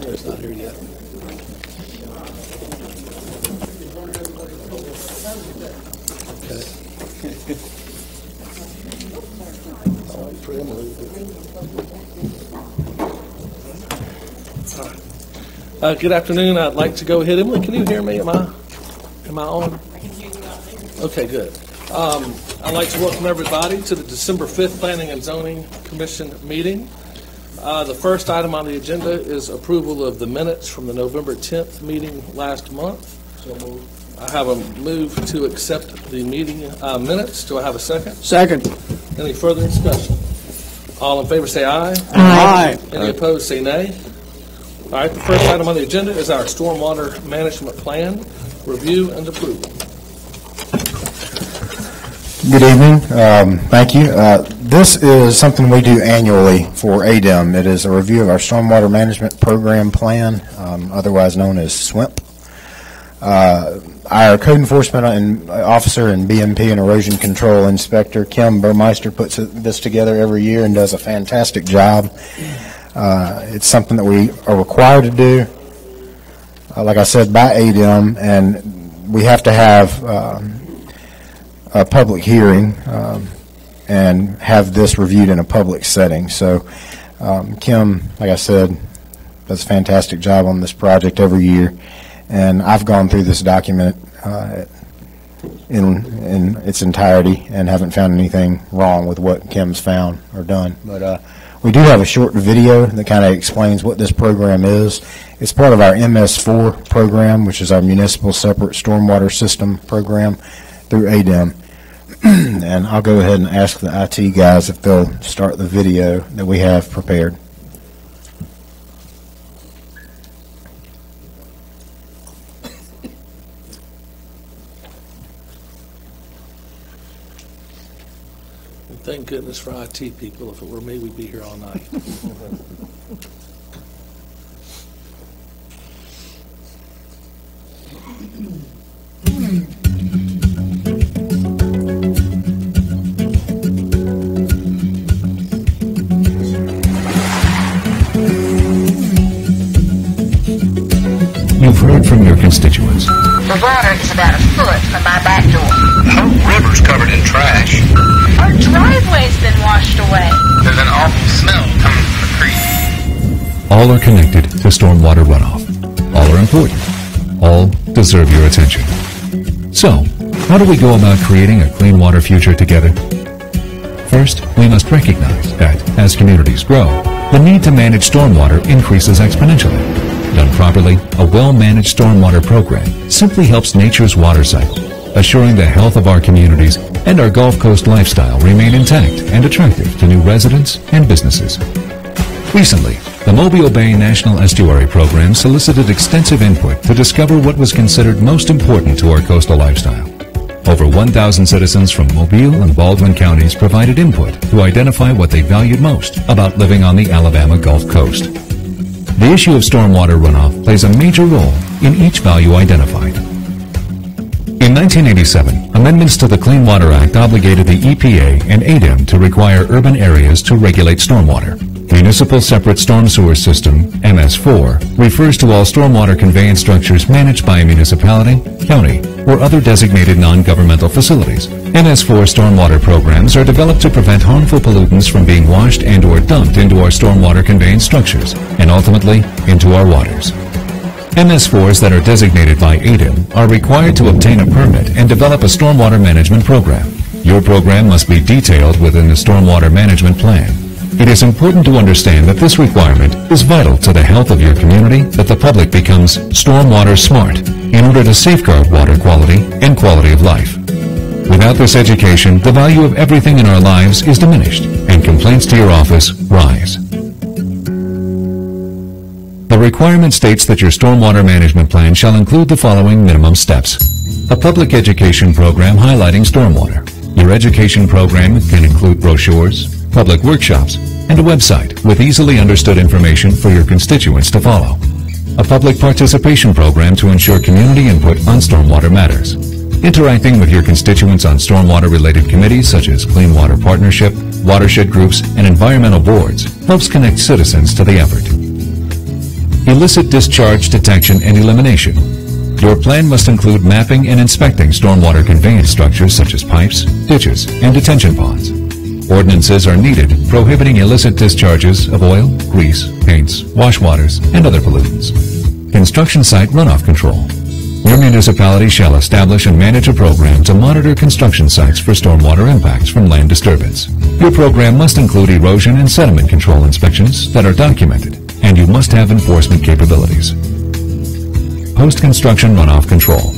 He's not here yet. Okay. Uh, Good afternoon. I'd like to go ahead. Emily, can you hear me? Am I, am I on? Okay, good. Um, I'd like to welcome everybody to the December 5th Planning and Zoning Commission meeting. Uh, The first item on the agenda is approval of the minutes from the November 10th meeting last month. So I have a move to accept the meeting uh, minutes. Do I have a second? Second. Any further discussion? All in favor say aye. Aye. Any opposed, say nay. All right, the first item on the agenda is our stormwater management plan, review and approval. Good evening. Um, Thank you. Uh, This is something we do annually for ADEM. It is a review of our stormwater management program plan, um, otherwise known as SWIMP. Uh, Our code enforcement officer and BMP and erosion control inspector, Kim Burmeister, puts this together every year and does a fantastic job. Uh, It's something that we are required to do, uh, like I said, by ADEM, and we have to have um, a public hearing um, and have this reviewed in a public setting. So um, Kim, like I said, does a fantastic job on this project every year, and I've gone through this document uh, in in its entirety and haven't found anything wrong with what Kim's found or done. But uh, we do have a short video that kind of explains what this program is. It's part of our MS4 program, which is our Municipal Separate Stormwater System program through ADEM. and I'll go ahead and ask the IT guys if they'll start the video that we have prepared. Thank goodness for IT people. If it were me, we'd be here all night. You've heard from your constituents. The water is about a foot from my back door. The whole river's covered in trash. Our driveway's been washed away. There's an awful smell coming from the creek. All are connected to stormwater runoff. All are important. All deserve your attention. So, how do we go about creating a clean water future together? First, we must recognize that, as communities grow, the need to manage stormwater increases exponentially. Done properly, a well-managed stormwater program simply helps nature's water cycle, assuring the health of our communities and our Gulf Coast lifestyle remain intact and attractive to new residents and businesses. Recently, the Mobile Bay National Estuary Program solicited extensive input to discover what was considered most important to our coastal lifestyle. Over 1,000 citizens from Mobile and Baldwin counties provided input to identify what they valued most about living on the Alabama Gulf Coast. The issue of stormwater runoff plays a major role in each value identified. In 1987, amendments to the Clean Water Act obligated the EPA and ADEM to require urban areas to regulate stormwater. Municipal Separate Storm Sewer System, MS4, refers to all stormwater conveyance structures managed by a municipality, county, or other designated non-governmental facilities. MS4 stormwater programs are developed to prevent harmful pollutants from being washed and or dumped into our stormwater conveyance structures, and ultimately into our waters. MS4s that are designated by ADEM are required to obtain a permit and develop a stormwater management program. Your program must be detailed within the stormwater management plan. It is important to understand that this requirement is vital to the health of your community that the public becomes stormwater smart in order to safeguard water quality and quality of life. Without this education, the value of everything in our lives is diminished and complaints to your office rise. The requirement states that your stormwater management plan shall include the following minimum steps. A public education program highlighting stormwater. Your education program can include brochures, public workshops, and a website with easily understood information for your constituents to follow. A public participation program to ensure community input on stormwater matters. Interacting with your constituents on stormwater-related committees such as Clean Water Partnership, watershed groups, and environmental boards helps connect citizens to the effort. Illicit discharge detection and elimination. Your plan must include mapping and inspecting stormwater conveyance structures such as pipes, ditches, and detention ponds. Ordinances are needed prohibiting illicit discharges of oil, grease, paints, wash waters, and other pollutants. Construction site runoff control. Your municipality shall establish and manage a program to monitor construction sites for stormwater impacts from land disturbance. Your program must include erosion and sediment control inspections that are documented, and you must have enforcement capabilities. Post-construction runoff control.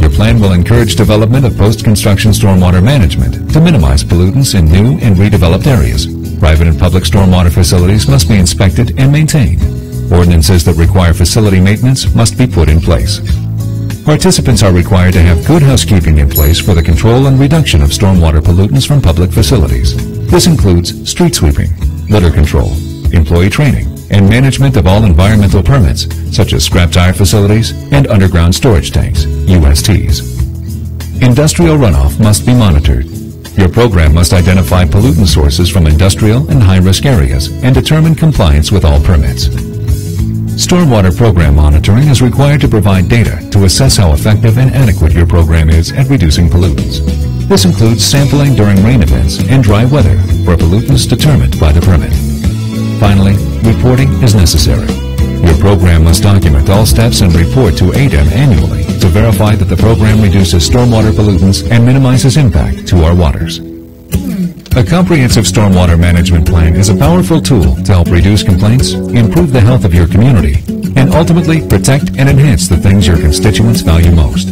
Your plan will encourage development of post-construction stormwater management to minimize pollutants in new and redeveloped areas. Private and public stormwater facilities must be inspected and maintained. Ordinances that require facility maintenance must be put in place. Participants are required to have good housekeeping in place for the control and reduction of stormwater pollutants from public facilities. This includes street sweeping, litter control, employee training, and management of all environmental permits, such as scrap tire facilities and underground storage tanks, USTs. Industrial runoff must be monitored. Your program must identify pollutant sources from industrial and high-risk areas and determine compliance with all permits. Stormwater program monitoring is required to provide data to assess how effective and adequate your program is at reducing pollutants. This includes sampling during rain events and dry weather for pollutants determined by the permit. Finally, reporting is necessary. Your program must document all steps and report to ADEM annually to verify that the program reduces stormwater pollutants and minimizes impact to our waters. A comprehensive stormwater management plan is a powerful tool to help reduce complaints, improve the health of your community, and ultimately protect and enhance the things your constituents value most.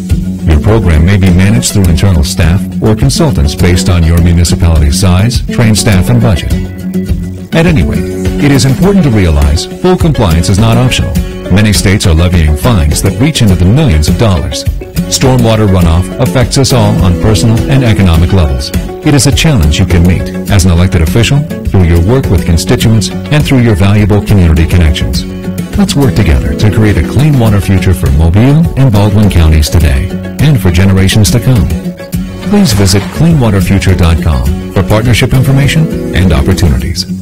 Your program may be managed through internal staff or consultants based on your municipality's size, trained staff, and budget. At any rate, it is important to realize full compliance is not optional. Many states are levying fines that reach into the millions of dollars. Stormwater runoff affects us all on personal and economic levels. It is a challenge you can meet as an elected official, through your work with constituents, and through your valuable community connections. Let's work together to create a clean water future for Mobile and Baldwin counties today and for generations to come. Please visit cleanwaterfuture.com for partnership information and opportunities.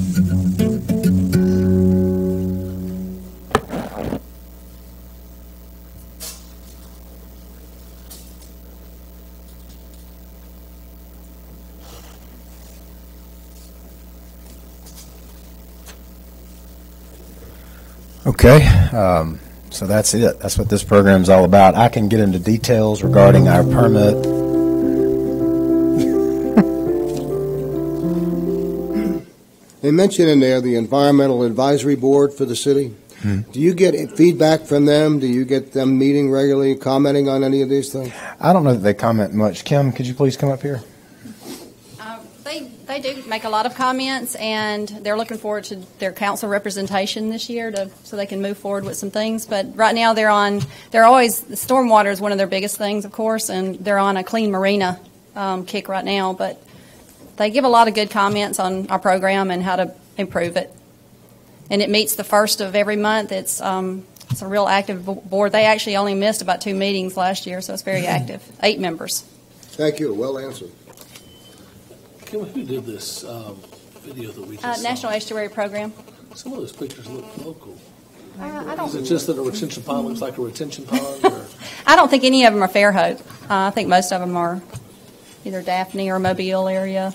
Okay, um, so that's it. That's what this program is all about. I can get into details regarding our permit. They mentioned in there the Environmental Advisory Board for the city. Do you get feedback from them? Do you get them meeting regularly, commenting on any of these things? I don't know that they comment much. Kim, could you please come up here? They, do make a lot of comments, and they're looking forward to their council representation this year to, so they can move forward with some things. But right now, they're on, they're always, the stormwater is one of their biggest things, of course, and they're on a clean marina um, kick right now. But they give a lot of good comments on our program and how to improve it. And it meets the first of every month. It's, um, it's a real active board. They actually only missed about two meetings last year, so it's very active. Eight members. Thank you, well answered. Kim, who did this um, video that we Uh, just saw? National Estuary Program. Some of those pictures look local. Uh, I don't Is it just that a retention pond looks like a retention pond, or? I don't think any of them are Fairhope. Uh, I think most of them are either Daphne or Mobile area.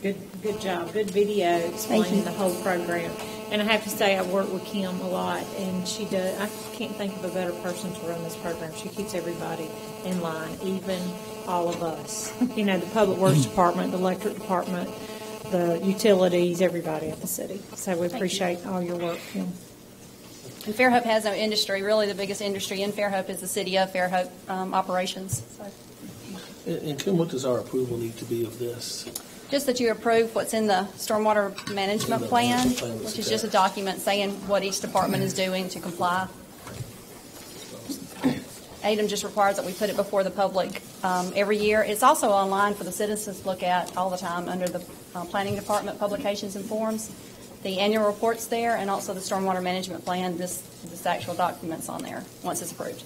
Good, good job, good video explaining you. the whole program. And I have to say, I've worked with Kim a lot, and she does, I can't think of a better person to run this program. She keeps everybody in line, even all of us. You know, the Public Works Department, the Electric Department, the utilities, everybody at the city. So we appreciate all your work, Kim. And Fairhope has no industry. Really, the biggest industry in Fairhope is the city of Fairhope um, operations. So And and Kim, what does our approval need to be of this? Just that you approve what's in the stormwater management plan, which is just a document saying what each department is doing to comply. ADEM just requires that we put it before the public um, every year. It's also online for the citizens to look at all the time under the uh, Planning Department Publications and Forms. The annual report's there, and also the stormwater management plan, this, this actual document's on there, once it's approved.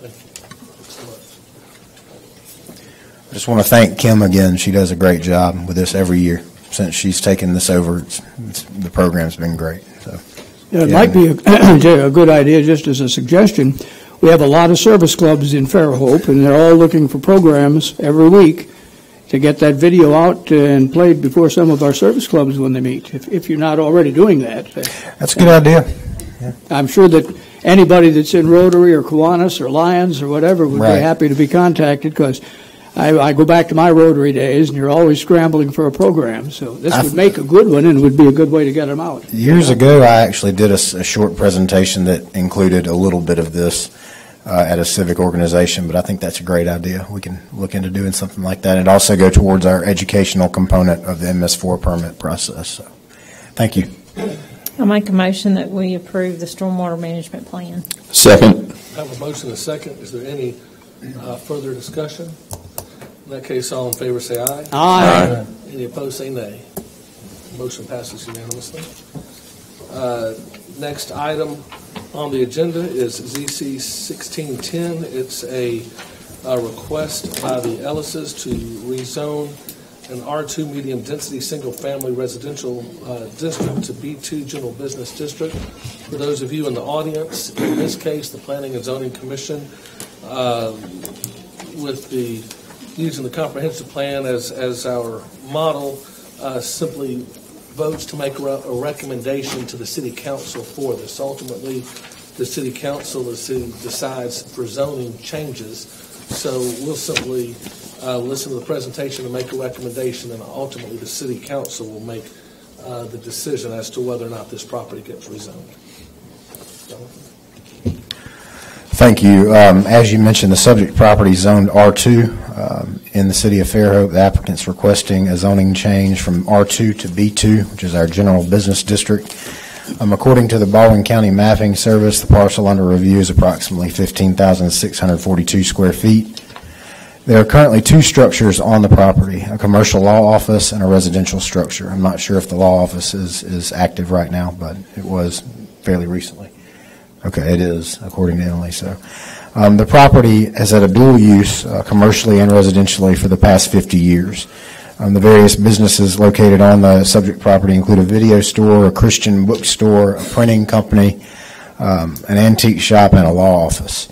Thank you so much. I just want to thank Kim again. She does a great job with this every year. since she's taken this over, it's, it's, the program's been great. So, Yeah, It Yeah. might be a a good idea, just as a suggestion. We have a lot of service clubs in Fairhope, and they're all looking for programs every week to get that video out and played before some of our service clubs when they meet, if, if you're not already doing that. that's a good idea. I'm sure that anybody that's in Rotary or Kiwanis or Lions or whatever would Right. be happy to be contacted, because I, I go back to my Rotary days, and you're always scrambling for a program, so this I- would make a good one and would be a good way to get them out. Years ago, I actually did a short presentation that included a little bit of this uh, at a civic organization, but I think that's a great idea. We can look into doing something like that. and also go towards our educational component of the MS4 permit process. So, thank you. I make a motion that we approve the stormwater management plan. Second. I have a motion and a second. Is there any uh, further discussion? In that case, all in favor say aye. Aye. Any opposed, say nay. Motion passes unanimously. Uh, Next item on the agenda is ZC 1610. It's a uh, request by the Ellises to rezone an R2 medium-density, single-family residential uh, district to B2 general business district. For those of you in the audience, in this case, the Planning and Zoning Commission, uh, with the, using the comprehensive plan as, as our model, uh, simply votes to make a re- a recommendation to the city council for this. Ultimately, the city council, the city decides for zoning changes. So we'll simply uh, listen to the presentation and make a recommendation, and ultimately, the city council will make uh, the decision as to whether or not this property gets rezoned. Thank you. Um, As you mentioned, the subject property is zoned R2 um, in the city of Fairhope. The applicant's requesting a zoning change from R2 to B2, which is our general business district. Um, According to the Baldwin County Mapping Service, the parcel under review is approximately 15,642 square feet. There are currently two structures on the property, a commercial law office and a residential structure. I'm not sure if the law office is is active right now, but it was fairly recently. Okay, it is, according to Emily, so. Um, The property has had a dual use, uh, commercially and residentially, for the past 50 years. Um, The various businesses located on the subject property include a video store, a Christian bookstore, a printing company, um, an antique shop, and a law office.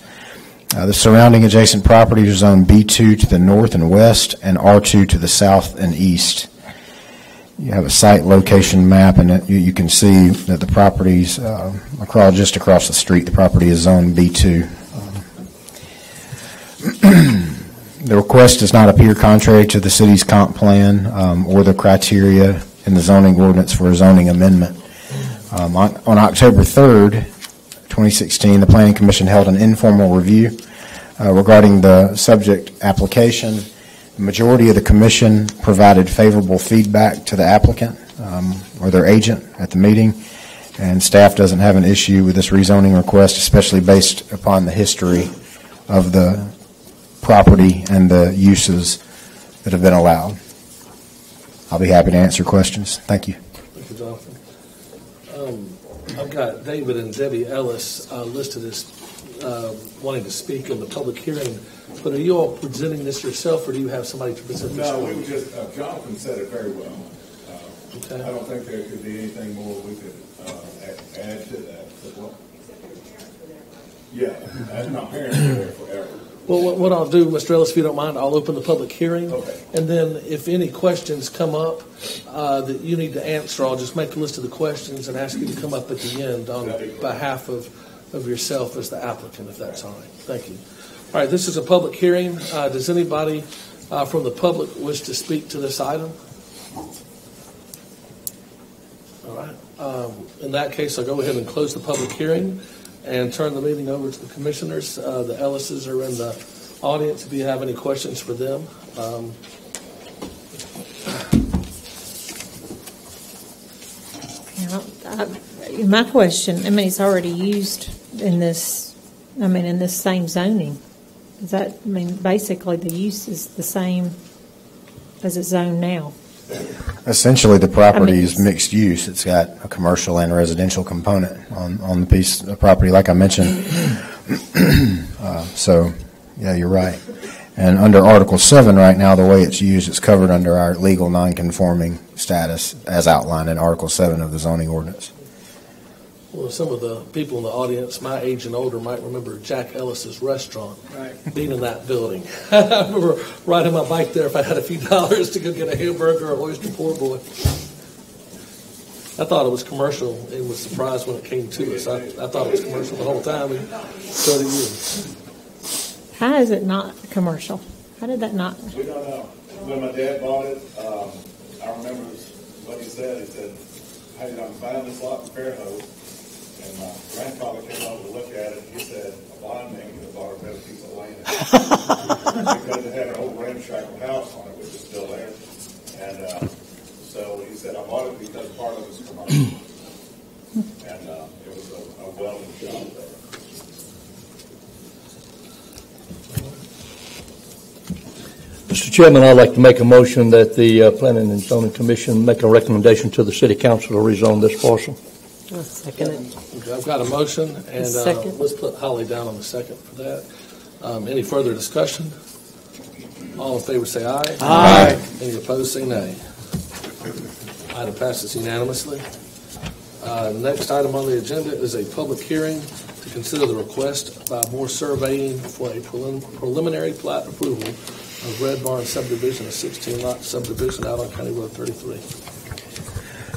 Uh, The surrounding adjacent properties are zoned B2 to the north and west, and R2 to the south and east. You have a site location map, and it- you you can see that the properties uh, across, just across the street, the property is zoned B2. The request does not appear contrary to the city's comp plan um, or the criteria in the zoning ordinance for a zoning amendment. Um, On on October 3rd, 2016, the Planning Commission held an informal review uh, regarding the subject application. Majority of the commission provided favorable feedback to the applicant um, or their agent at the meeting, and staff doesn't have an issue with this rezoning request, especially based upon the history of the property and the uses that have been allowed. I'll be happy to answer questions. Thank you. Thank you, Jonathan. Um, I've got David and Debbie Ellis uh, listed as uh, wanting to speak in the public hearing, but are you all presenting this yourself, or do you have somebody to present this? No, for? we were just, uh, Jonathan said it very well. Uh, Okay. I don't think there could be anything more we could uh, add to that. What- Yeah, that's my parents were there forever. Well, what- what I'll do, Mr. Ellis, if you don't mind, I'll open the public hearing. Okay. And then if any questions come up uh, that you need to answer, I'll just make a list of the questions and ask you to come up at the end on That'd be great. behalf of, of yourself as the applicant, if that's all right. Thank you. All right, this is a public hearing. Uh, Does anybody uh, from the public wish to speak to this item? All right. Um, In that case, I'll go ahead and close the public hearing and turn the meeting over to the commissioners. Uh, The Ellises are in the audience if you have any questions for them. Um, I- My question, I mean, it's already used in this, I mean, in this same zoning. Is that, I mean, basically the use is the same as it's zoned now. Essentially, the property I mean, is mixed use. It's got a commercial and residential component on, on the piece of property, like I mentioned. Uh, So, yeah, you're right. And under Article 7 right now, the way it's used, it's covered under our legal nonconforming status as outlined in Article 7 of the zoning ordinance. Well, some of the people in the audience, my age and older, might remember Jack Ellis's restaurant being in that building. I remember riding my bike there if I had a few dollars to go get a hamburger or oyster poor boy. I thought it was commercial and was surprised when it came to us. I, I thought it was commercial the whole time in 30 years. How is it not commercial? How did that not? We don't know. When my dad bought it, um, I remember what he said. He said, hey, I'm buying this lot in Fairhope. And my grandfather came over to look at it. He said, a man could have bought better piece of land. because it had an old ramshackle house on it, which is still there. And uh, so he said, I bought it because part of it's commercial. and uh, it was a, a welding job there. Mr. Chairman, I'd like to make a motion that the uh, Planning and Zoning Commission make a recommendation to the City Council to rezone this parcel. Second it. Okay, I've got a motion, and uh, Second. let's put Holly down on the second for that. Um, Any further discussion? All in favor say aye. Aye. Any opposed, say nay. Item passes unanimously. Uh, Next item on the agenda is a public hearing to consider the request by Moore Surveying for a prelim- preliminary plat approval of Red Barn subdivision, a 16-lot subdivision out on County Road 33.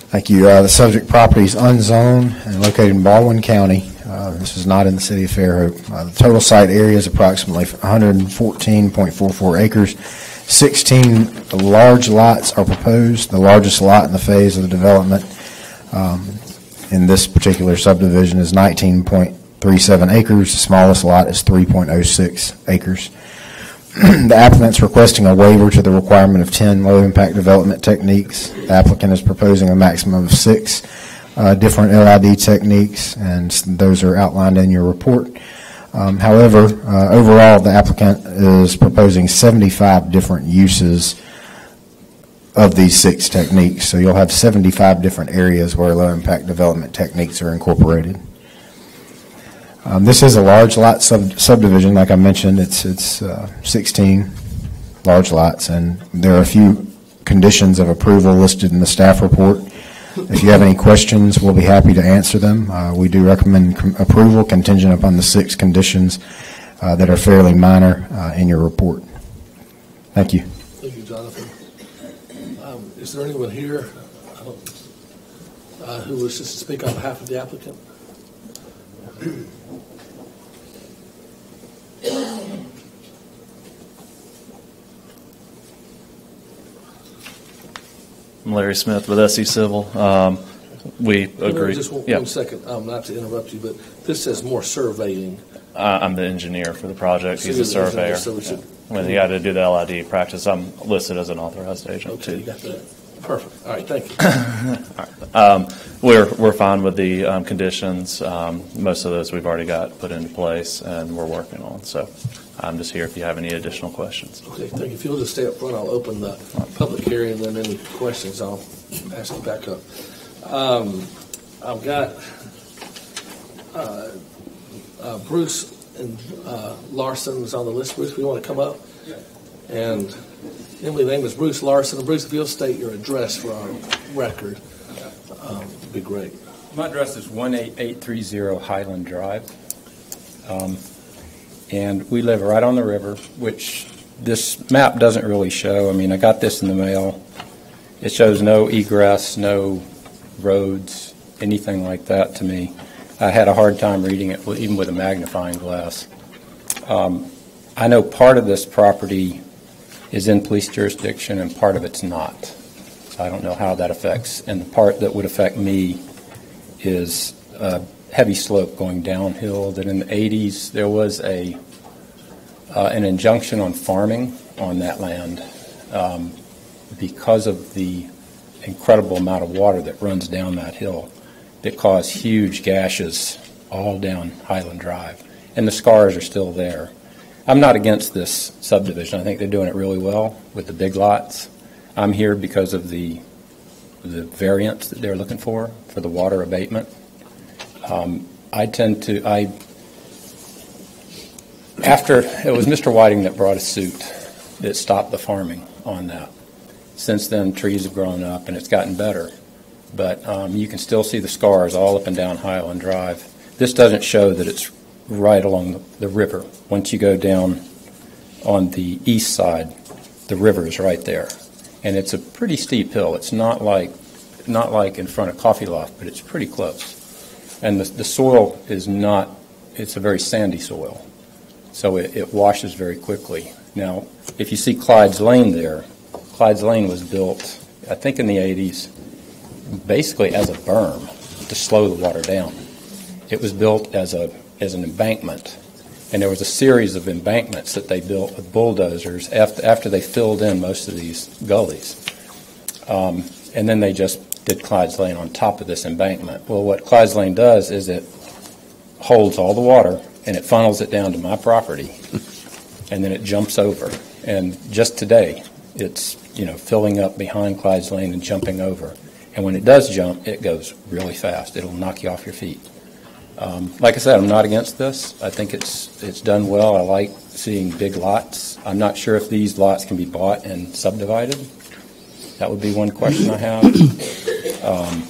Thank you. Uh, The subject property is unzoned and located in Baldwin County. Uh, This is not in the city of Fairhope. Uh, The total site area is approximately 114.44 acres. 16 large lots are proposed. The largest lot in the phase of the development um, in this particular subdivision is 19.37 acres. The smallest lot is 3.06 acres. The applicant's requesting a waiver to the requirement of 10 low-impact development techniques. The applicant is proposing a maximum of six uh, different LID techniques, and those are outlined in your report. Um, However, uh, overall, the applicant is proposing 75 different uses of these six techniques. So you'll have 75 different areas where low-impact development techniques are incorporated. Um, This is a large lot sub- subdivision, like I mentioned, it's, it's uh, 16 large lots, and there are a few conditions of approval listed in the staff report. If you have any questions, we'll be happy to answer them. Uh, We do recommend com- approval contingent upon the six conditions uh, that are fairly minor uh, in your report. Thank you. Thank you, Jonathan. Um, Is there anyone here uh, who wishes to speak on behalf of the applicant? I'm Larry Smith with SE Civil. Um, We agree. Just one Yeah, one second, um, not to interrupt you, but this says Moore Surveying. I- I'm the engineer for the project. So He's a surveyor. so should- When you got to do the LID practice, I'm listed as an authorized agent Okay, too. Got that. Perfect. All right, thank you. Um, We're, we're fine with the um, conditions. Um, Most of those we've already got put into place and we're working on. So I'm just here if you have any additional questions. Okay, thank you. If you'll just stay up front, I'll open the public hearing, and then any questions, I'll ask you back up. Um, I've got uh, uh, Bruce and uh, Larson is on the list. Bruce, if you want to come up? And Emily, name is Bruce Larson. Bruce, if you'll state your address for our record, um, it'd be great. My address is 18830 Highland Drive. Um, And we live right on the river, which this map doesn't really show. I mean, I got this in the mail. It shows no egress, no roads, anything like that to me. I had a hard time reading it, even with a magnifying glass. Um, I know part of this property is in police jurisdiction and part of it's not. So I don't know how that affects. And the part that would affect me is a heavy slope going downhill, that in the 80s, there was a, uh, an injunction on farming on that land um, because of the incredible amount of water that runs down that hill that caused huge gashes all down Highland Drive. And the scars are still there. I'm not against this subdivision. I think they're doing it really well with the big lots. I'm here because of the, the variance that they're looking for, for the water abatement. Um, I tend to, I after, it was Mr. Whiting that brought a suit that stopped the farming on that. Since then, trees have grown up and it's gotten better. But um, you can still see the scars all up and down Highland Drive. This doesn't show that it's right along the, river. Once you go down on the east side, the river is right there. And it's a pretty steep hill. It's not like, not like in front of Coffee Loft, but it's pretty close. And the, the soil is not, it's a very sandy soil. So it, it washes very quickly. Now, if you see Clyde's Lane there, Clyde's Lane was built, I think in the 80s, basically as a berm to slow the water down. It was built as a as an embankment, and there was a series of embankments that they built with bulldozers after after they filled in most of these gullies, um, and then they just did Clyde's Lane on top of this embankment. Well, what Clyde's Lane does is it holds all the water and it funnels it down to my property, and then it jumps over. And just today, it's you know filling up behind Clyde's Lane and jumping over. And when it does jump, it goes really fast. It'll knock you off your feet. Um, like I said, I'm not against this. I think it's it's done well. I like seeing big lots. I'm not sure if these lots can be bought and subdivided. That would be one question I have. Um,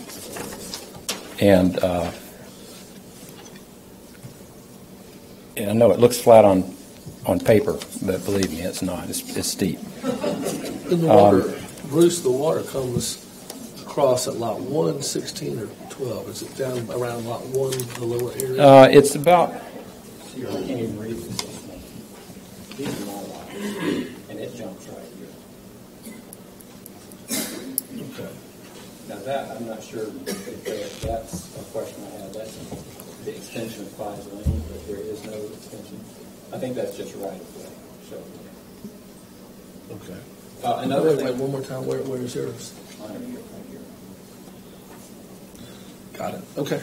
and, uh, and I know it looks flat on on paper, but believe me, it's not. It's, it's steep. The water, Bruce, the water comes across at lot one, sixteen, or twelve? Is it down around lot one, the lower area? Uh, it's about. Here, I can't even read this. These are my lots, and it jumps right here. Okay. Now that, I'm not sure if there- that's a question I have. That's the extension of Clyde's Lane, but there is no extension. I think that's just right of way, so. Okay. Uh, another Wait, thing. wait, one more time, where, where is yours? Mine are here, here. Got it, okay.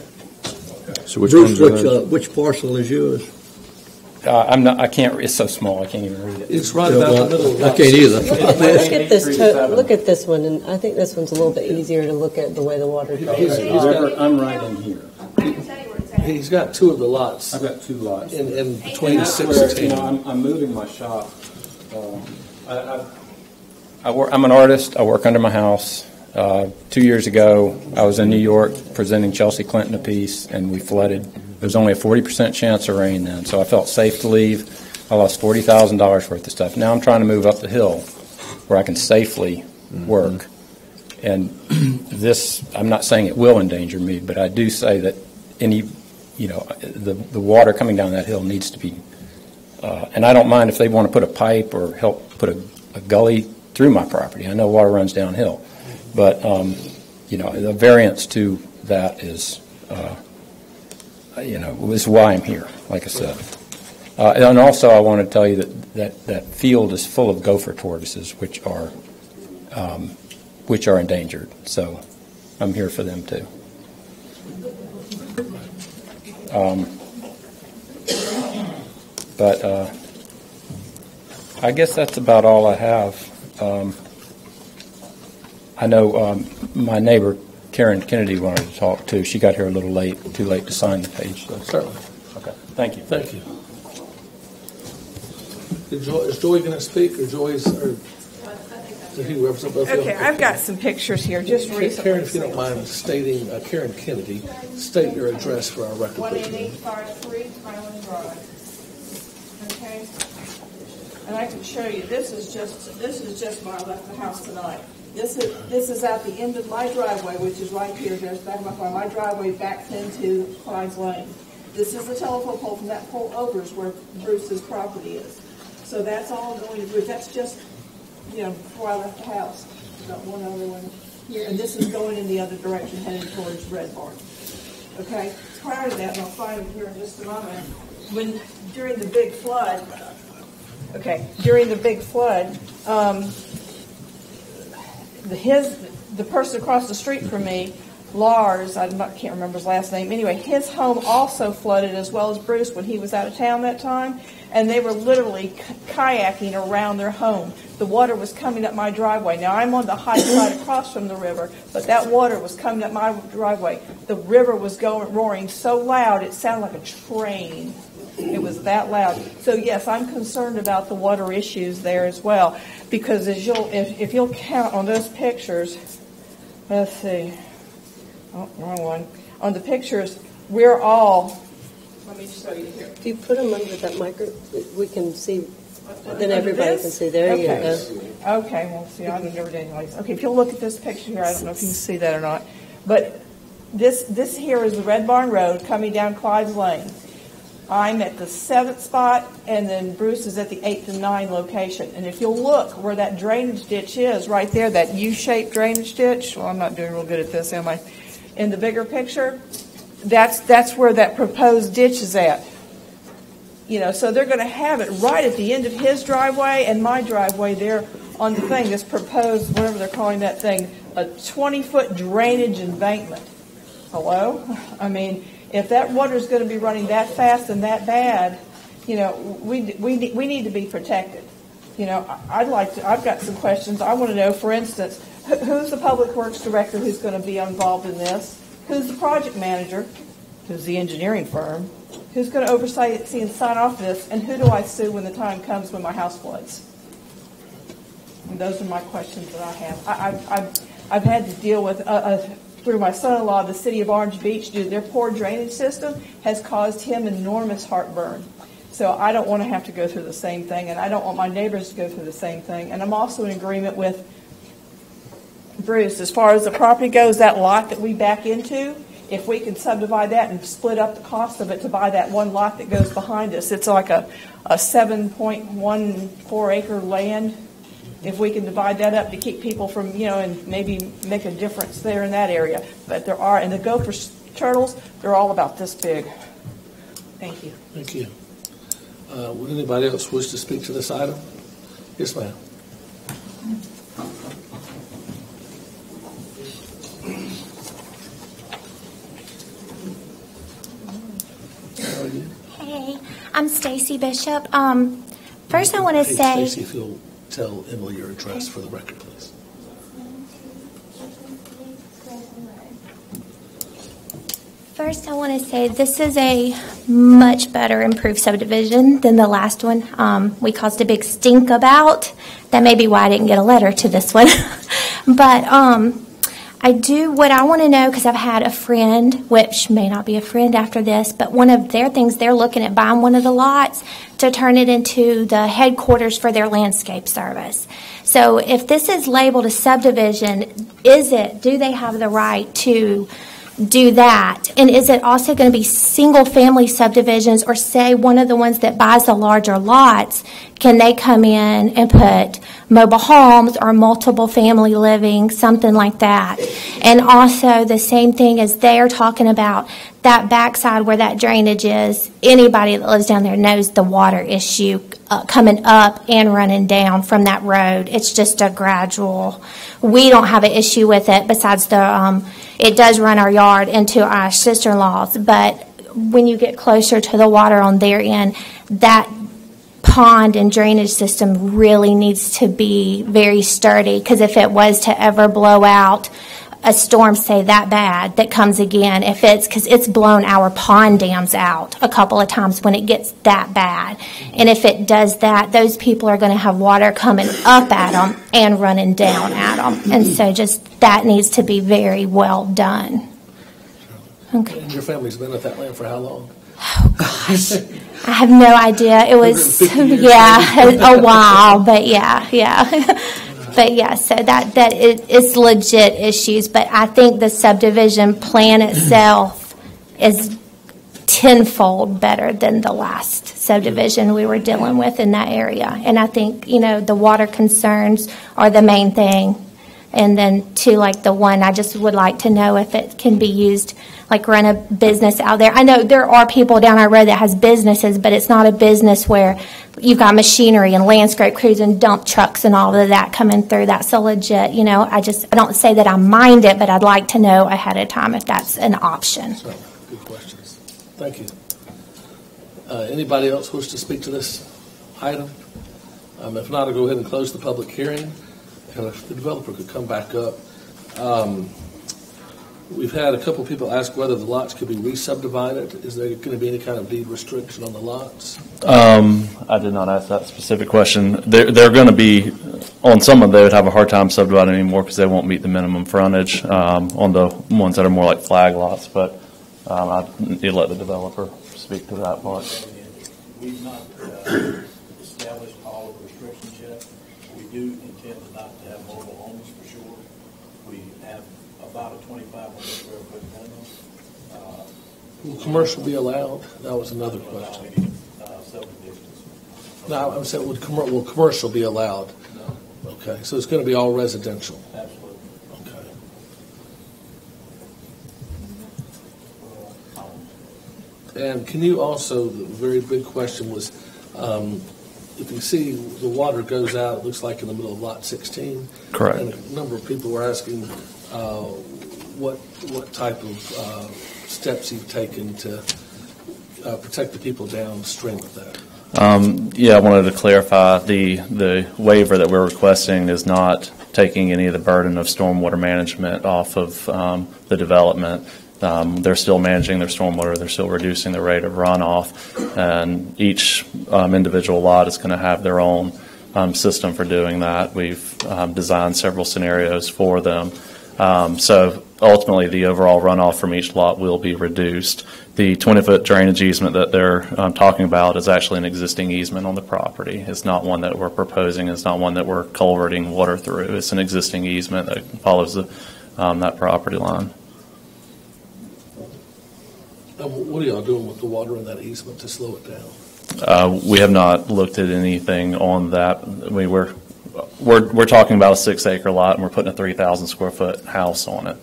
So which Bruce, which, uh, which parcel is yours? Uh, I'm not, I can't, it's so small, I can't even read it. It's right about the middle of I can't either. Look at this, to- look at this one, and I think this one's a little bit easier to look at the way the water He's- goes. he's got- I'm right in here. He's got two of the lots I've got two lots. in, in between that's six where, and You ten. know, I'm, I'm moving my shop. Um, I, I, I work, I'm an artist. I work under my house. Uh, two years ago, I was in New York presenting Chelsea Clinton a piece, and we flooded. There was only a 40% chance of rain then, so I felt safe to leave. I lost $40,000 worth of stuff. Now I'm trying to move up the hill where I can safely work. And this, I'm not saying it will endanger me, but I do say that any, you know, the, the water coming down that hill needs to be, uh, and I don't mind if they want to put a pipe or help put a, a gully through my property. I know water runs downhill. But, um, you know, the variance to that is, uh, you know, is why I'm here, like I said. Uh, and also, I want to tell you that, that that field is full of gopher tortoises, which are, um, which are endangered. So I'm here for them too. Um, but uh, I guess that's about all I have. Um, I know um, my neighbor Karen Kennedy wanted to talk too. She got here a little late, too late to sign the page. So. Certainly. Okay, thank you. Thank you. Is Joy, is Joy going to speak, or Joy's, or did he represent both of you? Okay, I've got some pictures here, just recently. Karen, if you don't mind stating, uh, Karen Kennedy, state your address for our record. One please. eight eight five three Highland Drive. Okay? And I can show you, this is just, this is just when I left the house tonight. This is, this is at the end of my driveway, which is right here, there's back my car, my driveway backs into Clyde's Lane. This is the telephone pole, from that pole over is where Bruce's property is. So that's all going to Bruce, that's just, you know, before I left the house. Got one other one here, and this is going in the other direction, headed towards Red Barn. Okay, prior to that, and I'll find it here in just a moment, when, during the big flood, okay, during the big flood, um, the, his, the person across the street from me, Lars, I can't remember his last name, anyway, his home also flooded as well as Bruce when he was out of town that time, and they were literally kayaking around their home. The water was coming up my driveway. Now, I'm on the high side across from the river, but that water was coming up my driveway. The river was going, roaring so loud, it sounded like a train. It was that loud. So yes, I'm concerned about the water issues there as well, because as you'll, if, if you'll count on those pictures, let's see, oh, wrong one. On the pictures, we're all, let me show you here. If you put them under that micro, we can see, then everybody this? can see. There you Okay. go. Okay, well, see, I've never done anyways. Okay, if you'll look at this picture here, I don't know if you can see that or not, but this, this here is the Red Barn Road coming down Clyde's Lane. I'm at the seventh spot, and then Bruce is at the eighth and nine location. And if you'll look where that drainage ditch is, right there, that U-shaped drainage ditch, well, I'm not doing real good at this, am I? In the bigger picture, that's, that's where that proposed ditch is at. You know, so they're going to have it right at the end of his driveway and my driveway there on the thing, this proposed, whatever they're calling that thing, a 20-foot drainage embankment. Hello? I mean, if that water's going to be running that fast and that bad, you know, we, we, we need to be protected. You know, I'd like to, I've got some questions. I want to know, for instance, who's the Public Works Director who's going to be involved in this? Who's the project manager? Who's the engineering firm? Who's going to oversight, see and sign off this? And who do I sue when the time comes when my house floods? And those are my questions that I have. I, I've, I've, had to deal with, uh, uh, through my son-in-law, the city of Orange Beach, due to their poor drainage system, has caused him enormous heartburn. So I don't want to have to go through the same thing, and I don't want my neighbors to go through the same thing. And I'm also in agreement with Bruce, as far as the property goes, that lot that we back into, if we can subdivide that and split up the cost of it to buy that one lot that goes behind us, it's like a, a 7.14 acre land. If we can divide that up to keep people from, you know, and maybe make a difference there in that area. But there are, and the gopher turtles, they're all about this big. Thank you. Thank you. Uh, Would anybody else wish to speak to this item? Yes, ma'am. How are you? Hey, I'm Stacy Bishop. Um, first, I want to Hey, say, Stacy, if you'll tell Emily your address for the record, please. first I want to say this is a much better improved subdivision than the last one. Um, we caused a big stink about. That may be why I didn't get a letter to this one. but um, I do what I want to know because I've had a friend, which may not be a friend after this, but one of their things they're looking at buying one of the lots to turn it into the headquarters for their landscape service. So if this is labeled a subdivision, is it, do they have the right to do that? And is it also going to be single-family subdivisions, or say one of the ones that buys the larger lots, can they come in and put mobile homes or multiple family living, something like that? And also, the same thing as they're talking about, that backside where that drainage is, anybody that lives down there knows the water issue uh, coming up and running down from that road. It's just a gradual. We don't have an issue with it besides the, um, it does run our yard into our sister-in-law's, but when you get closer to the water on their end, that pond and drainage system really needs to be very sturdy because if it was to ever blow out, a storm, say that bad, that comes again, if it's because it's blown our pond dams out a couple of times when it gets that bad. And if it does that, those people are going to have water coming up at them and running down at them. And so just that needs to be very well done. Okay. And your family's been at that land for how long? Oh, I have no idea. It was, yeah, a while, but yeah, yeah. But yeah, so that, that is, it's legit issues, but I think the subdivision plan itself is tenfold better than the last subdivision we were dealing with in that area. And I think, you know, the water concerns are the main thing. And then to like the one, I just would like to know if it can be used, like run a business out there. I know there are people down our road that has businesses, but it's not a business where you've got machinery and landscape crews and dump trucks and all of that coming through. That's a legit, you know, I just, I don't say that I mind it, but I'd like to know ahead of time if that's an option. So, good questions. Thank you. Uh, Anybody else wish to speak to this item? Um, If not, I'll go ahead and close the public hearing, and if the developer could come back up. Um, We've had a couple people ask whether the lots could be re-subdivided. Is there going to be any kind of deed restriction on the lots? Um, I did not ask that specific question. They're, they're going to be, on some of them, they would have a hard time subdividing anymore because they won't meet the minimum frontage um, on the ones that are more like flag lots, but um, I need to let the developer speak to that part. We've not uh, established all of the restrictions yet. We do intend not to have mobile homes for sure. We have about a 2,500 square foot minimum. Uh, Will commercial be allowed? That was another question. No, I'm saying, would, commer- will commercial be allowed? Okay, so it's going to be all residential? Absolutely. Okay. And can you also, the very big question was, um, if you see the water goes out, it looks like in the middle of lot 16. Correct. And a number of people were asking uh, what, what type of uh, steps you've taken to uh, protect the people downstream of that. Um, Yeah, I wanted to clarify, the, the waiver that we're requesting is not taking any of the burden of stormwater management off of um, the development. Um, They're still managing their stormwater, they're still reducing the rate of runoff, and each um, individual lot is going to have their own um, system for doing that. We've um, designed several scenarios for them. Um, So ultimately, the overall runoff from each lot will be reduced. The 20-foot drainage easement that they're um, talking about is actually an existing easement on the property. It's not one that we're proposing, it's not one that we're culverting water through. It's an existing easement that follows the, um, that property line. And what are y'all doing with the water in that easement to slow it down? Uh, We have not looked at anything on that. We were, we're, we're talking about a six acre lot and we're putting a 3,000 square foot house on it.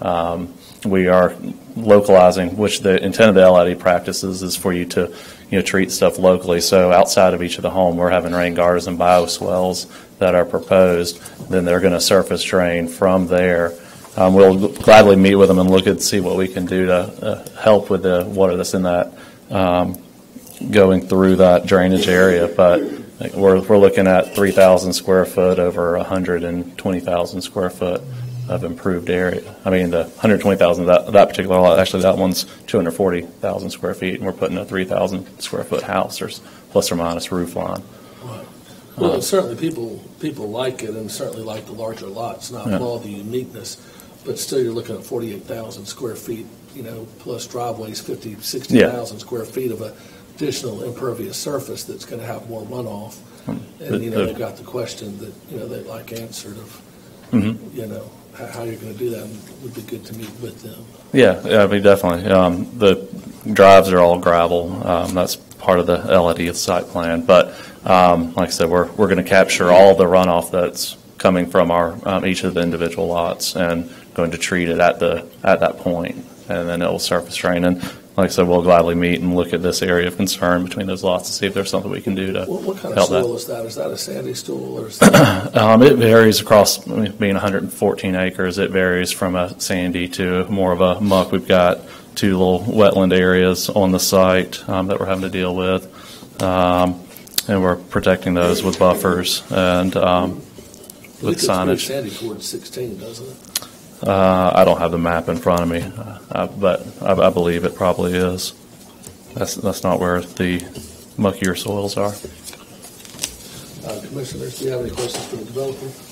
Um, We are localizing, which the intent of the LID practices is for you to, you know, treat stuff locally. So outside of each of the home, we're having rain gardens and bioswales that are proposed. Then they're going to surface drain from there. Um, We'll gladly meet with them and look and see what we can do to uh, help with the water that's in that um, going through that drainage area, but we're, we're looking at 3,000 square foot over 120,000 square foot of improved area. I mean, the 120,000, that, that particular lot, actually, that one's 240,000 square feet, and we're putting a 3,000 square foot house, or plus or minus roof line. Well, certainly people, people like it and certainly like the larger lots, not Yeah. all the uniqueness, but still you're looking at 48,000 square feet, you know, plus driveways, 50, 60,000 square feet of additional impervious surface that's going to have more runoff. And, you know, The- they've got the question that, you know, they'd like answered of, Mhm. you know, how, you're going to do that, would be good to meet with them. Yeah, yeah, I mean, definitely. Um, The drives are all gravel. Um, That's part of the LID site plan. But um, like I said, we're, we're going to capture all the runoff that's coming from our, um, each of the individual lots and going to treat it at the, at that point, and then it will surface drain. And like I said, we'll gladly meet and look at this area of concern between those lots to see if there's something we can do to What, what kind of help that. soil is that? Is that a sandy stool or is that? Um, it varies across, I mean, being 114 acres, it varies from a sandy to more of a muck. We've got two little wetland areas on the site um, that we're having to deal with. Um, and we're protecting those with buffers and um, It with gets pretty signage. sandy towards 16, doesn't it? Uh, I don't have the map in front of me, uh, but I, I believe it probably is. That's, that's not where the muckier soils are. Uh, Commissioners, do you have any questions for the developer?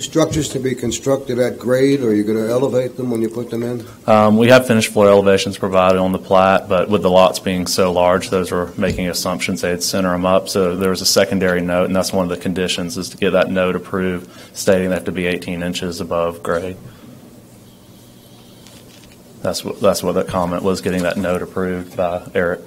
Structures to be constructed at grade, or are you going to elevate them when you put them in? Um, we have finished floor elevations provided on the plat, but with the lots being so large, those were making assumptions they'd center them up. So there was a secondary note, and that's one of the conditions is to get that note approved, stating they have to be 18 inches above grade. That's what that's what that comment was, getting that note approved by Eric.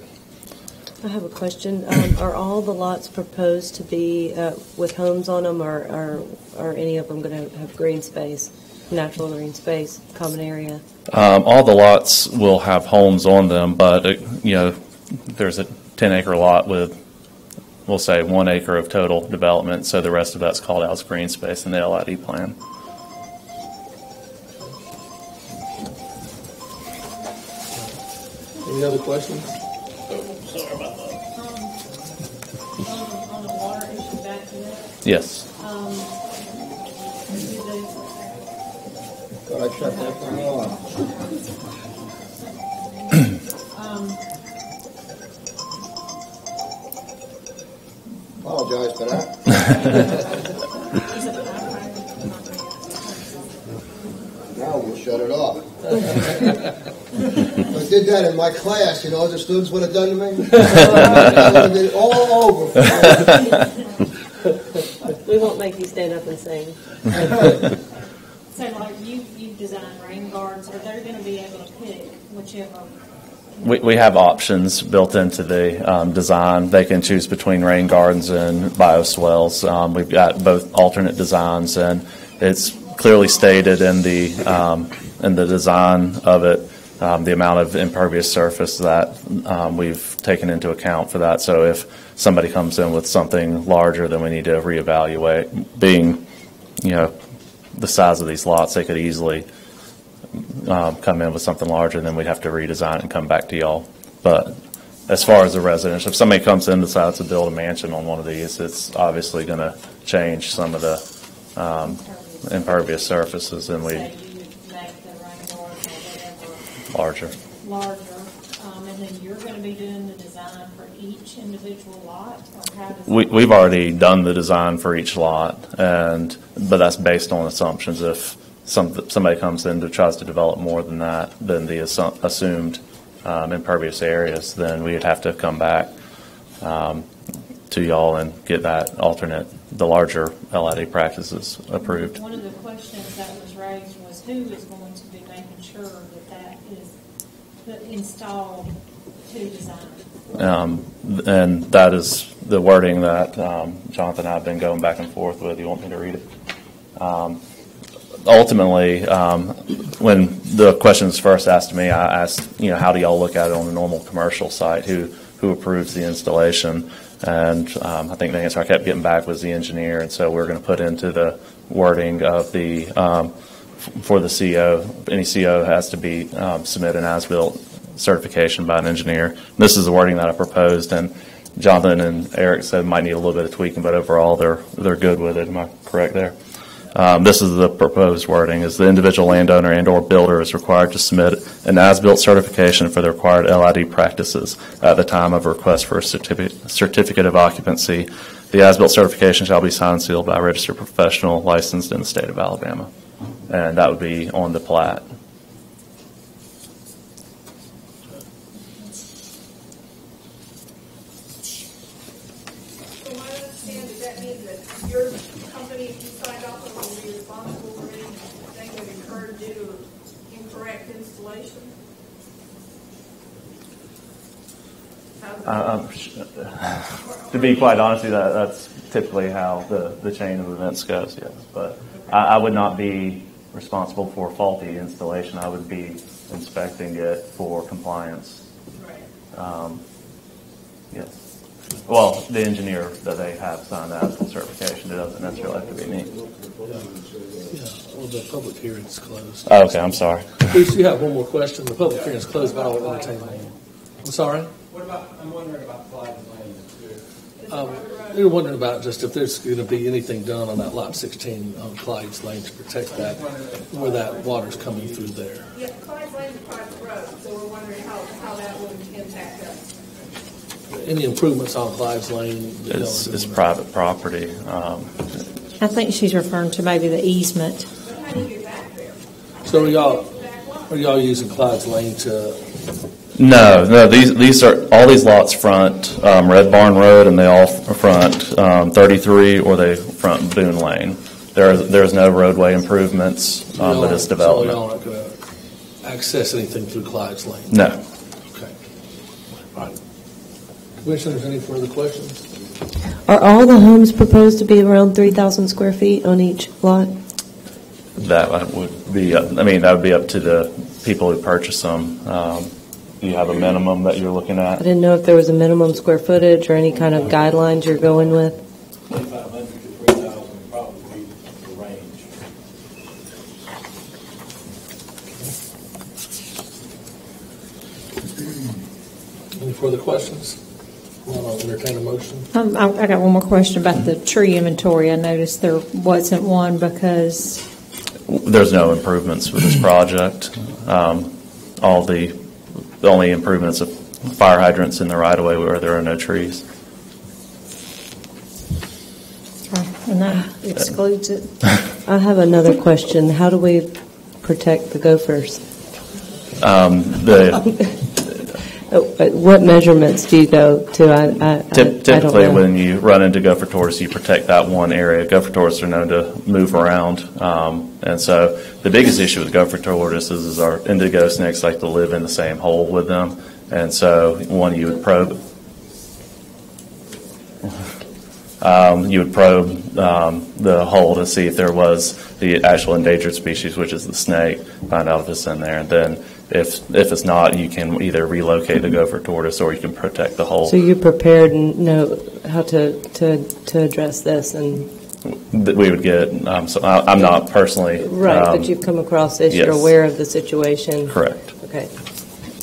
I have a question. Um, Are all the lots proposed to be uh, with homes on them, or are are any of them going to have green space, natural green space, common area? Um, all the lots will have homes on them, but, uh, you know, there's a 10-acre lot with, we'll say, one acre of total development, so the rest of that's called out as green space in the LID plan. Any other questions? Yes. Um, Thought I shut that thing off. Um, Apologize for that. Now we'll shut it off. I did that in my class, you know, the students would have done to me. I would have been all over. We won't make you stand up and sing. So like you, you design rain guards, are they gonna be able to pick whichever? We, we have options built into the um, design. They can choose between rain gardens and bioswales. Um, We've got both alternate designs, and it's clearly stated in the, um, in the design of it, um, the amount of impervious surface that um, we've taken into account for that. So if somebody comes in with something larger, then we need to reevaluate. Being, you know, the size of these lots, they could easily um, come in with something larger, then we'd have to redesign it and come back to y'all. But as far as the residential, if somebody comes in and decides to build a mansion on one of these, it's obviously going to change some of the um, impervious surfaces, and we Say you would make the rain guards or whatever larger. larger, then you're gonna be doing the design for each individual lot, or how does? We, we've already done the design for each lot, and but that's based on assumptions. If some somebody comes in and tries to develop more than that, than the assu- assumed um, impervious areas, then we'd have to come back um, to y'all and get that alternate, the larger LID practices approved. One of the questions that was raised was who is going to be making sure that that is installed Um, and that is the wording that um, Jonathan and I have been going back and forth with. You want me to read it? Um, ultimately, um, when the question was first asked to me, I asked, you know, how do y'all look at it on a normal commercial site? Who who approves the installation? And um, I think the answer I kept getting back was the engineer. And so we're going to put into the wording of the um, for the CO. Any CO has to be um, submit an as-built certification by an engineer. This is the wording that I proposed, and Jonathan and Eric said might need a little bit of tweaking, but overall they're they're good with it. Am I correct there? Um, this is the proposed wording: is the individual landowner and/or builder is required to submit an as-built certification for the required LID practices at the time of request for a certificate certificate of occupancy. The as-built certification shall be signed and sealed by a registered professional licensed in the state of Alabama, and that would be on the plat. From what I understand, does that mean that your company, if you signed off on it, will be responsible for anything that occurred due to incorrect installation? How's that? Uh, um, To be quite honest with you, that, that's typically how the, the chain of events goes, yes. But I, I would not be responsible for faulty installation. I would be inspecting it for compliance. Um, Yes. Well, the engineer that they have signed out the certification, it doesn't necessarily have to be me. Yeah, well, the public hearing's closed. Oh, Okay, I'm sorry. Please, you have one more question. The public hearing's closed, but I'll entertain one. I'm sorry? What about, I'm wondering about Clyde's Lane. Um, We were wondering about just if there's going to be anything done on that lot 16 on Clyde's Lane to protect that, where that water's coming through there. Yeah, Clyde's Lane is a private road, so we're wondering how, how that would impact us. Any improvements on Clyde's Lane? It's, it's private property. Um, I think she's referring to maybe the easement. So are y'all, are y'all using Clyde's Lane to, No, no, these, these are, all these lots front um, Red Barn Road and they all front um, 33 or they front Boone Lane. There, there's no roadway improvements um, with this y'all- So y'all development. aren't going to access anything through Clyde's Lane? No. Okay. All right. Commissioners, any further questions? Are all the homes proposed to be around 3,000 square feet on each lot? That would be, up- I mean, that would be up to the people who purchase them. Um, You have a minimum that you're looking at? I didn't know if there was a minimum square footage or any kind of guidelines you're going with. Twenty-five hundred to three thousand would probably be the range. Any further questions? Well, I'll entertain a motion. Um, I, I got one more question about the tree inventory. I noticed there wasn't one because There's no improvements with this project. Um, All the, the only improvements of fire hydrants in the right-of-way where there are no trees. And that excludes it. I have another question. How do we protect the gophers? Um, The, What measurements do you go to? I- I- I I Typically, when you run into gopher tortoise, you protect that one area. Gopher tortoise are known to move around, um, and so the biggest issue with gopher tortoises is our indigo snakes like to live in the same hole with them, and so one you would probe. Um, you would probe um, the hole to see if there was the actual endangered species, which is the snake, find out if it's in there, and then if if it's not, you can either relocate the gopher tortoise or you can protect the hole. So you're prepared and know how to, to, to address this and, that we would get. Um, so I, I'm not personally. right, um, but you've come across this, you're aware of the situation? Correct. Okay.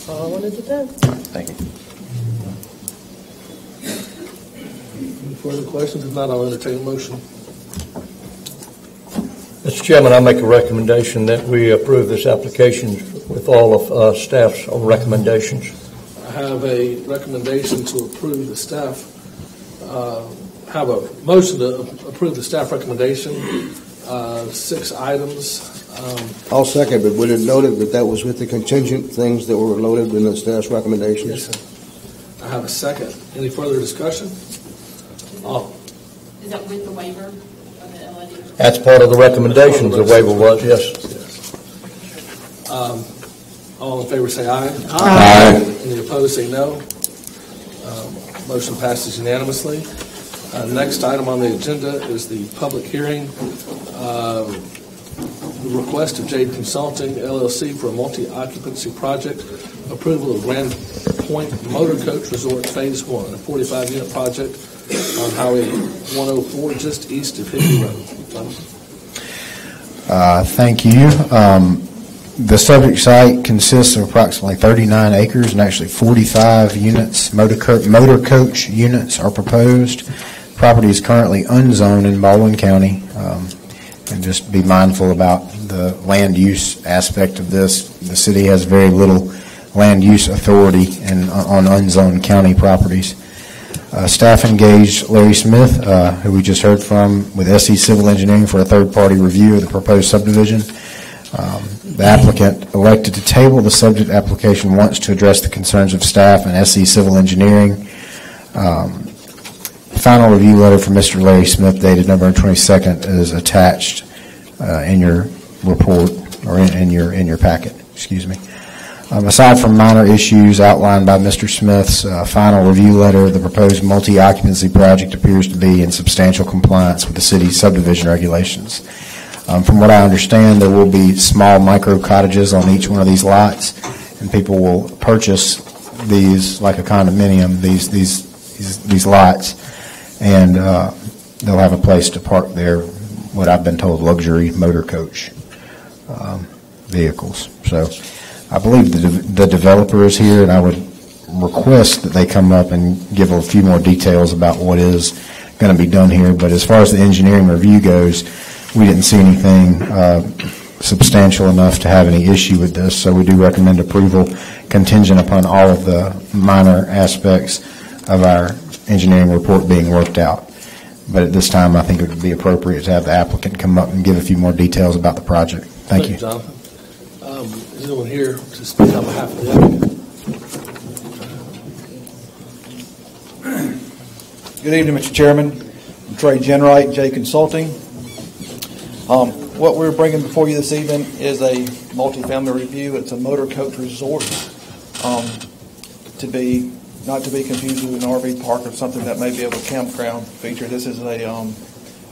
All I wanted to know. Thank you. Any further questions? If not, I'll entertain a motion. Mr. Chairman, I make a recommendation that we approve this application with all of uh, staff's recommendations. I have a recommendation to approve the staff, uh, have a motion to approve the staff recommendation, uh, six items. Um, I'll second, but would it noted that that was with the contingent things that were loaded in the staff's recommendations? Yes, sir. I have a second. Any further discussion? All, Is that with the waiver of the LID? That's part of the recommendations, the waiver was, yes. yes. um, all in favor say aye. Aye. Any opposed say no. Um, Motion passes unanimously. Uh, Next item on the agenda is the public hearing. um, The request of Jade Consulting LLC for a multi-occupancy project, approval of Grand Point Motor Coach Resort Phase One, a 45-unit project on Highway 104, just east of Hickory Road. Uh, Thank you. Um, The subject site consists of approximately 39 acres and actually 45 units, motor co- motor coach units are proposed. Property is currently unzoned in Baldwin County. Um, And just be mindful about the land use aspect of this. The city has very little land use authority in- on unzoned county properties. Uh, Staff engaged Larry Smith, uh, who we just heard from, with SE Civil Engineering for a third-party review of the proposed subdivision. Um, The applicant elected to table the subject application once to address the concerns of staff and SE Civil Engineering. Um, Final review letter from Mr. Larry Smith dated November 22nd is attached uh, in your report, or in in your, in your packet, excuse me. Um, Aside from minor issues outlined by Mr. Smith's uh, final review letter, the proposed multi-occupancy project appears to be in substantial compliance with the city's subdivision regulations. Um, From what I understand, there will be small micro cottages on each one of these lots, and people will purchase these like a condominium, these, these, these- these lots, and uh, they'll have a place to park their, what I've been told, luxury motor coach um, vehicles. So I believe the de- the developer is here, and I would request that they come up and give a few more details about what is going to be done here. But as far as the engineering review goes, we didn't see anything uh, substantial enough to have any issue with this, so we do recommend approval contingent upon all of the minor aspects of our engineering report being worked out. But at this time, I think it would be appropriate to have the applicant come up and give a few more details about the project. Thank you. Jonathan. Um, Is anyone here to speak on behalf of the applicant? Good evening, Mr. Chairman. I'm Trey Jinright, Jade Consulting. Um, What we're bringing before you this evening is a multifamily review. It's a motor coach resort, um, to be, not to be confused with an RV park or something that may be of a campground feature. This is a, um,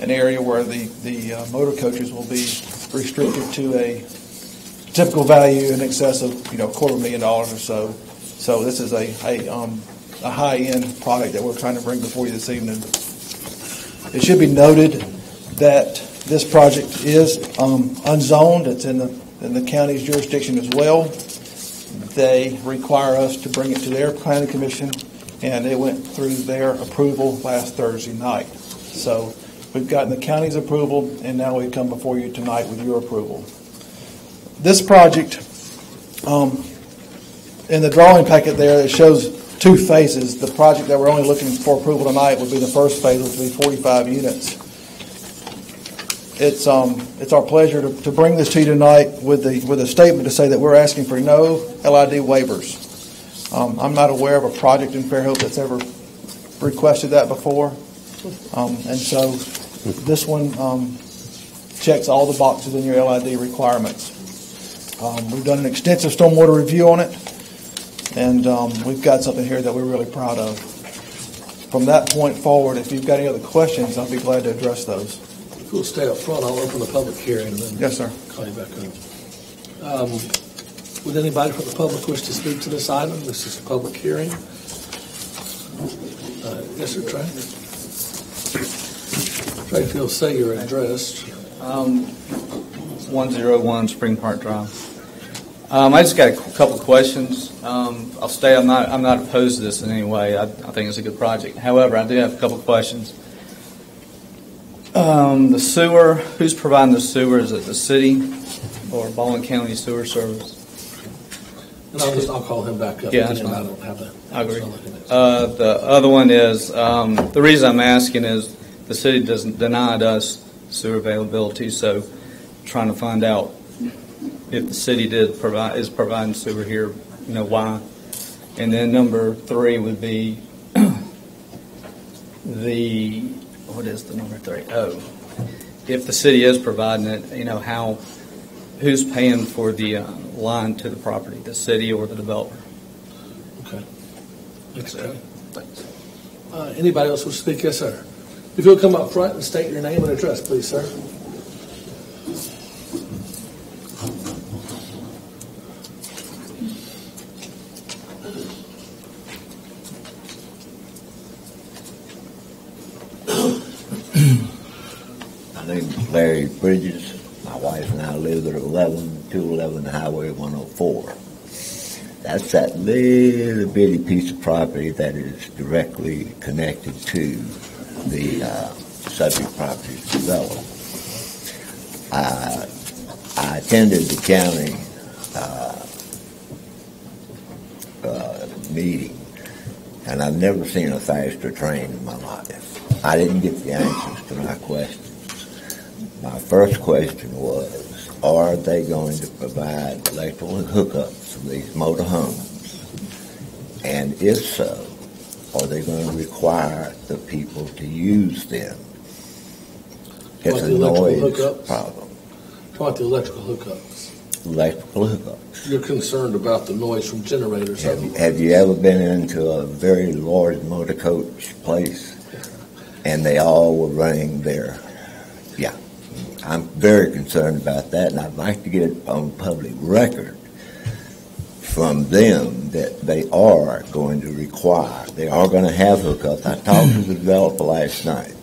an area where the, the uh, motor coaches will be restricted to a typical value in excess of, you know, a quarter million dollars or so. So this is a, a, um, a high-end product that we're trying to bring before you this evening. It should be noted that this project is um, unzoned. It's in the, in the county's jurisdiction as well. They require us to bring it to their planning commission, and it went through their approval last Thursday night. So We've gotten the county's approval, and now we come before you tonight with your approval. This project, um, in the drawing packet there, it shows two phases. The project that we're only looking for approval tonight would be the first phase, which would be 45 units. It's, um, it's our pleasure to, to bring this to you tonight with the, with a statement to say that we're asking for no LID waivers. Um, I'm not aware of a project in Fairhope that's ever requested that before. Um, and so this one, um, checks all the boxes in your LID requirements. Um, we've done an extensive stormwater review on it, and, um, we've got something here that we're really proud of. From that point forward, if you've got any other questions, I'll be glad to address those. If you'll stay up front, I'll open the public hearing and then. Yes, sir. Call you back up. Um, Would anybody from the public wish to speak to this item? This is a public hearing. Uh, Yes, sir, Trey? Trey, if you'll say your address. Um, 101 Spring Park Drive. Um, I just got a couple of questions. Um, I'll stay, I'm not, I'm not opposed to this in any way. I, I think it's a good project. However, I do have a couple of questions. Um, the sewer, who's providing the sewer? Is it the city or Baldwin County Sewer Service? And I'll just, I'll call him back up. Yeah, that's I don't have that. I agree. Uh, the other one is, um, the reason I'm asking is the city doesn't denied us sewer availability, so trying to find out if the city did provide, is providing sewer here, you know, why? And then number three would be the, what is the number three? Oh, if the city is providing it, you know, how, who's paying for the uh, line to the property, the city or the developer? Okay. Trey. Thanks. Uh, Anybody else wish speak? Yes, sir. If you'll come up front and state your name and address, please, sir. My name is Larry Bridges. My wife and I live at 11, 211 Highway 104. That's that little bitty piece of property that is directly connected to the uh, subject property development. I, I attended the county uh, uh, meeting, and I've never seen a faster train in my life. I didn't get the answers to my questions. My first question was, are they going to provide electrical hookups for these motor homes? And if so, are they going to require the people to use them? It's Like a noise problem. Talk about the electrical hookups. Electrical hookups. You're concerned about the noise from generators. Have you, have you ever been into a very large motor coach place? And they all were running their. I'm very concerned about that, and I'd like to get it on public record from them that they are going to require, they are going to have hookups. I talked to the developer last night,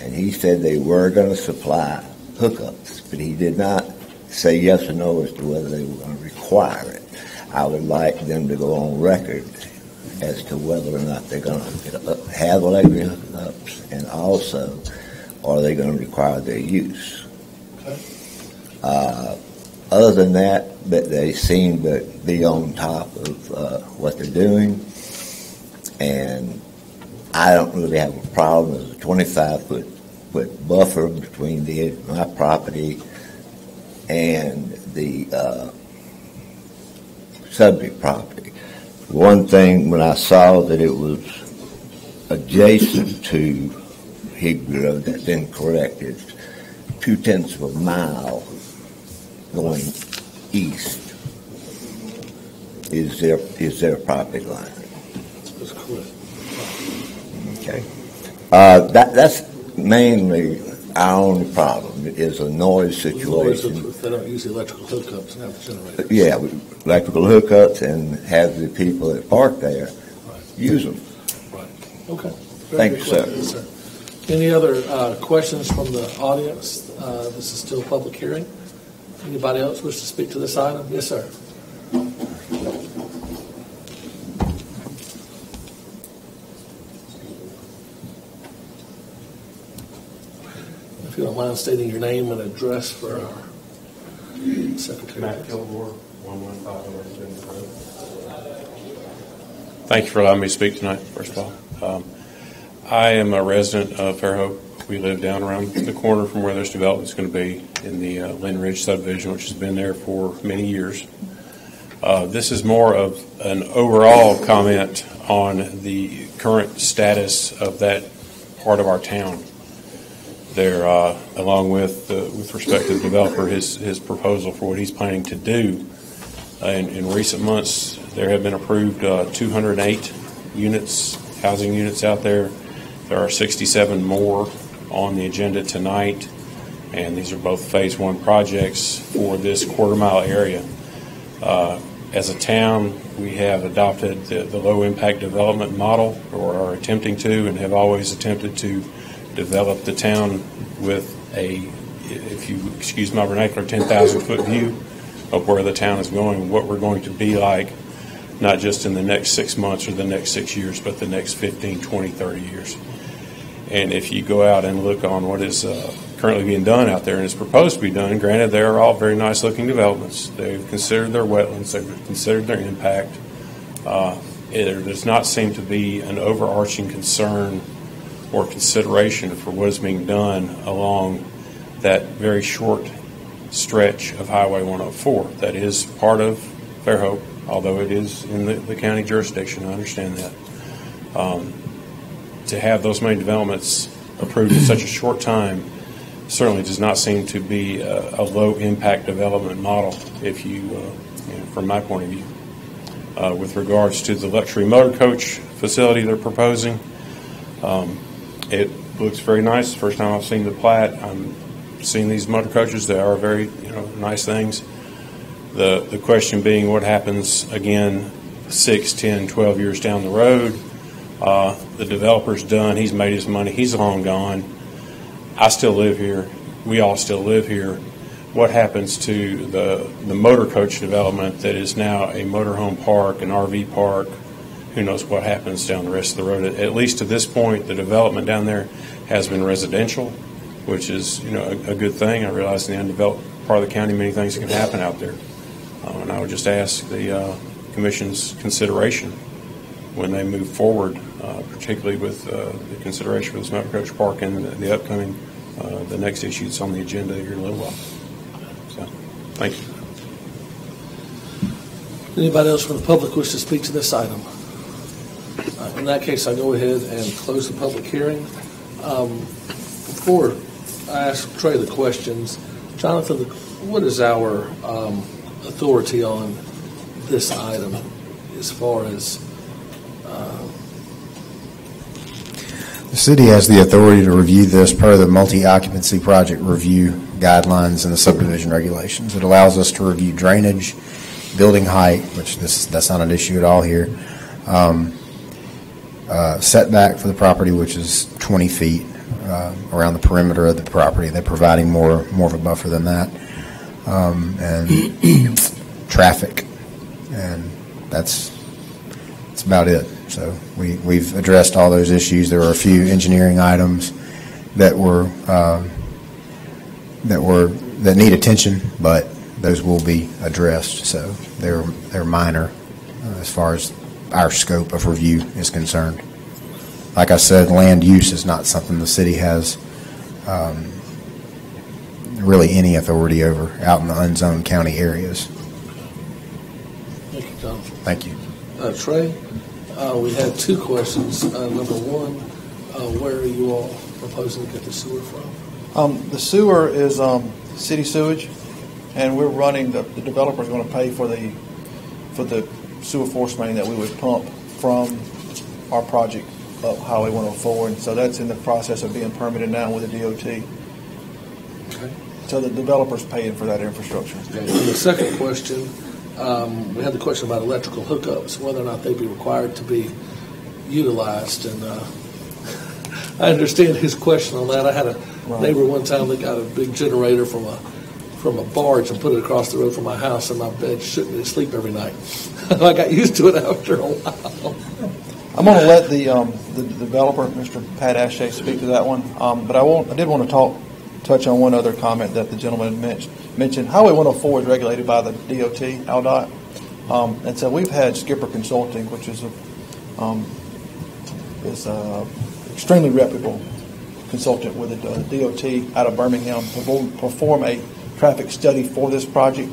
and he said they were going to supply hookups, but he did not say yes or no as to whether they were going to require it. I would like them to go on record as to whether or not they're going to have electric hookups, and also, are they going to require their use? Uh, other than that, that they seem to be on top of uh, what they're doing, and I don't really have a problem with a 25 foot foot buffer between the my property and the uh, subject property. One thing when I saw that it was adjacent to Hickory Road, that's incorrect. It's two tenths of a mile going east is their is their property line. That's correct. Okay. Uh, that that's mainly our only problem is a noise situation. they don't use the electrical hookups and have the generators. Yeah, electrical hookups and have the people that park there use them. Right. Okay. Thank you, sir. sir. Any other uh, questions from the audience? Uh, This is still a public hearing. Anybody else wish to speak to this item? Yes, sir. If you don't mind stating your name and address for our secretary. Matt Kilgore, 115 Road. Thank you for allowing me to speak tonight, first of all. Um, I am a resident of Fairhope. We live down around the corner from where this development is going to be in the uh, Lynn Ridge subdivision, which has been there for many years. Uh, This is more of an overall comment on the current status of that part of our town. There, uh, along with, uh, with respect to the developer, his, his proposal for what he's planning to do. In, in recent months, there have been approved uh, 208 units, housing units out there. There are 67 more on the agenda tonight, and these are both Phase One projects for this quarter mile area. Uh, As a town, we have adopted the, the low-impact development model, or are attempting to, and have always attempted to develop the town with a, if you excuse my vernacular, 10,000-foot view of where the town is going, what we're going to be like, not just in the next six months or the next six years, but the next 15, 20, 30 years. And if you go out and look on what is uh, currently being done out there and is proposed to be done, granted, they are all very nice looking developments. They've considered their wetlands, they've considered their impact. Uh, There does not seem to be an overarching concern or consideration for what is being done along that very short stretch of Highway 104. That is part of Fairhope, although it is in the, the county jurisdiction, I understand that. Um, to have those many developments approved in such a short time certainly does not seem to be a, a low-impact development model, if you, uh, you know, from my point of view. Uh, with regards to the luxury motor coach facility they're proposing, um, it looks very nice. First time I've seen the plat, I'm seeing these motor coaches. They are very, you know, nice things. The, the question being what happens again six, 10, 12 years down the road uh, the developer's done. He's made his money. He's long gone. I still live here. We all still live here. What happens to the the motor coach development that is now a motorhome park, an RV park? Who knows what happens down the rest of the road? At, least to this point, the development down there has been residential, which is you know a, a good thing. I realize in the undeveloped part of the county, many things can happen out there, uh, and I would just ask the uh, commission's consideration when they move forward, uh, particularly with uh, the consideration for the Smoke Coach Park and the, upcoming, uh, the next issue that's on the agenda here in a little while. So, thank you. Anybody else from the public wish to speak to this item? Uh, In that case, I'll go ahead and close the public hearing. Um, Before I ask Trey the questions, Jonathan, what is our um, authority on this item as far as, The city has the authority to review this per the multi-occupancy project review guidelines and the subdivision regulations. It allows us to review drainage, building height, which this, that's not an issue at all here, um, uh, setback for the property, which is 20 feet uh, around the perimeter of the property. They're providing more, more of a buffer than that. Um, And traffic, and that's, that's about it. So we, we've addressed all those issues. There were a few engineering items that were, um, that were, that need attention, but those will be addressed. So they're, they're minor uh, as far as our scope of review is concerned. Like I said, land use is not something the city has um, really any authority over out in the unzoned county areas. thank you, Jonathan. Thank you. Uh, Trey, uh, we had two questions. Uh, Number one, uh, where are you all proposing to get the sewer from? Um, the sewer is, um, city sewage, and we're running, the, the developer is gonna pay for the, for the sewer force main that we would pump from our project up Highway 104, and so that's in the process of being permitted now with the DOT. Okay. So the developer's paying for that infrastructure. And the second question, um, we had the question about electrical hookups, whether or not they'd be required to be utilized. And uh, I understand his question on that. I had a Right. neighbor one time that got a big generator from a from a barge and put it across the road from my house, and my bed shook me to sleep every night. I got used to it after a while. I'm going to let the, um, the developer, Mr. Pat Ashley, speak to that one. Um, but I won't, I did want to talk touch on one other comment that the gentleman mentioned. Highway 104 is regulated by the DOT, ALDOT. Um, And so we've had Skipper Consulting, which is a, um, is a extremely reputable consultant with the uh, DOT out of Birmingham, perform- perform a traffic study for this project.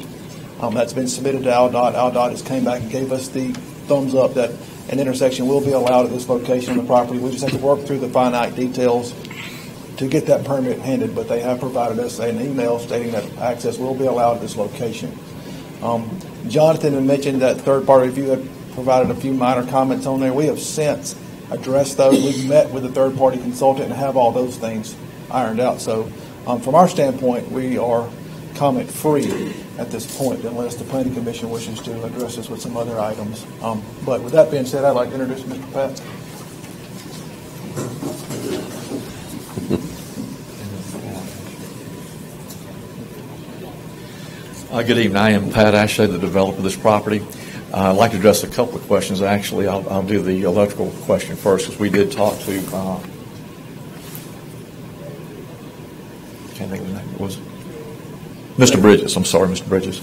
Um, That's been submitted to ALDOT. ALDOT has came back and gave us the thumbs up that an intersection will be allowed at this location on the property. We just have to work through the finite details to get that permit handed, but they have provided us an email stating that access will be allowed at this location. Um, Jonathan had mentioned that third-party review had provided a few minor comments on there. We have since addressed those. We've met with the third-party consultant and have all those things ironed out. So um, from our standpoint, we are comment-free at this point unless the planning commission wishes to address us with some other items. Um, But with that being said, I'd like to introduce Mr. Pat. Uh, Good evening. I am Pat Ashley, the developer of this property. Uh, I'd like to address a couple of questions. Actually, I'll I'll do the electrical question first, because we did talk to, uh, can't think of his name, was, Mr. Bridges, I'm sorry, Mr. Bridges.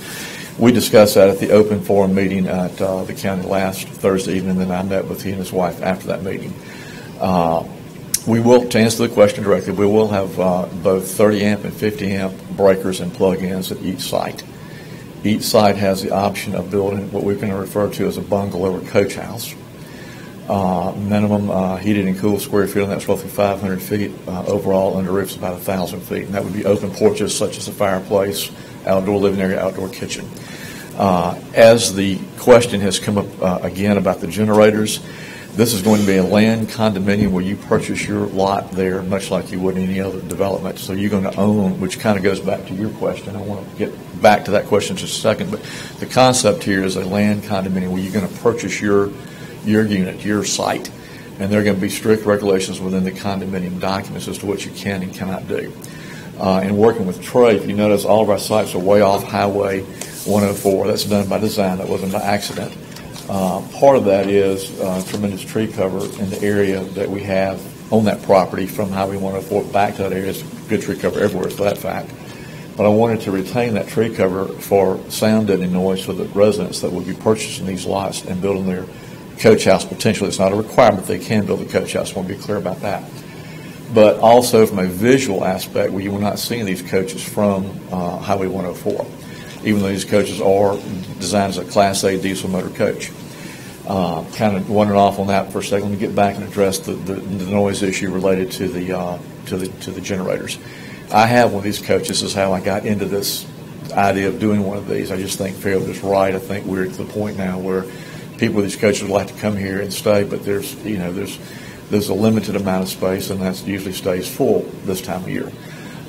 We discussed that at the open forum meeting at uh, the county last Thursday evening, and then I met with he and his wife after that meeting. Uh, We will, to answer the question directly, we will have uh, both 30 amp and 50 amp breakers and plug-ins at each site. Each site has the option of building what we're going to refer to as a bungalow or coach house. Uh, Minimum uh, heated and cooled square feet, and that's roughly 500 feet. Uh, Overall, under roof's about 1,000 feet, and that would be open porches such as a fireplace, outdoor living area, outdoor kitchen. Uh, As the question has come up uh, again about the generators, this is going to be a land condominium where you purchase your lot there, much like you would any other development. So you're going to own, which kind of goes back to your question. I want to get back to that question in just a second. But the concept here is a land condominium where you're going to purchase your, your unit, your site. And there are going to be strict regulations within the condominium documents as to what you can and cannot do. Uh, in working with Trey, if you notice, all of our sites are way off Highway 104. That's done by design. That wasn't by accident. Uh, Part of that is uh, tremendous tree cover in the area that we have on that property from Highway 104 back to that area. It's good tree cover everywhere for that fact. But I wanted to retain that tree cover for sound deadening noise for the residents that will be purchasing these lots and building their coach house potentially. It's not a requirement they can build a coach house. I want to be clear about that. But also from a visual aspect, you will not see these coaches from uh, Highway 104, even though these coaches are designed as a Class A diesel motor coach. Uh, Kind of wandering off on that for a second. Let me get back and address the, the the noise issue related to the, uh, to the, to the generators. I have one of these coaches. This is how I got into this idea of doing one of these. I just think Fairhope is right. I think we're at the point now where people with these coaches would like to come here and stay, but there's, you know, there's, there's a limited amount of space, and that usually stays full this time of year.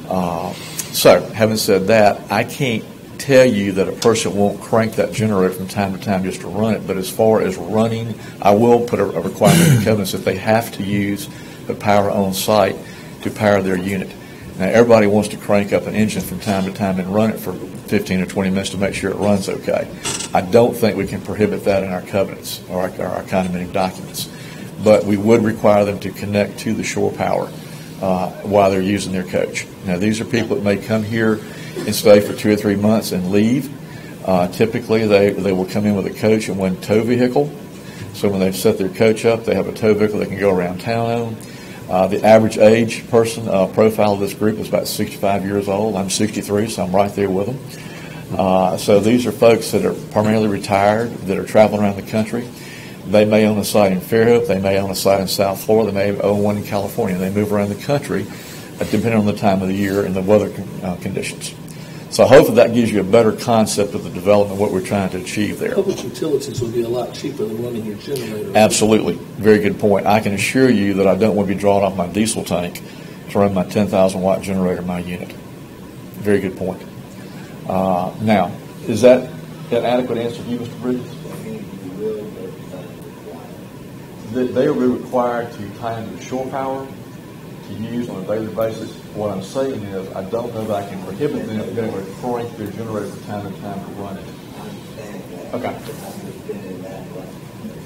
Uh, So, having said that, I can't tell you that a person won't crank that generator from time to time just to run it, but as far as running, I will put a a requirement in the covenants that they have to use the power on site to power their unit. Now, everybody wants to crank up an engine from time to time and run it for 15 or 20 minutes to make sure it runs okay. I don't think we can prohibit that in our covenants or our our condominium documents. But we would require them to connect to the shore power uh, while they're using their coach. Now, these are people that may come here and stay for two or three months and leave. Uh, Typically, they, they will come in with a coach and one tow vehicle. So when they've set their coach up, they have a tow vehicle they can go around town on. Uh, The average age person uh, profile of this group is about 65 years old. I'm 63, so I'm right there with them. Uh, So these are folks that are primarily retired, that are traveling around the country. They may own a site in Fairhope, they may own a site in South Florida, they may own one in California. They move around the country, uh, depending on the time of the year and the weather uh, conditions. So hopefully that gives you a better concept of the development, what we're trying to achieve there. Public utilities would be a lot cheaper than running your generator. Absolutely. Very good point. I can assure you that I don't want to be drawing off my diesel tank to run my 10,000 watt generator in my unit. Very good point. Uh, Now, is that an adequate answer to you, Mr. Bridges? That they will be required to tie into the shore power to use on a daily basis. What I'm saying is, I don't know that I can prohibit them from able to crank their generator from time to time to run it. Okay.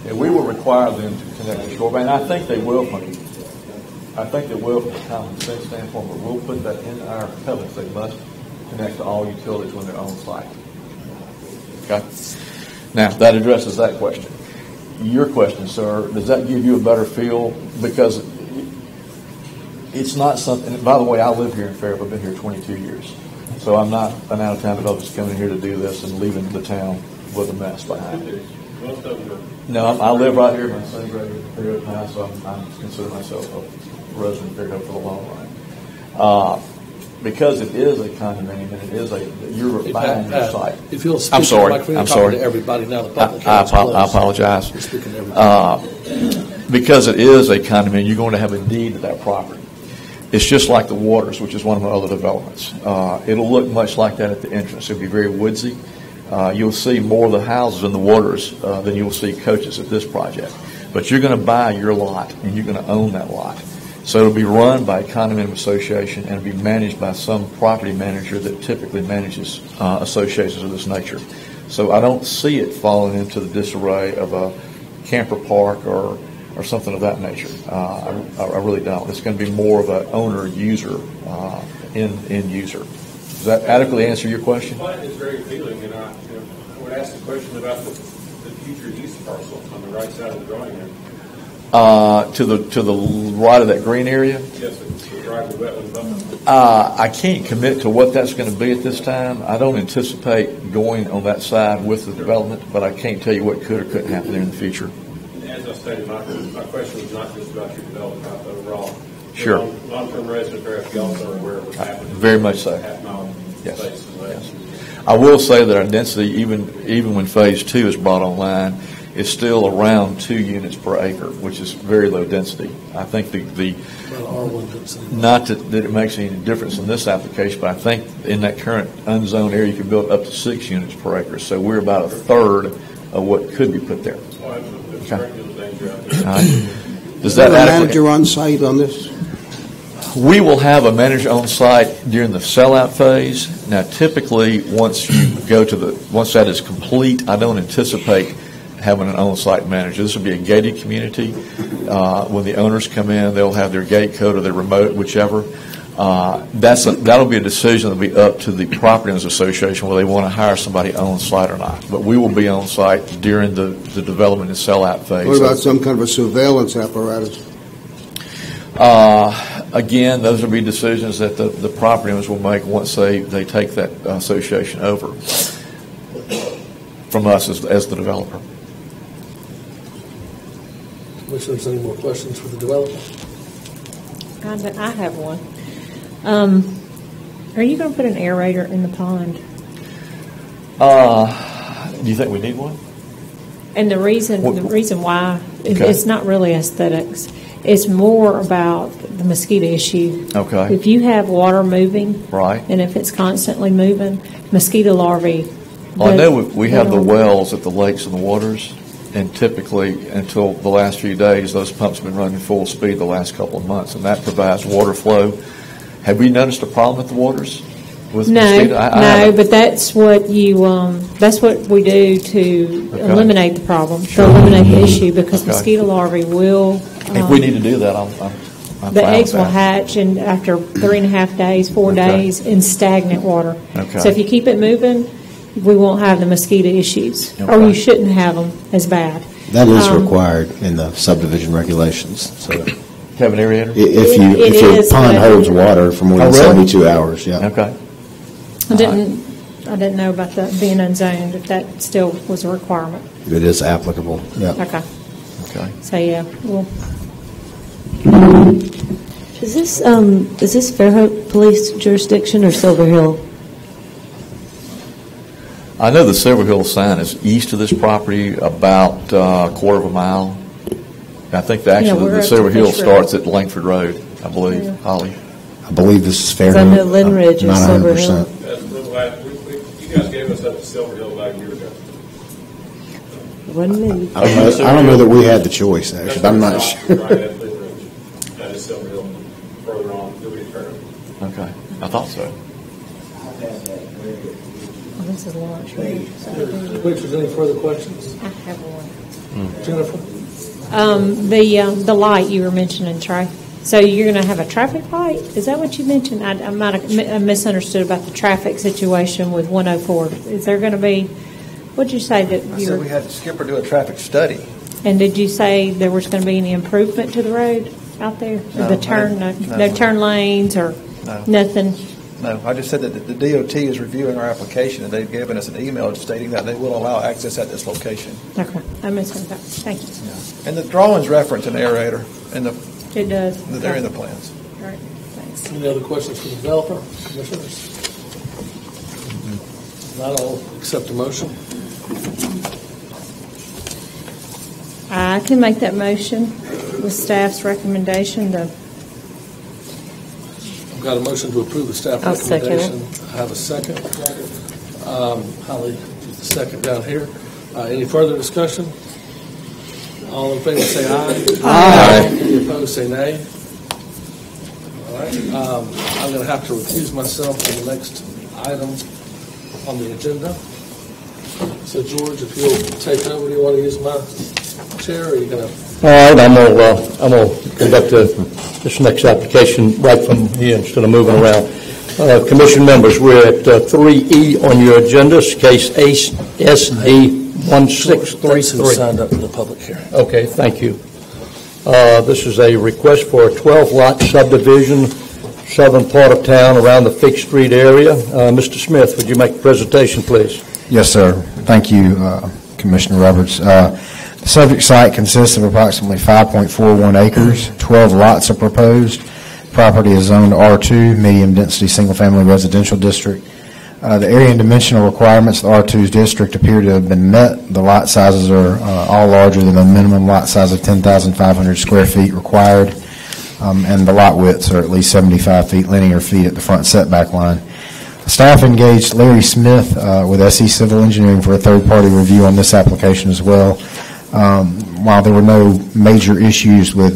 Yeah, we will require them to connect to shore, and I think they will, from I think they will from a common sense standpoint, but we'll put that in our covenants. They must connect to all utilities when they're on site. Okay? Now, that addresses that question. Your question, sir, does that give you a better feel? Because it's not something, by the way, I live here in Fairhope. I've been here 22 years. So I'm not an out-of-town developer coming here to do this and leaving the town with a mess behind. Most of them are No, I'm- I live right here, my son's right here at now, so I'm, I'm consider myself a resident of Fairhope for the long run. Uh, because it is a condominium and it is a, you're Hey, buying Pat, your site. if you'll speak I'm sorry, microphone, I'm sorry. to everybody now, the I- public I hearing's apo- I apologize. You're speaking to everybody. Uh, because it is a condominium, you're going to have a deed to that property. It's just like the Waters, which is one of my other developments. Uh, It'll look much like that at the entrance. It'll be very woodsy. Uh, You'll see more of the houses in the Waters uh, than you'll see coaches at this project. But you're going to buy your lot, and you're going to own that lot. So it'll be run by a condominium association, and it'll be managed by some property manager that typically manages uh, associations of this nature. So I don't see it falling into the disarray of a camper park or or something of that nature. Uh, I, I really don't. It's going to be more of an owner-user, uh, end, end user. Does that adequately answer your question? But it's very appealing, and I, you know, I would ask the question about the, the future use parcel on the right side of the drawing there. Uh, to the to the right of that green area, Yes, the driveway wetland buffer. uh, I can't commit to what that's going to be at this time. I don't anticipate going on that side with the development, but I can't tell you what could or couldn't happen there in the future. As I stated, my, my question was not just about your development, but overall. Sure. Long- Long-term resident, also are aware of what's uh, happening. Very much so. Yes. space. I will say that our density, even even when phase two is brought online, is still around two units per acre, which is very low density. I think the, the Well, R1 not that, that it makes any difference in this application, but I think in that current unzoned area, you can build up to six units per acre. So we're about a third of what could be put there. Okay. Great deal of danger out All Does that a manager on site on this? We will have a manager on site during the sellout phase. Now, typically, once you go to the, once that is complete, I don't anticipate having an on-site manager. This will be a gated community. Uh, When the owners come in, they'll have their gate code or their remote, whichever. Uh, That's, a- that'll be a decision that'll be up to the property owners association whether they want to hire somebody on-site or not. But we will be on-site during the, the development and sellout phase. What about some kind of a surveillance apparatus? Uh, Again, those will be decisions that the, the property owners will make once they, they take that association over from us as, as the developer. Commissioners, any more questions for the developer? I I have one. Um, Are you going to put an aerator in the pond? Uh, do you think we need one? And the reason, What- the reason why, Okay. it's not really aesthetics. It's more about the mosquito issue. Okay. If you have water moving, Right. and if it's constantly moving, mosquito larvae. Well, I know we, we have the wells at the lakes and the waters, and typically, until the last few days, those pumps have been running full speed the last couple of months, and that provides water flow. Have we noticed a problem with the waters with No. I- I no, haven't. but that's what you, um, that's what we do to Okay. eliminate the problem, to Sure. eliminate the issue, because Okay. mosquito larvae will. If we um, need to do that, I'm, I'm, I'm The eggs will hatch and after three and a half days, four Okay. days in stagnant water. Okay. So if you keep it moving, we won't have the mosquito issues, or Okay. you shouldn't have them as bad. That is Um, required in the subdivision regulations, so. Have an aerator? If you, It- if your it is, pond but- holds water for more Oh, than really? 72 hours, yeah. Okay. I didn't, I didn't know about that being unzoned, if that still was a requirement. It is applicable, yeah. Okay, Okay. so yeah, well, Is this, um, is this Fairhope Police jurisdiction or Silver Hill? I know the Silver Hill sign is east of this property, about uh, a quarter of a mile. I think the, Yeah, actually, we're the up to Silver Hill Fish Road. starts at Langford Road, I believe, Yeah. Holly. I believe this is fair. Because I know Lynn Ridge or Not Silver 100%. Hill. That's a last, we, we, you guys gave us that to Silver Hill about a year ago. Wasn't me. I don't know- I don't know that we had the choice, actually, but I'm not sure. Right at Blue Ridge. That is Silver Hill, further on, Liberty Trail. Okay, I thought so. oh, this is launch, right? So- Commissioners, any further questions? I have one. Jennifer? Um, the, um, the light you were mentioning, Trey, So you're going to have a traffic light? Is that what you mentioned? I, I might have I misunderstood about the traffic situation with 104. Is there going to be, what'd you say that I you said we had Skipper do a traffic study. and did you say there was going to be any improvement to the road out there? No, The turn, no, no No. turn lanes or No. nothing? No, I just said that the the DOT is reviewing our application, and they've given us an email stating that they will allow access at this location. Okay, I misunderstood. that. Thank you. And the drawings reference an aerator in the, It does. they're in the plans. All right, thanks. Any other questions for the developer, commissioners? Not all, accept a motion. I can make that motion with staff's recommendation to I've got a motion to approve the staff I'll second it. recommendation. I have a second. Um, Holly, second down here. Uh, Any further discussion? All in favor, say aye. Aye. Any opposed, say nay. All right, um, I'm going to have to recuse myself from the next item on the agenda. So George, if you'll take over, do you want to use my chair, or are you going to? All right, I'm going to, I'm going to conduct uh, this next application right from here instead of moving around. Uh, Commission members, we're at uh, 3E on your agenda, case Ace SD That's who 1633. signed up for the public hearing. Okay, thank you. Uh, This is a request for a 12-lot subdivision, southern part of town, around the Fifth Street area. Uh, Mr. Smith, would you make a presentation, please? Yes, sir. Thank you, uh, Commissioner Roberts. The subject site consists of approximately 5.41 acres. 12 lots are proposed. Property is zoned R2, medium-density, single-family residential district. Uh, The area and dimensional requirements of R2's district appear to have been met. The lot sizes are uh, all larger than the minimum lot size of 10,500 square feet required, Um, and the lot widths are at least 75 feet linear feet at the front setback line. Staff engaged Larry Smith uh, with SE Civil Engineering for a third-party review on this application as well. Um, While there were no major issues with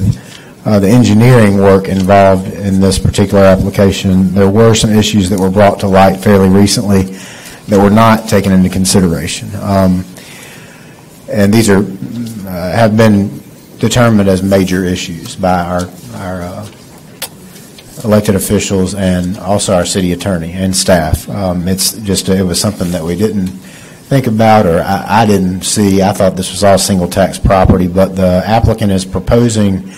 uh, the engineering work involved in this particular application, there were some issues that were brought to light fairly recently that were not taken into consideration. Um, And these are, uh, have been determined as major issues by our our uh, elected officials and also our city attorney and staff. Um, It's just, it was something that we didn't think about, or I I didn't see. I thought this was all single-tax property, but the applicant is proposing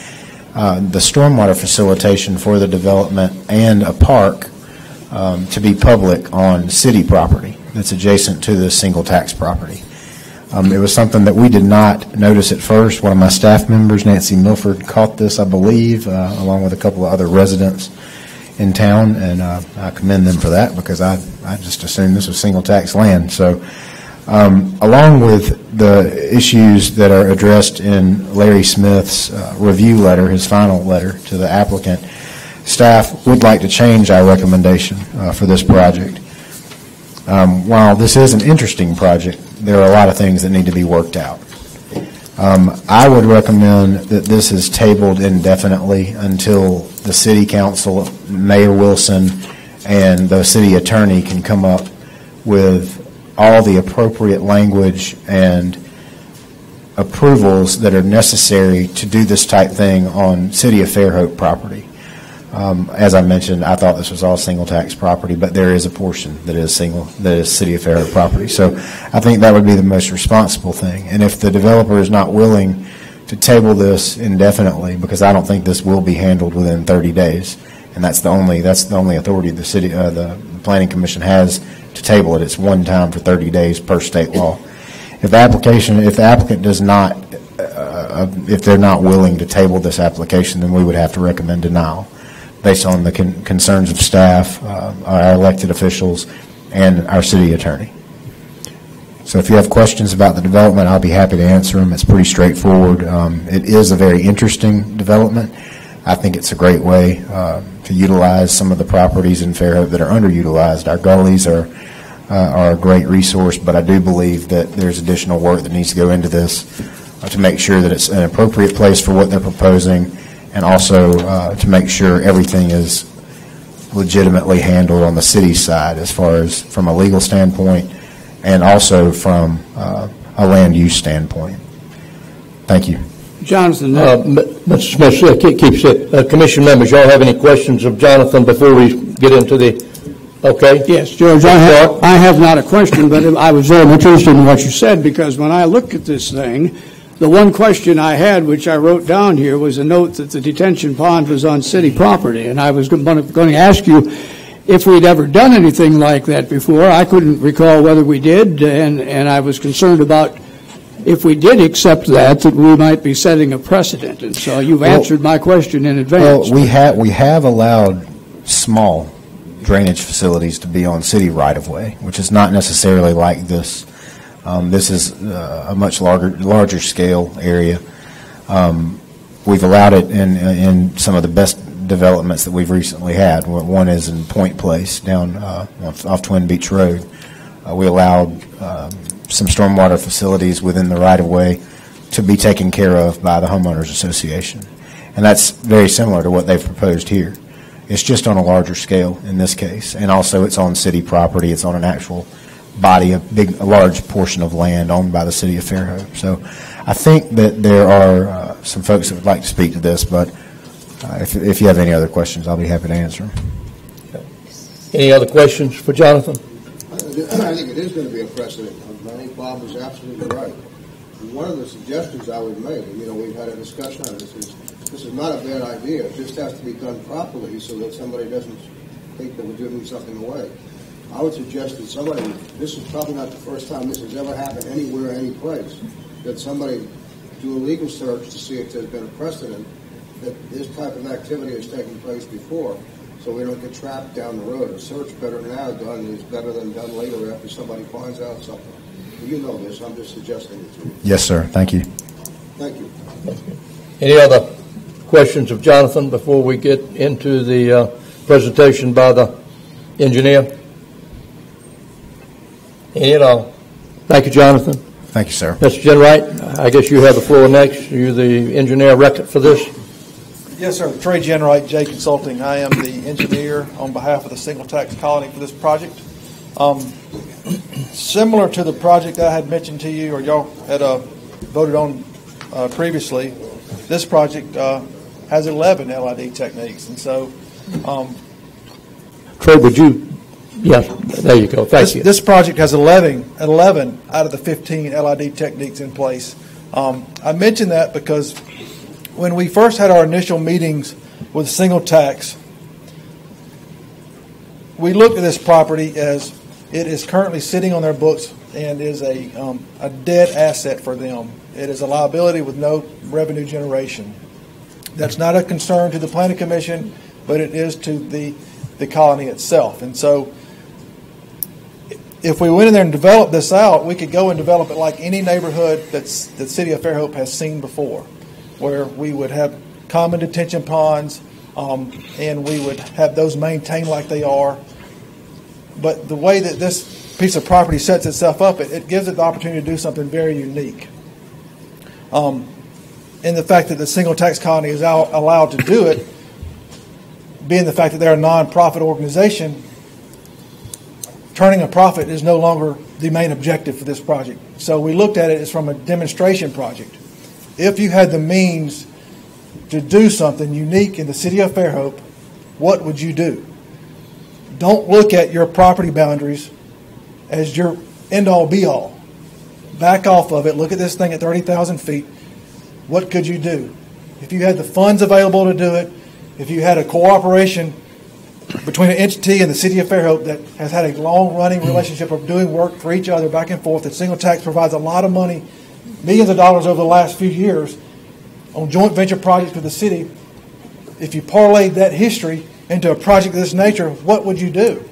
uh, the stormwater facilitation for the development and a park um, to be public on city property that's adjacent to the single-tax property. Um, It was something that we did not notice at first. One of my staff members, Nancy Milford, caught this, I believe, uh, along with a couple of other residents in town, and uh, I commend them for that because I, I just assumed this was single-tax land. So um, along with the issues that are addressed in Larry Smith's uh, review letter, his final letter to the applicant, staff would like to change our recommendation uh, for this project. Um, While this is an interesting project, there are a lot of things that need to be worked out. Um, I would recommend that this is tabled indefinitely until the city council, Mayor Wilson, and the city attorney can come up with all the appropriate language and approvals that are necessary to do this type thing on City of Fairhope property. Um, As I mentioned, I thought this was all single-tax property, but there is a portion that is single, that is City of Fairhope property. So I think that would be the most responsible thing. And if the developer is not willing to table this indefinitely, because I don't think this will be handled within 30 days, and that's the only, that's the only authority the city, uh, the planning commission has to table it. It's one time for 30 days per state law. If the application, if the applicant does not, uh, if they're not willing to table this application, then we would have to recommend denial based on the con- concerns of staff, uh, our elected officials, and our city attorney. So if you have questions about the development, I'll be happy to answer them. It's pretty straightforward. Um, It is a very interesting development. I think it's a great way uh, to utilize some of the properties in Fairhope that are underutilized. Our gullies are, uh, are a great resource, but I do believe that there's additional work that needs to go into this uh, to make sure that it's an appropriate place for what they're proposing, and also uh, to make sure everything is legitimately handled on the city side as far as from a legal standpoint and also from uh, a land use standpoint. Thank you. Jonathan, Uh, Mr. Smith, uh, keep- it, uh, commission members, y'all have any questions of Jonathan before we get into the, okay? Yes, George, I have, I have not a question, but I was very interested in what you said, because when I looked at this thing, the one question I had, which I wrote down here, was a note that the detention pond was on city property, and I was going to ask you if we'd ever done anything like that before. I couldn't recall whether we did, and, and I was concerned about if we did accept that, that we might be setting a precedent, and so you've Well- answered my question in advance. Well, we have, we have allowed small drainage facilities to be on city right-of-way, which is not necessarily like this. Um, This is uh, a much larger, larger scale area. Um, We've allowed it in, in some of the best developments that we've recently had. One one is in Point Place down uh, off off Twin Beach Road. Uh, We allowed um, some stormwater facilities within the right-of-way to be taken care of by the homeowners association. And that's very similar to what they've proposed here. It's just on a larger scale in this case, and also it's on city property, it's on an actual body, a big, a large portion of land owned by the city of Fairhope. So I think that there are uh, some folks that would like to speak to this, but uh, if, if you have any other questions, I'll be happy to answer them. Any other questions for Jonathan? I think it is going to be a precedent. I think Bob is absolutely right. And One of the suggestions I would make, you know, we've had a discussion on this, is this is not a bad idea. It just has to be done properly so that somebody doesn't think that we're giving something away. I would suggest that somebody, this is probably not the first time this has ever happened anywhere, any place, that somebody do a legal search to see if there's been a precedent that this type of activity has taken place before, so we don't get trapped down the road. A search better now done is better than done later after somebody finds out something. You know this, I'm just suggesting it to you. Yes, sir. Thank you. Thank you. Any other questions of Jonathan before we get into the uh, presentation by the engineer? Any at all? Thank you, Jonathan. Thank you, sir. Mr. Jinright, I guess you have the floor next. You're the engineer record for this. Yes, sir. Trey Jinright, Jade Consulting. I am the engineer on behalf of the single tax colony for this project. Um, Similar to the project I had mentioned to you, or y'all had uh, voted on uh, previously, this project uh, has 11 LID techniques. And so um, Trey, would you, yes, there you go. Thank this, you. This project has 11, 11 out of the 15 LID techniques in place. Um, I mention that because when we first had our initial meetings with single tax, we looked at this property as it is currently sitting on their books and is a, um, a dead asset for them. It is a liability with no revenue generation. That's not a concern to the planning commission, but it is to the, the colony itself. And so if we went in there and developed this out, we could go and develop it like any neighborhood that's the city of Fairhope has seen before, where we would have common detention ponds, um, and we would have those maintained like they are. But the way that this piece of property sets itself up, it, it gives it the opportunity to do something very unique. Um, and the fact that the single tax colony is out, allowed to do it, being the fact that they're a nonprofit organization, turning a profit is no longer the main objective for this project. So we looked at it as from a demonstration project. If you had the means to do something unique in the city of Fairhope, what would you do? Don't look at your property boundaries as your end all be all. Back off of it. Look at this thing at 30,000 feet. What could you do? If you had the funds available to do it, if you had a cooperation between an entity and the city of Fairhope that has had a long running relationship of doing work for each other back and forth, that single tax provides a lot of money, millions of dollars over the last few years on joint venture projects with the city. If you parlayed that history into a project of this nature, what would you do?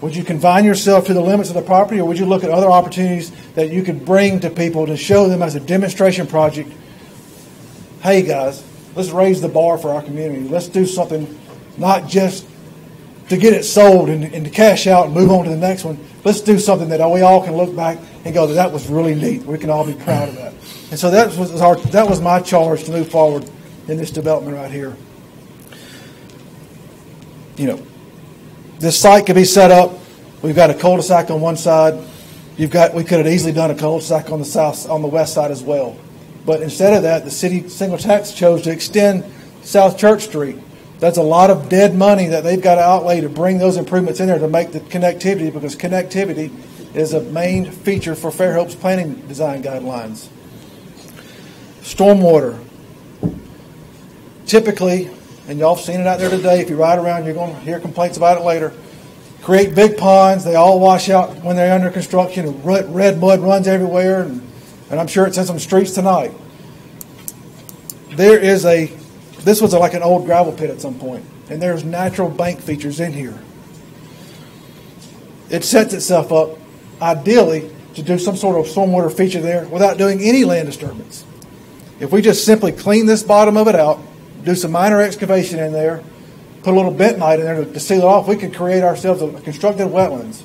Would you confine yourself to the limits of the property, or would you look at other opportunities that you could bring to people to show them as a demonstration project? Hey, guys, let's raise the bar for our community. Let's do something not just to get it sold and, and to cash out and move on to the next one. Let's do something that we all can look back and go, that was really neat. We can all be proud of that. And so that was our, that was my charge to move forward in this development right here. You know, this site could be set up. We've got a cul-de-sac on one side. You've got we could have easily done a cul-de-sac on the south on the west side as well. But instead of that, the city single tax chose to extend South Church Street. That's a lot of dead money that they've got to outlay to bring those improvements in there to make the connectivity, because connectivity is a main feature for Fairhope's planning design guidelines. Stormwater. Typically, and y'all have seen it out there today, if you ride around, you're going to hear complaints about it later. Create big ponds, they all wash out when they're under construction, red mud runs everywhere, and, and I'm sure it's in some streets tonight. There is a, this was like an old gravel pit at some point, and there's natural bank features in here. It sets itself up ideally to do some sort of stormwater feature there without doing any land disturbance. If we just simply clean this bottom of it out, do some minor excavation in there, put a little bentonite in there to, to seal it off, we could create ourselves a constructed wetlands.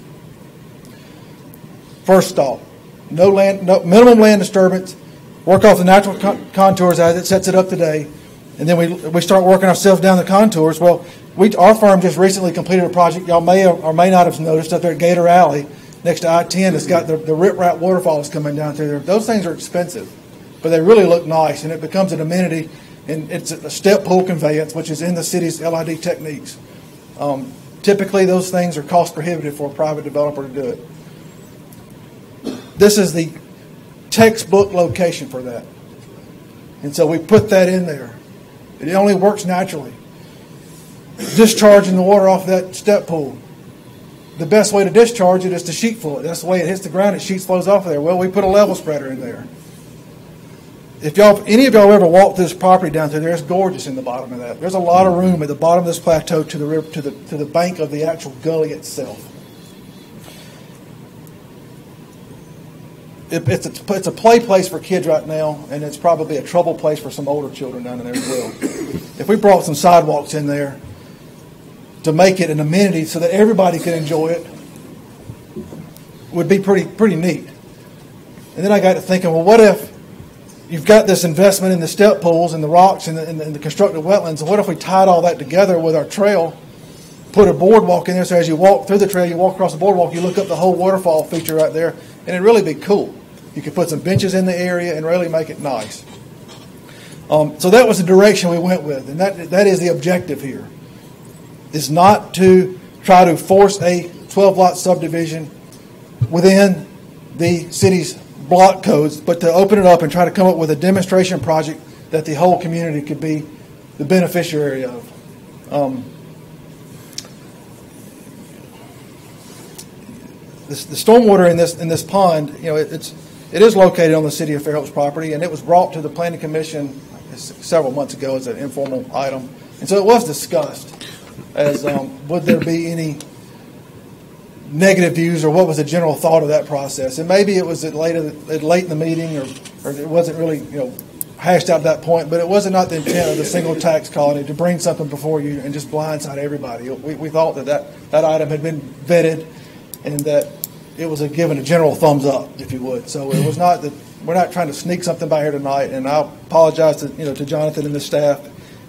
First off, no land, no minimum land disturbance. Work off the natural con- contours as it sets it up today, and then we we start working ourselves down the contours. Well, we our firm just recently completed a project y'all may or may not have noticed up there at Gator Alley next to I-10. It's got the, the rip rap waterfalls coming down through there. Those things are expensive, but they really look nice, and it becomes an amenity. And it's a step pool conveyance, which is in the city's LID techniques. Um, typically, those things are cost prohibitive for a private developer to do it. This is the textbook location for that. And so we put that in there. It only works naturally. Discharging the water off that step pool. The best way to discharge it is to sheet flow it. That's the way it hits the ground, it sheet flows off of there. Well, we put a level spreader in there. If y'all, any of y'all ever walked this property down through there, it's gorgeous in the bottom of that. There's a lot of room at the bottom of this plateau to the river, to the to the bank of the actual gully itself. It, it's a it's a play place for kids right now, and it's probably a trouble place for some older children down in there as well. If we brought some sidewalks in there to make it an amenity so that everybody could enjoy it, would be pretty pretty neat. And then I got to thinking, well, what if you've got this investment in the step pools and the rocks and the, and the, and the constructed wetlands. And what if we tied all that together with our trail, put a boardwalk in there so as you walk through the trail, you walk across the boardwalk, you look up the whole waterfall feature right there, and it'd really be cool. You could put some benches in the area and really make it nice. Um, so that was the direction we went with, and that that is the objective here. Is not to try to force a 12 lot subdivision within the city's block codes, but to open it up and try to come up with a demonstration project that the whole community could be the beneficiary of. Um, this, the stormwater in this in this pond, you know, it, it's it is located on the city of Fairhope's property, and it was brought to the planning commission several months ago as an informal item, and so it was discussed as um, would there be any negative views or what was the general thought of that process. And maybe it was at late, at late in the meeting or, or it wasn't really, you know, hashed out at that point, but it wasn't not the intent of the single tax colony to bring something before you and just blindside everybody. We, we thought that, that that item had been vetted and that it was a given a general thumbs up, if you would. So it was not that we're not trying to sneak something by here tonight. And I apologize to you know to Jonathan and the staff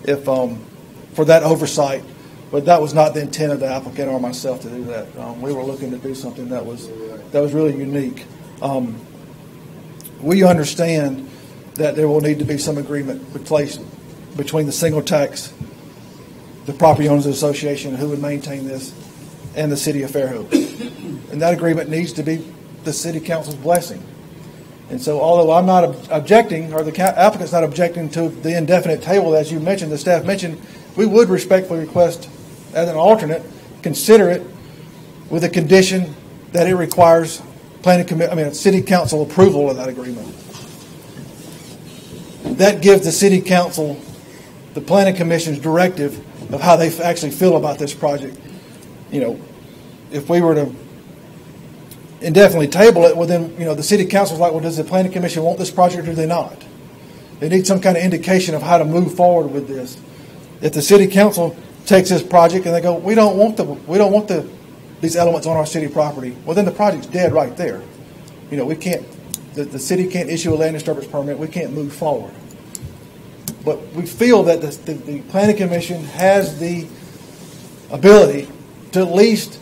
if um, for that oversight. But that was not the intent of the applicant or myself to do that. Um, we were looking to do something that was that was really unique. Um, we understand that there will need to be some agreement placed between the single tax, the property owners association who would maintain this, and the city of Fairhope. And that agreement needs to be the city council's blessing. And so, although I'm not ob- objecting, or the ca- applicant's not objecting to the indefinite table, as you mentioned, the staff mentioned, we would respectfully request, as an alternate, consider it with a condition that it requires planning commit, I mean, city council approval of that agreement. That gives the city council the planning commission's directive of how they actually feel about this project. You know, if we were to indefinitely table it, well then, you know, the city council's like, well, does the planning commission want this project or do they not? They need some kind of indication of how to move forward with this. If the city council takes this project and they go, we don't want the, we don't want the, these elements on our city property, well then the project's dead right there. You know, we can't, the, the city can't issue a land disturbance permit, we can't move forward. But we feel that the, the, the planning commission has the ability to at least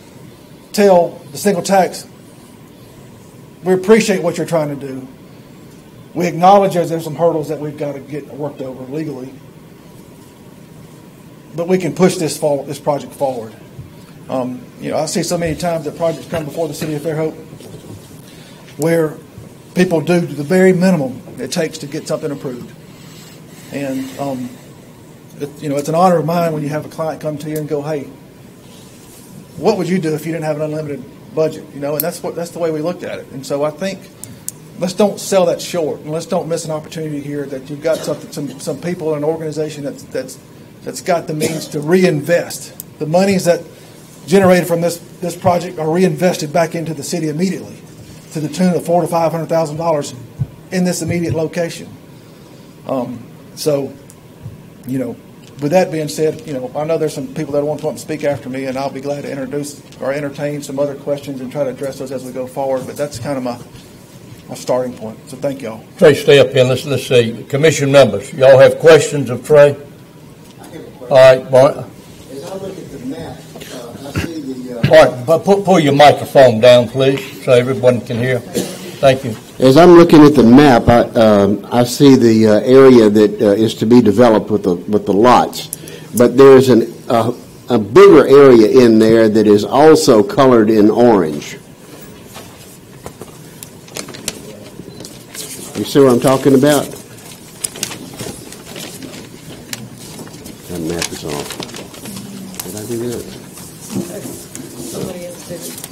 tell the single tax, we appreciate what you're trying to do. We acknowledge there's, there's some hurdles that we've got to get worked over legally. But we can push this fall, this project forward. Um, you know, I see so many times that projects come before the city of Fairhope where people do the very minimum it takes to get something approved. And, um, it, you know, it's an honor of mine when you have a client come to you and go, hey, what would you do if you didn't have an unlimited budget? You know, and that's what, that's the way we looked at it. And so I think, let's don't sell that short, and let's don't miss an opportunity here that you've got something, some, some people in an organization that's, that's, that's got the means to reinvest. The monies that generated from this, this project are reinvested back into the city immediately to the tune of four to five hundred thousand dollars in this immediate location. Um, so, you know, with that being said, you know, I know there's some people that want to speak after me, and I'll be glad to introduce or entertain some other questions and try to address those as we go forward. But that's kind of my my starting point. So thank y'all. Trey, stay up here. Let's, let's see. Commission members, y'all have questions of Trey? All right, Bart. As I look at the map, uh, I see the, uh. Right, but pull, pull your microphone down, please, so everyone can hear. Thank you. As I'm looking at the map, I, um, I see the uh, area that uh, is to be developed with the, with the lots. But there's an, a bigger area in there that is also colored in orange. You see what I'm talking about? That map is off. I do that? Somebody else did it.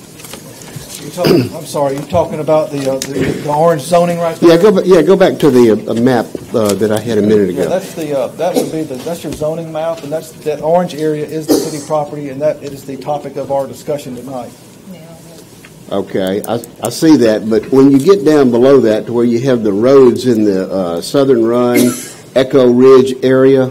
You talking, I'm sorry, you're talking about the, uh, the, the orange zoning right there? Yeah, go, ba- yeah, go back to the uh, map uh, that I had a minute Yeah, ago. that's the, uh, that would be the, that's your zoning map, and that's, that orange area is the city property, and that is the topic of our discussion tonight. Okay, I, I see that, but when you get down below that to where you have the roads in the uh, Southern Run, Echo Ridge area,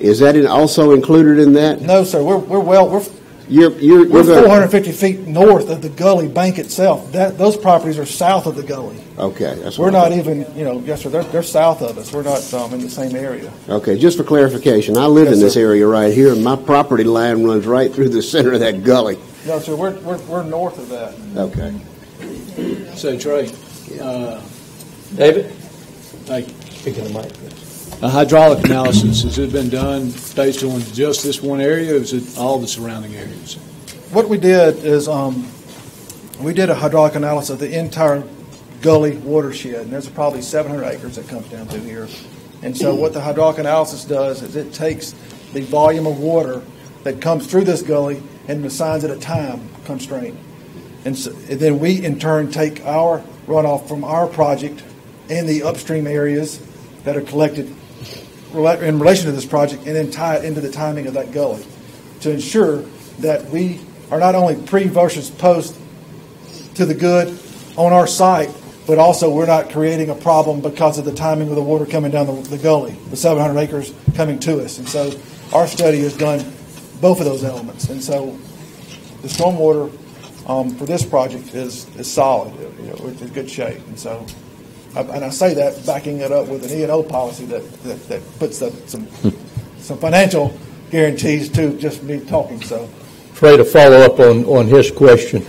is that in- also included in that? No, sir, we're, we're well, we're, You're, you're, we're 450 feet north of the gully bank itself. That, those properties are south of the gully. Okay, that's We're not even, you know, yes, sir, they're, they're south of us. We're not, um, in the same area. Okay, just for clarification, I live Yes, in this sir. area right here, and my property line runs right through the center of that gully. No, sir, we're, we're, we're north of that. Okay. So Trey, uh, David? thank you. Speaking of mic, please. A hydraulic analysis, has it been done based on just this one area, or is it all the surrounding areas? What we did is, um, we did a hydraulic analysis of the entire gully watershed, and there's probably 700 acres that comes down through here. And so what the hydraulic analysis does is it takes the volume of water that comes through this gully and assigns it a time constraint. And, so, and then we, in turn, take our runoff from our project and the upstream areas that are collected in relation to this project and then tie it into the timing of that gully to ensure that we are not only pre versus post to the good on our site, but also we're not creating a problem because of the timing of the water coming down the, the gully, the 700 acres coming to us. And so our study has done both of those elements. And so the stormwater um, for this project is, is solid, you know, it's in good shape. And so, and I say that backing it up with an E and O policy that, that, that puts up some, some financial guarantees to just me talking, so. Trey, to follow up on, on his question,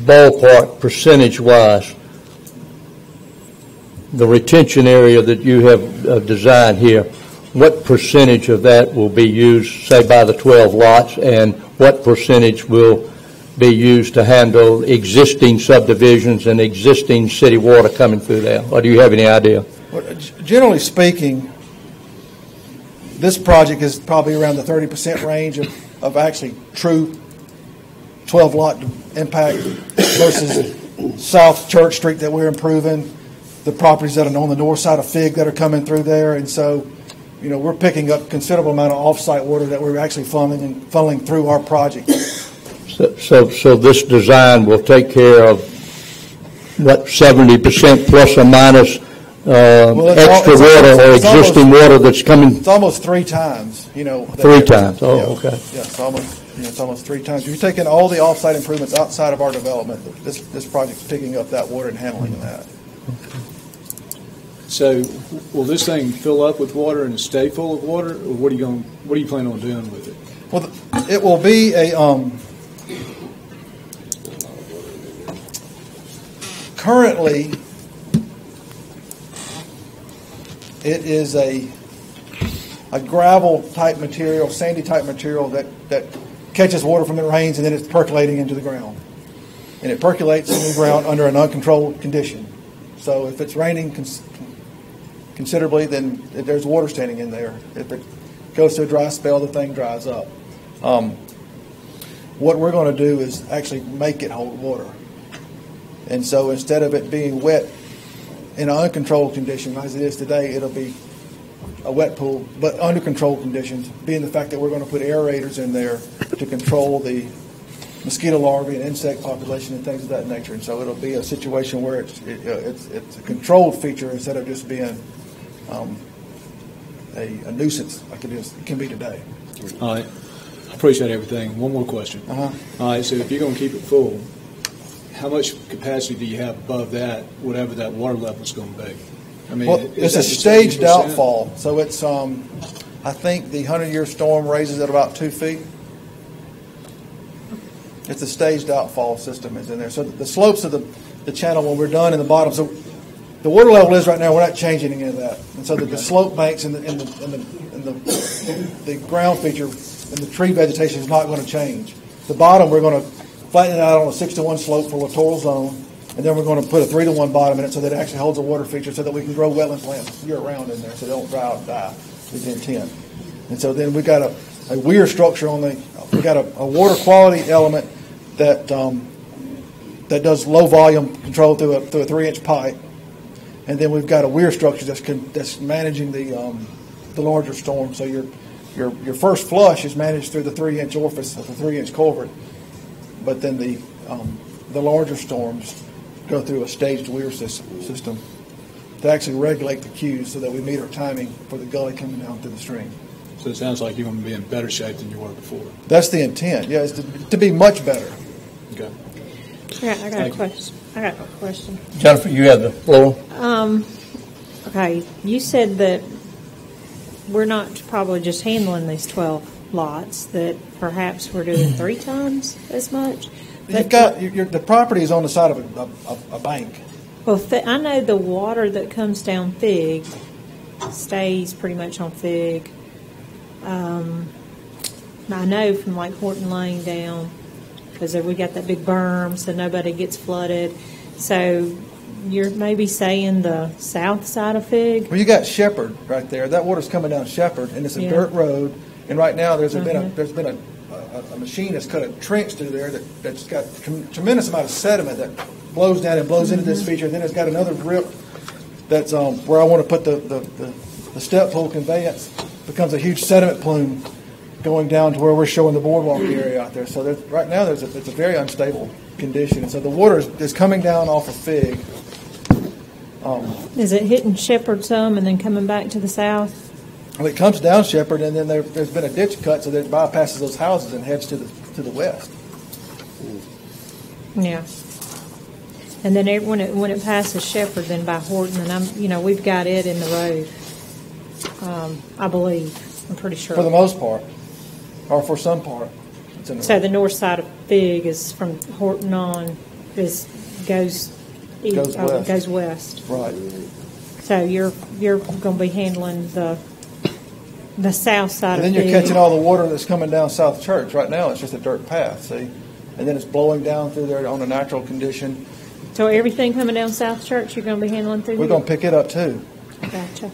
ballpark percentage-wise, the retention area that you have uh, designed here, what percentage of that will be used, say, by the 12 lots, and what percentage will be used to handle existing subdivisions and existing city water coming through there? Or do you have any idea? Generally speaking, this project is probably around the thirty percent range of, of actually true twelve lot impact versus South Church Street that we're improving, the properties that are on the north side of Fig that are coming through there, and so, you know, we're picking up considerable amount of off-site water that we're actually funneling, funneling through our project. So- So, so this design will take care of, what, 70% plus or minus uh, Well, it's al- extra it's water almost- or it's almost- existing water that's coming? It's almost three times, you know. that- Three times, oh, Yeah. okay. Yeah, it's almost, you know, it's almost three times. You're taking all the off-site improvements outside of our development. This, this project's picking up that water and handling that. So will this thing fill up with water and stay full of water, or what are you going, what are you planning on doing with it? Well, it will be a, um, currently, It is a, a gravel type material, sandy type material that, that catches water from the rains and then it's percolating into the ground. And it percolates in the ground under an uncontrolled condition. So if it's raining cons- considerably, then there's water standing in there. If it goes to a dry spell, the thing dries up. Um, what we're going to do is actually make it hold water. And so instead of it being wet in an uncontrolled condition as it is today, it'll be a wet pool, but under controlled conditions, being the fact that we're going to put aerators in there to control the mosquito larvae and insect population and things of that nature. And so it'll be a situation where it's, it, uh, it's, it's a controlled feature instead of just being um, a, a nuisance like it is, it can be today. All right. I appreciate everything. One more question. Uh-huh. All right, so if you're going to keep it full, how much capacity do you have above that, whatever that water level is going to be? I mean, Well, it's a staged 80%? outfall, so it's, um, I think the hundred-year storm raises it about two feet. It's a staged outfall system is in there. So the slopes of the, the channel when we're done in the bottom, so the water level is right now, we're not changing any of that. And so the, the slope banks and the, and the, and the, and the, the ground feature and the tree vegetation is not going to change. The bottom, we're going to flatten it out on a six to one slope for littoral zone, and then we're going to put a three to one bottom in it so that it actually holds a water feature so that we can grow wetland plants year round in there so they don't dry out and die is intent. And so then we've got a, a weir structure on the, we've got a, a water quality element that, um, that does low volume control through a, through a three inch pipe. And then we've got a weir structure that's, con, that's managing the, um, the larger storm. So your, your, your first flush is managed through the three inch orifice of the three inch culvert. But then the, um, the larger storms go through a staged weir sys- system to actually regulate the cues so that we meet our timing for the gully coming down through the stream. So it sounds like you're going to be in better shape than you were before. That's the intent, yeah, is to, to be much better. Okay. I got, I got a Thank you. question. I got a question. Jennifer, you have the floor. Um, okay, you said that we're not probably just handling these twelve lots, that perhaps we're doing three times as much. You've got, your, your- the property is on the side of a, a, a bank. Well, I know the water that comes down Fig stays pretty much on Fig. Um, I know from like Horton Lane down, because we got that big berm, so nobody gets flooded. So you're maybe saying the south side of Fig? Well, you got Shepherd right there. That water's coming down Shepherd, and it's a Yeah. dirt road. And right now, there's been a Mhm. there's been a, a, a machine that's cut a trench through there that, that's got trem- tremendous amount of sediment that blows down and blows into this feature. And Then it's got another rip that's um, where I want to put the the, the, the step pool conveyance. Becomes a huge sediment plume going down to where we're showing the boardwalk area out there. So there's, right now, there's a, it's a very unstable condition. And so the water is, is coming down off of Fig. Um, Is it hitting Shepherd some and then coming back to the south? Well, it comes down Shepherd, and then there, there's been a ditch cut, so that it bypasses those houses and heads to the to the west. Yeah. And then it, when it when it passes Shepherd, then by Horton, and I'm you know we've got it in the road. Um, I believe. I'm pretty sure. For the most part, or for some part, the So the north side of Fig is from Horton on is goes east, Goes oh, west. goes west. right. So you're you're going to be handling the the south side And then you're Fig. catching all the water that's coming down South Church. Right now, it's just a dirt path, see, and then it's blowing down through there on a natural condition. So everything coming down South Church, you're going to be handling through. We're going to pick it up too. Gotcha.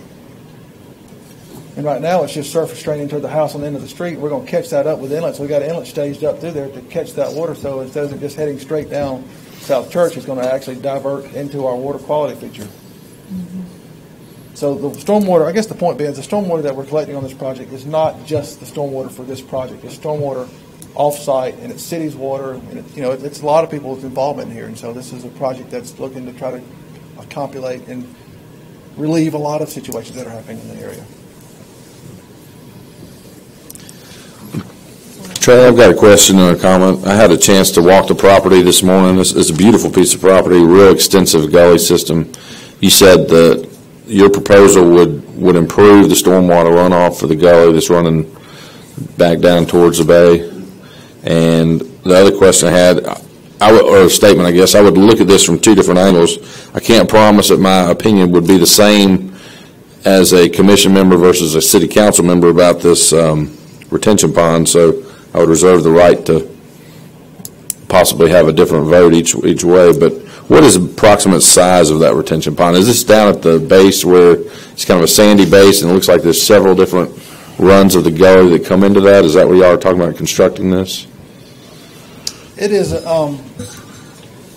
And right now, it's just surface draining to the house on the end of the street. We're going to catch that up with inlets. We got inlet staged up through there to catch that water, so instead of just heading straight down South Church, it's going to actually divert into our water quality feature. Mm-hmm. So the stormwater, I guess the point being, is the stormwater that we're collecting on this project is not just the stormwater for this project. It's stormwater off-site, and it's city's water, and it, you know, it's a lot of people's involvement here. And so this is a project that's looking to try to compilate and relieve a lot of situations that are happening in the area. Trey, I've got a question and a comment. I had a chance to walk the property this morning. It's, it's a beautiful piece of property, real extensive gully system. You said that your proposal would, would improve the stormwater runoff for the gully that's running back down towards the bay. And the other question I had, or a statement, I guess, I would look at this from two different angles. I can't promise that my opinion would be the same as a commission member versus a city council member about this um, retention pond, so I would reserve the right to possibly have a different vote each, each way, but what is the approximate size of that retention pond? Is this down at the base where it's kind of a sandy base and it looks like there's several different runs of the gully that come into that? Is that what y'all are talking about constructing this? It is, um,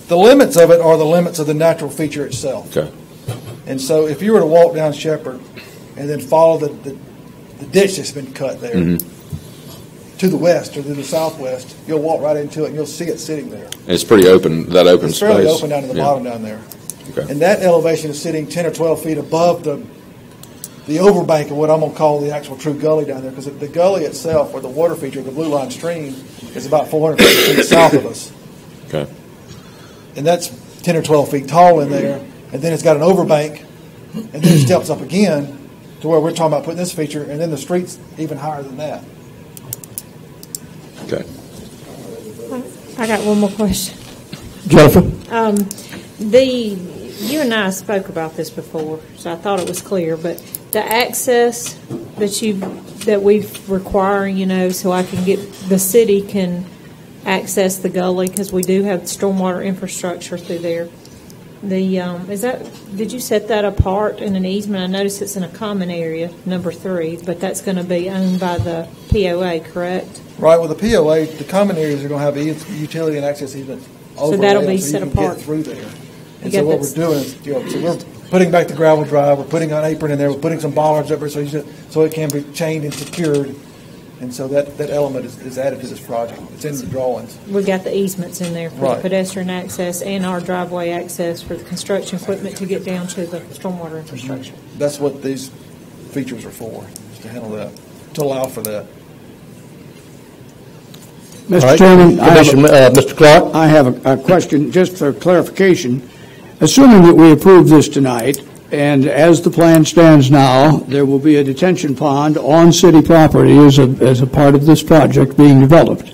the limits of it are the limits of the natural feature itself. Okay. And so if you were to walk down Shepherd and then follow the, the, the ditch that's been cut there Mhm. To the west or to the southwest, you'll walk right into it and you'll see it sitting there. It's pretty open, that open It's space. fairly open down to the Yeah. bottom down there. Okay. And that elevation is sitting 10 or 12 feet above the, the overbank of what I'm going to call the actual true gully down there, because the gully itself, or the water feature, the Blue Line Stream, is about 450 feet south of us. Okay. And that's 10 or 12 feet tall in there, and then it's got an overbank, and then it steps up again to where we're talking about putting this feature, and then the street's even higher than that. Okay. I got one more question. Jennifer? Um, the, you and I spoke about this before, so I thought it was clear, but the access that you, that we require, you know, so I can get, the city can access the gully, because we do have stormwater infrastructure through there. The, um, is that, did you set that apart in an easement? I notice it's in a common area, number three, but that's going to be owned by the POA, correct? Right, Well, the POA, the common areas are going to have utility and access easement over that'll be so you set can apart. get through there. And so what we're doing is, you know, so we're putting back the gravel drive, we're putting an apron in there, we're putting some bollards up there so just, so it can be chained and secured. And so that, that element is, is added to this project. It's in the drawings. We've got the easements in there for the pedestrian access and our driveway access for the construction equipment to get down to the stormwater infrastructure. That's what these features are for, is to handle that, to allow for that. All Mr. right. Chairman, I have, Commission- uh, Mr. Clark? I have a, a question, just for clarification. Assuming that we approve this tonight, and as the plan stands now, there will be a detention pond on city property as a, as a part of this project being developed.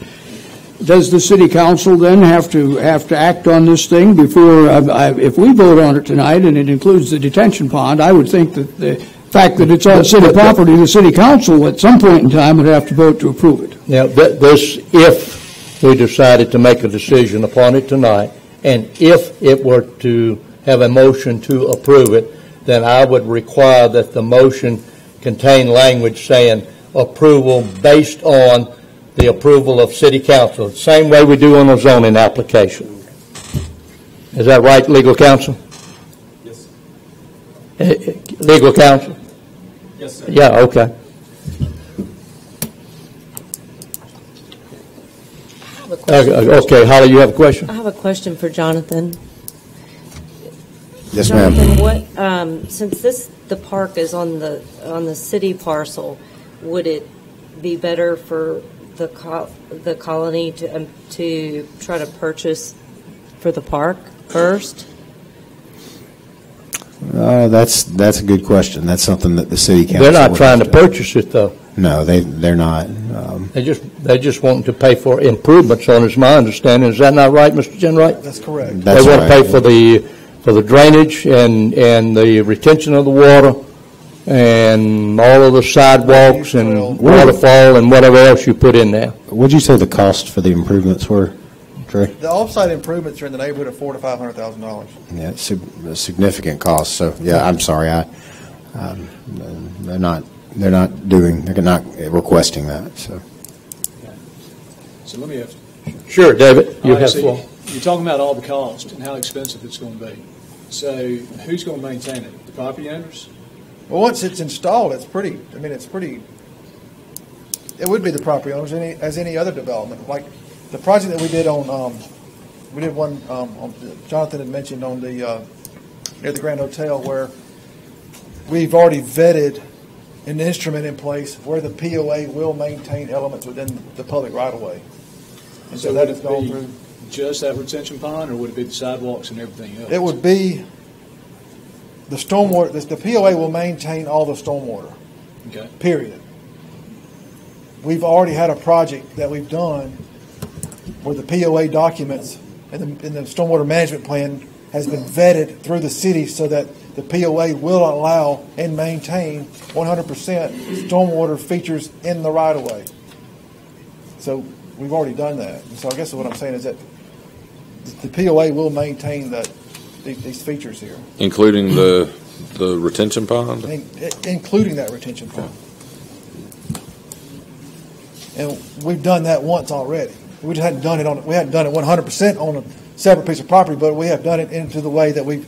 Does the city council then have to, have to act on this thing before, I- I- if we vote on it tonight and it includes the detention pond, I would think that the fact that it's on city property, the city council at some point in time would have to vote to approve it. Now, th- this, if we decided to make a decision upon it tonight, and if it were to have a motion to approve it, then I would require that the motion contain language saying approval based on the approval of city council, same way we do on a zoning application. Is that right, legal counsel? Yes. Eh, eh, Legal counsel? Yes, sir. Yeah, okay. Uh, Okay, Holly, you have a question? I have a question for Jonathan. Yes, ma'am. What, um, since this, the park is on the, on the city parcel, would it be better for the co- the colony to, um, to try to purchase for the park first? Uh, that's, that's a good question. That's something that the city council. They're not trying to have purchase it, though. No, they, they're not. Um, They just, they just wanting to pay for improvements on, is my understanding. Is that not right, Mr. Jinright? That's correct. That's They want to pay for the, for the drainage and, and the retention of the water and all of the sidewalks and waterfall and whatever else you put in there. What'd you say the cost for the improvements were, Trey? The off-site improvements are in the neighborhood of four to five hundred thousand dollars. Yeah, it's a significant cost, so, yeah, I'm sorry, I, um, they're not, they're not doing, they're not requesting that, so. So let me ask. Sure, David, you All right, have so floor. You're talking about all the cost and how expensive it's going to be. So who's going to maintain it? The property owners? Well, once it's installed, it's pretty, I mean, it's pretty, it would be the property owners, any, as any other development. Like, the project that we did on, um, we did one, um, on, Jonathan had mentioned on the, uh, near the Grand Hotel where we've already vetted an instrument in place where the POA will maintain elements within the public right of way. And so that would has gone through. Just that retention pond, or would it be the sidewalks and everything else? It would be, the stormwater, the, the POA will maintain all the stormwater. Okay. period. We've already had a project that we've done where the POA documents and the, and the stormwater management plan has been vetted through the city so that the POA will allow and maintain 100% stormwater features in the right-of-way. So we've already done that. And So I guess what I'm saying is that the POA will maintain that, these these features here, Including the, the retention pond? in- including that retention pond. And we've done that once already. We just hadn't done it on, we hadn't done it 100% on a separate piece of property, but we have done it into the way that we've,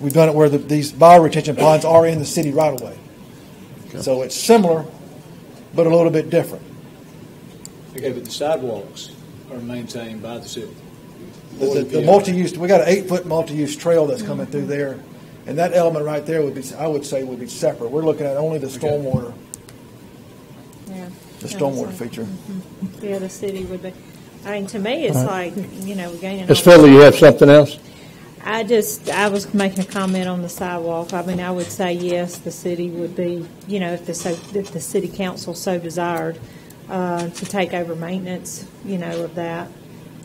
we've done it where the- these bio-retention ponds are in the city right-of-way. So it's similar, but a little bit different. Okay, but the sidewalks are maintained by the city. The- Or The, the the multi-use, we got an eight-foot multi-use trail that's coming through there, and that element right there would be, I would say would be separate. We're looking at only the stormwater, Yeah. the stormwater feature. Yeah, the city would be, I mean, to me, it's All like, you know, gaining. Ms. all- Finley, you have something else? I just, I was making a comment on the sidewalk. I mean, I would say yes, the city would be, you know, if the, so if the city council so desired, uh, to take over maintenance, you know, of that.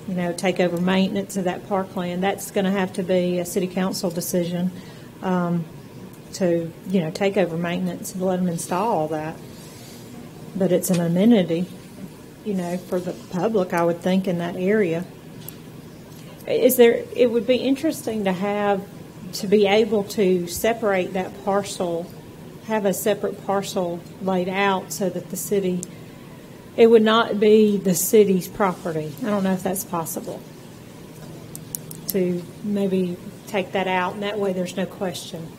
You know, take over maintenance of that parkland. That's going to have to be a city council decision, um, to, you know, take over maintenance and let them install all that. But it's an amenity, you know, for the public, I would think, in that area. Is there, it would be interesting to have, to be able to separate that parcel, have a separate parcel laid out so that the city, it would not be the city's property. I don't know if that's possible. To maybe take that out, and that way there's no question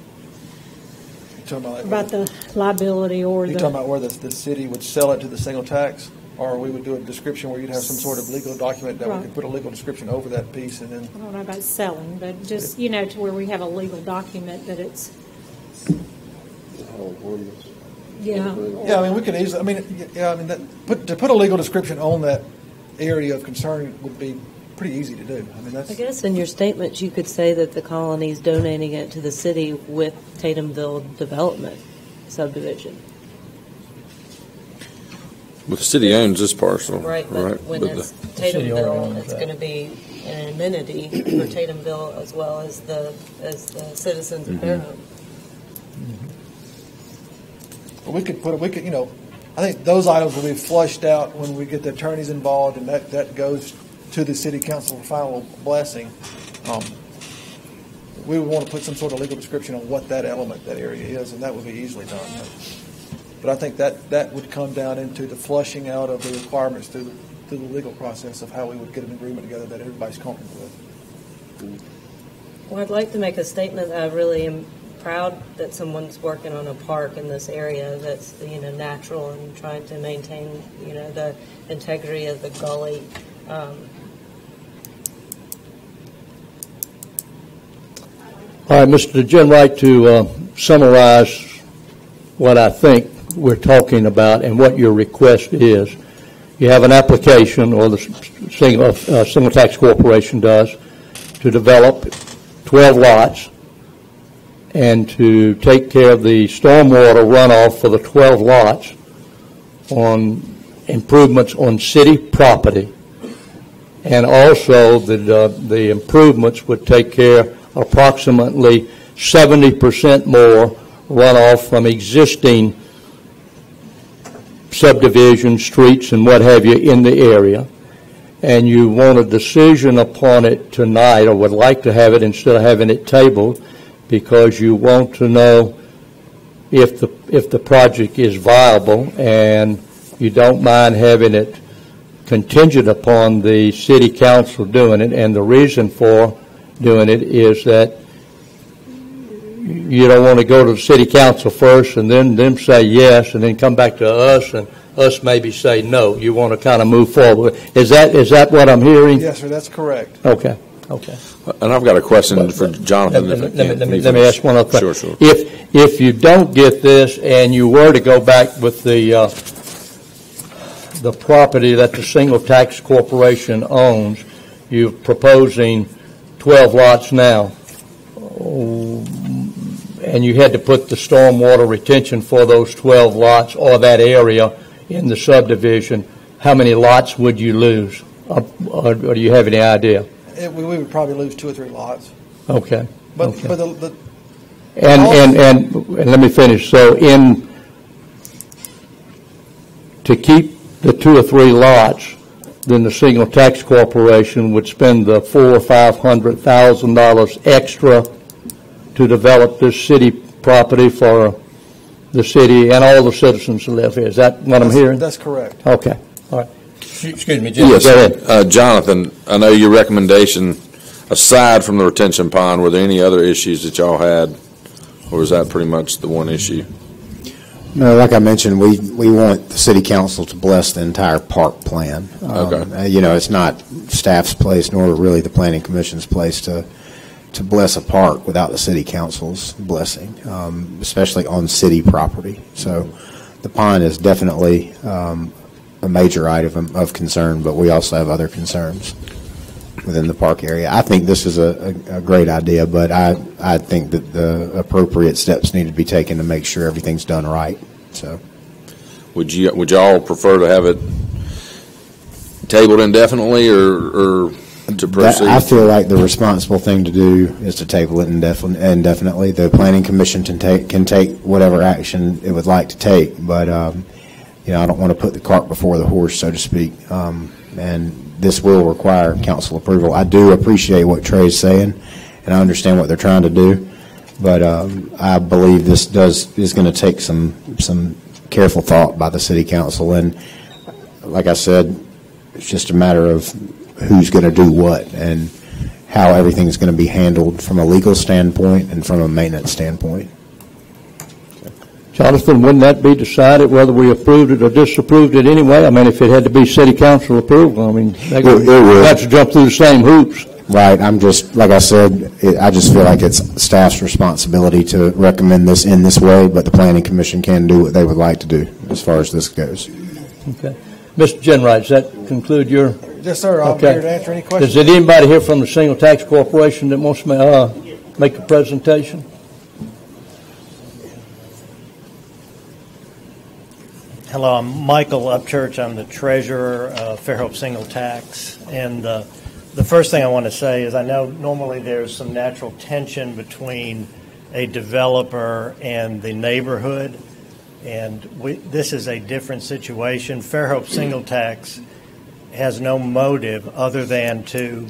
talking about, about the liability or you talking the, about where the, the city would sell it to the single tax? Or we would do a description where you'd have some sort of legal document that we could put a legal description over that piece and then I don't know about selling, but just, you know, to where we have a legal document that it's, yeah. Yeah, I mean, we could easily, I mean, yeah, I mean, that, put, to put a legal description on that area of concern would be pretty easy to do. I mean, that's. I guess in your statements, you could say that the colony is donating it to the city with Tatumville Development subdivision. But the city owns this parcel, Right, right? but when But the- it's Tatumville, it's going to be an amenity for Tatumville as well as the, as the citizens of Mhm. Fairhope. But we could put, we could, you know, I think those items will be flushed out when we get the attorneys involved, and that, that goes to the city council for final blessing. Um, We would want to put some sort of legal description on what that element, that area is, and that would be easily done. But I think that, that would come down into the flushing out of the requirements through, through the legal process of how we would get an agreement together that everybody's comfortable with. Well, I'd like to make a statement I really am proud that someone's working on a park in this area that's, you know, natural and trying to maintain, you know, the integrity of the gully. Um, All right, Mr. Jinright, to uh, summarize what I think we're talking about and what your request is, you have an application, or the single, uh, Single Tax Corporation does, to develop 12 lots and to take care of the stormwater runoff for the 12 lots on improvements on city property. And also, the, uh, the improvements would take care approximately 70% more runoff from existing subdivisions, streets, and what have you in the area. And you want a decision upon it tonight, or would like to have it instead of having it tabled, because you want to know if the, if the project is viable, and you don't mind having it contingent upon the city council doing it, and the reason for doing it is that you don't want to go to the city council first and then them say yes, and then come back to us, and us maybe say no. You want to kind of move forward. Is that, is that what I'm hearing? Yes, sir, that's correct. Okay, okay. And I've got a question for Jonathan. Let me, let me, let me ask one other question. Sure, sure. If, if you don't get this and you were to go back with the, uh, the property that the single tax corporation owns, you're proposing 12 lots now, and you had to put the stormwater retention for those 12 lots or that area in the subdivision, how many lots would you lose? Uh, Or or do you have any idea? It- we we would probably lose two or three lots. Okay. But, okay. but the, the, And, and, and, and let me finish. So in, to keep the two or three lots, then the single Tax Corporation would spend the four or five hundred thousand dollars extra to develop this city property for the city and all the citizens who live here. Is that what I'm hearing? That's correct. Okay. Excuse me, Jim. Yes, Go ahead. uh, Jonathan, I know your recommendation, aside from the retention pond, were there any other issues that y'all had? Or is that pretty much the one issue? No, like I mentioned, we, we want the city council to bless the entire park plan. Um, Okay. uh, You know, it's not staff's place nor really the planning commission's place to, to bless a park without the city council's blessing, um, especially on city property. So the pond is definitely um, a major item of concern, but we also have other concerns within the park area. I think this is a, a, a great idea, but I, I think that the appropriate steps need to be taken to make sure everything's done right, so. Would you, would y'all prefer to have it tabled indefinitely or, or to That- proceed? I feel like the responsible thing to do is to table it indefin- indefinitely. The planning commission can take, can take whatever action it would like to take, but, um, you know, I don't want to put the cart before the horse, so to speak. Um, and this will require council approval. I do appreciate what Trey's saying, and I understand what they're trying to do, but, um, I believe this does, is going to take some, some careful thought by the city council. And like I said, it's just a matter of who's going to do what and how everything's going to be handled from a legal standpoint and from a maintenance standpoint. Jonathan, wouldn't that be decided whether we approved it or disapproved it anyway? I mean, if it had to be city council approval, I mean, they It- it would. have to jump through the same hoops. Right, I'm just, like I said, it- I just feel like it's staff's responsibility to recommend this in this way, but the planning commission can do what they would like to do as far as this goes. Okay. Mr. Jinright, does that conclude your? Yes, sir. I'm Okay. here to answer any questions. Is there anybody here from the Single Tax Corporation that wants to, ma- uh, make a presentation? Hello, I'm Michael Upchurch. I'm the treasurer of Fairhope Single Tax. And uh, the first thing I want to say is I know normally there's some natural tension between a developer and the neighborhood. And we, this is a different situation. Fairhope Single Tax has no motive other than to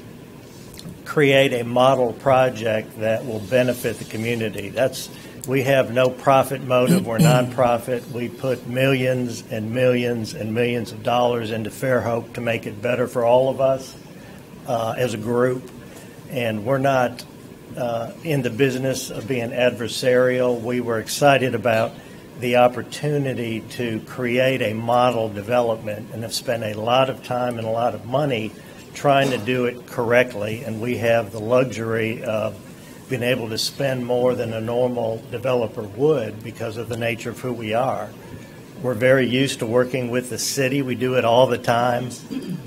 create a model project that will benefit the community. That's, we have no profit motive. We're nonprofit. We put millions and millions and millions of dollars into Fairhope to make it better for all of us uh, as a group. And we're not uh, in the business of being adversarial. We were excited about the opportunity to create a model development and have spent a lot of time and a lot of money trying to do it correctly. And we have the luxury of being able to spend more than a normal developer would because of the nature of who we are. We're very used to working with the city. We do it all the time.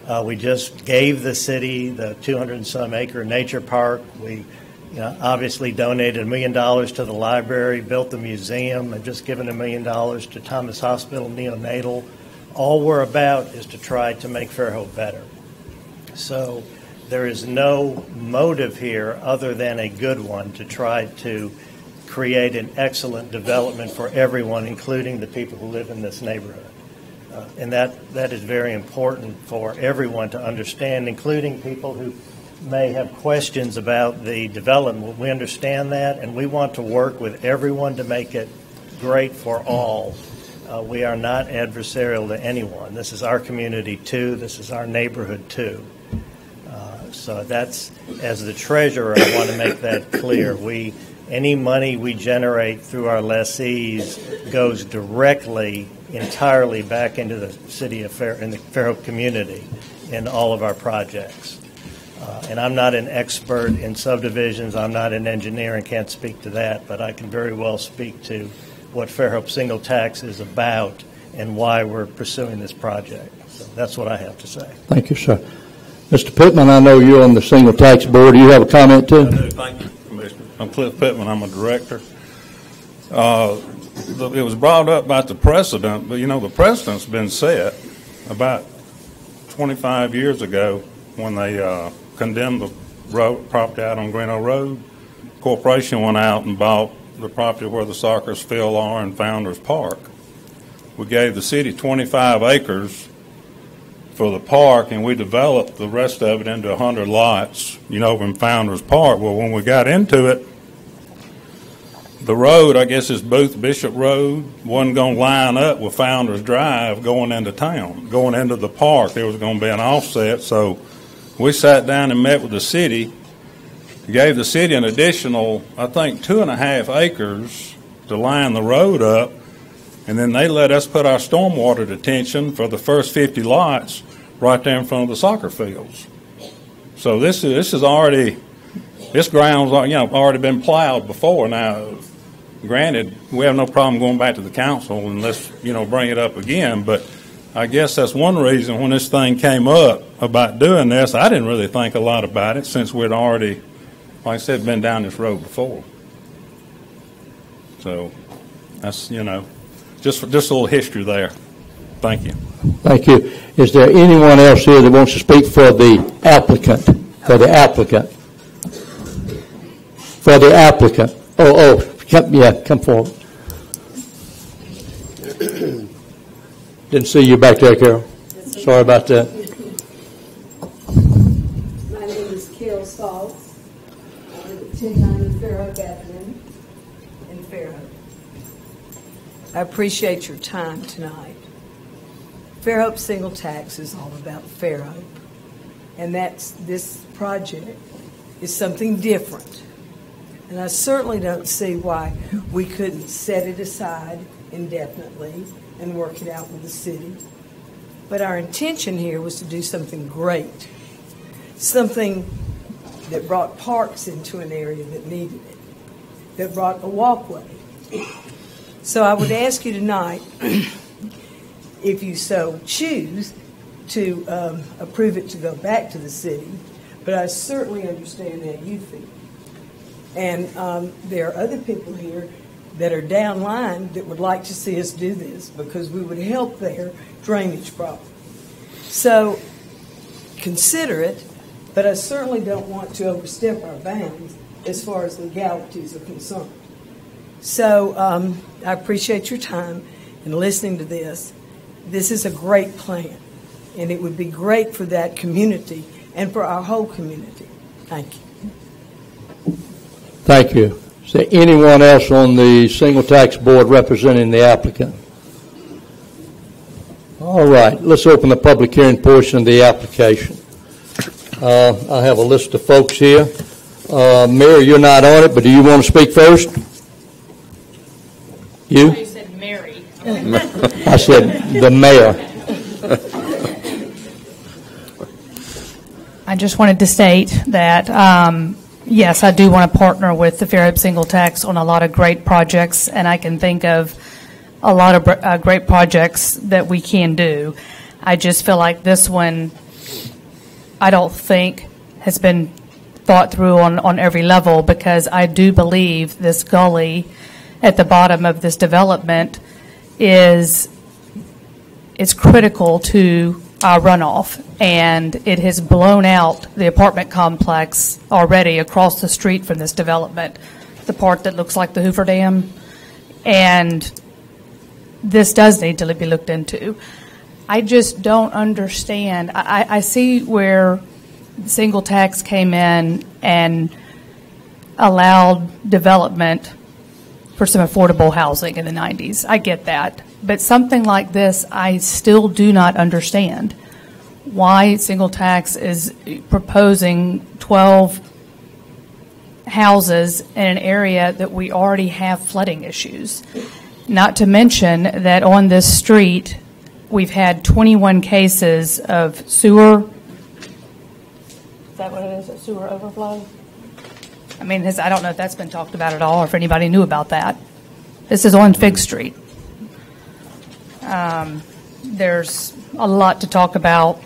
Uh, we just gave the city the 200 and some acre nature park. We you know, obviously donated a million dollars to the library, built the museum, and just given a million dollars to Thomas Hospital Neonatal. All we're about is to try to make Fairhope better. So there is no motive here other than a good one to try to create an excellent development for everyone, including the people who live in this neighborhood. Uh, and that, that is very important for everyone to understand, including people who may have questions about the development. We understand that, and we want to work with everyone to make it great for all. Uh, we are not adversarial to anyone. This is our community too. This is our neighborhood too. So that's, as the treasurer, I want to make that clear. We, any money we generate through our lessees goes directly, entirely back into the city of Fair, in the Fairhope community in all of our projects. Uh, and I'm not an expert in subdivisions. I'm not an engineer and can't speak to that, but I can very well speak to what Fairhope Single Tax is about and why we're pursuing this project. So that's what I have to say. Thank you, sir. Mr. Pittman, I know you're on the Single Tax Board. Do you have a comment too? I do, thank you, Commissioner. I'm Cliff Pittman, I'm a director. Uh, It was brought up about the precedent, but you know, the precedent's been set about 25 years ago when they uh, condemned the road, property out on Green Oak Road. corporation went out and bought the property where the soccer field are in Founder's Park. We gave the city 25 acres for the park, and we developed the rest of it into 100 lots, you know, in Founder's Park. Well, when we got into it, the road, I guess is Booth Bishop Road, wasn't going to line up with Founder's Drive going into town, going into the park. There was going to be an offset, so we sat down and met with the city, gave the city an additional, I think, two and a half acres to line the road up, and then they let us put our stormwater detention for the first 50 lots right there in front of the soccer fields. So this is, this is already, this ground's, you know, already been plowed before. Now, granted, we have no problem going back to the council and let's, you know, bring it up again, but I guess that's one reason when this thing came up about doing this, I didn't really think a lot about it since we'd already, like I said, been down this road before. So that's, you know, just, just a little history there. Thank you. Thank you. Is there anyone else here that wants to speak for the applicant? For the applicant? For the applicant? Oh, oh, come, yeah, come forward. Didn't see you back there, Carol. Sorry about that. My name is Carol Saltz. I live at 1090 Fairhope Avenue in Fairhope. I appreciate your time tonight. Fairhope Single Tax is all about Fairhope. And that's, this project is something different. And I certainly don't see why we couldn't set it aside indefinitely and work it out with the city. But our intention here was to do something great, something that brought parks into an area that needed it, that brought a walkway. So I would ask you tonight, if you so choose, to um, approve it to go back to the city, but I certainly understand how you feel. And um, there are other people here that are downline that would like to see us do this because we would help their drainage problem. So consider it, but I certainly don't want to overstep our bounds as far as legalities are concerned. So um, I appreciate your time in listening to this. This is a great plan, and it would be great for that community and for our whole community. Thank you. Thank you. Is there anyone else on the single tax board representing the applicant? All right, let's open the public hearing portion of the application. Uh, I have a list of folks here. Uh, Mary, you're not on it, but do you want to speak first? You? I said the mayor. I just wanted to state that, um, yes, I do want to partner with the Fairhope Single Tax on a lot of great projects, and I can think of a lot of uh, great projects that we can do. I just feel like this one, I don't think has been thought through on, on every level because I do believe this gully at the bottom of this development is is critical to runoff, and it has blown out the apartment complex already across the street from this development, the part that looks like the Hoover Dam, and this does need to be looked into. I just don't understand. I, I see where single tax came in and allowed development for some affordable housing in the 90s. I get that. But something like this, I still do not understand why single tax is proposing 12 houses in an area that we already have flooding issues. Not to mention that on this street, we've had 21 cases of sewer. Is that what it is? Sewer overflow? I mean, has, I don't know if that's been talked about at all or if anybody knew about that. This is on Fig Street. Um, there's a lot to talk about.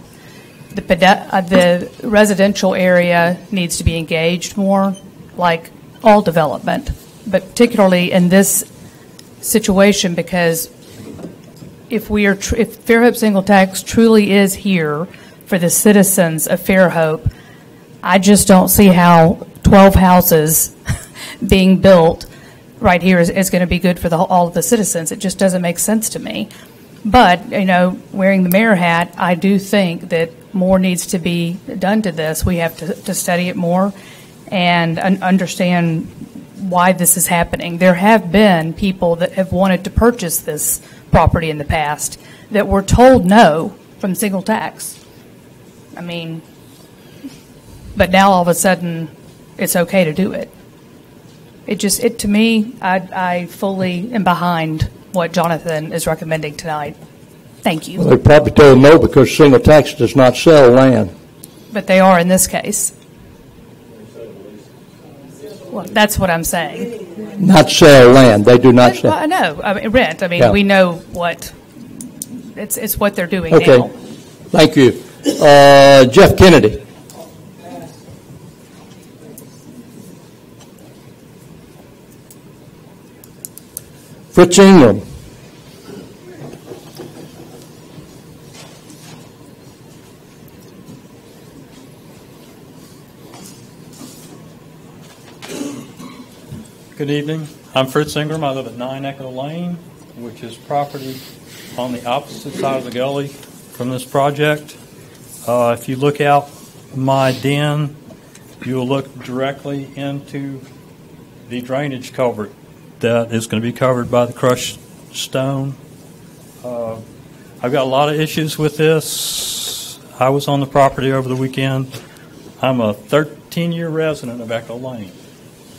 The, uh, the residential area needs to be engaged more, like all development, but particularly in this situation because if we are if Fairhope single tax truly is here for the citizens of Fairhope, I just don't see how 12 houses being built right here is, is going to be good for the, all of the citizens. It just doesn't make sense to me. But, you know, wearing the mayor hat, I do think that more needs to be done to this. We have to, to study it more and un- understand why this is happening. There have been people that have wanted to purchase this property in the past that were told no from single tax. I mean, but now all of a sudden, it's okay to do it. It just, it, to me, I, I fully am behind what Jonathan is recommending tonight. Thank you. Well, They probably told no because single tax does not sell land. But they are in this case. Well, that's what I'm saying. Not sell land, they do not Well, sell. I know, I mean, rent, I mean, Yeah. we know what, it's, it's what they're doing Okay, now. thank you. Uh, Jeff Kennedy. Fritz Ingram. Good evening. I'm Fritz Ingram. I live at 9 Echo Lane, which is property on the opposite side of the gully from this project. Uh, If you look out my den, you will look directly into the drainage culvert that is going to be covered by the crushed stone. Uh, I've got a lot of issues with this. I was on the property over the weekend. I'm a 13-year resident of Echo Lane.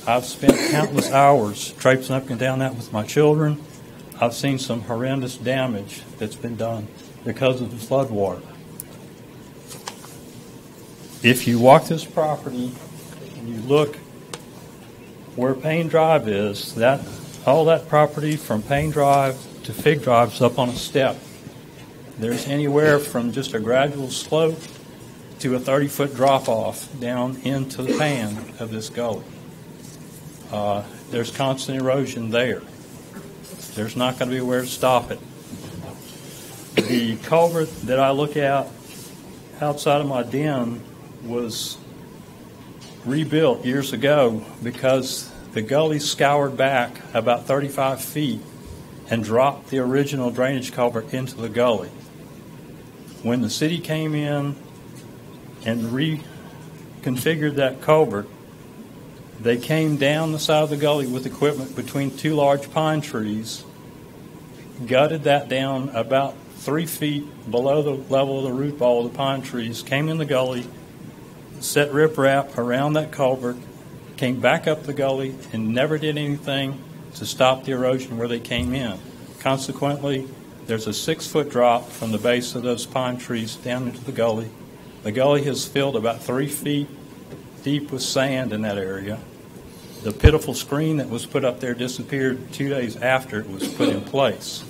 I've spent countless hours traipsing up and down that with my children. I've seen some horrendous damage that's been done because of the flood water. If you walk this property and you look where Payne Drive is, that, all that property from Payne Drive to Fig Drive is up on a step. There's anywhere from just a gradual slope to a 30-foot drop-off down into the pan of this gully. Uh, There's constant erosion there. There's not going to be where to stop it. The culvert that I look at outside of my den was rebuilt years ago because the gully scoured back about 35 feet and dropped the original drainage culvert into the gully. When the city came in and reconfigured that culvert, they came down the side of the gully with equipment between two large pine trees, gutted that down about three feet below the level of the root ball of the pine trees, came in the gully, set riprap around that culvert, came back up the gully, and never did anything to stop the erosion where they came in. Consequently, there's a six-foot drop from the base of those pine trees down into the gully. The gully has filled about three feet deep with sand in that area. The pitiful screen that was put up there disappeared two days after it was put in place.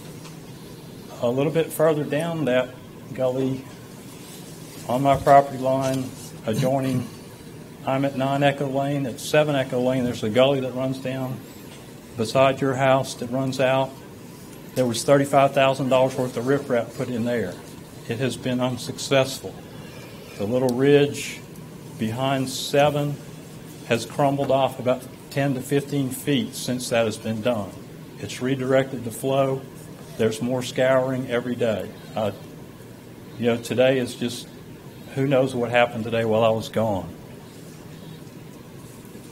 A little bit further down that gully, on my property line, adjoining, I'm at 9 Echo Lane, at 7 Echo Lane, there's a gully that runs down beside your house that runs out. There was $35,000 worth of riprap put in there. It has been unsuccessful. The little ridge behind 7 has crumbled off about 10 to 15 feet since that has been done. It's redirected the flow. There's more scouring every day. Uh, you know, today is just who knows what happened today while I was gone.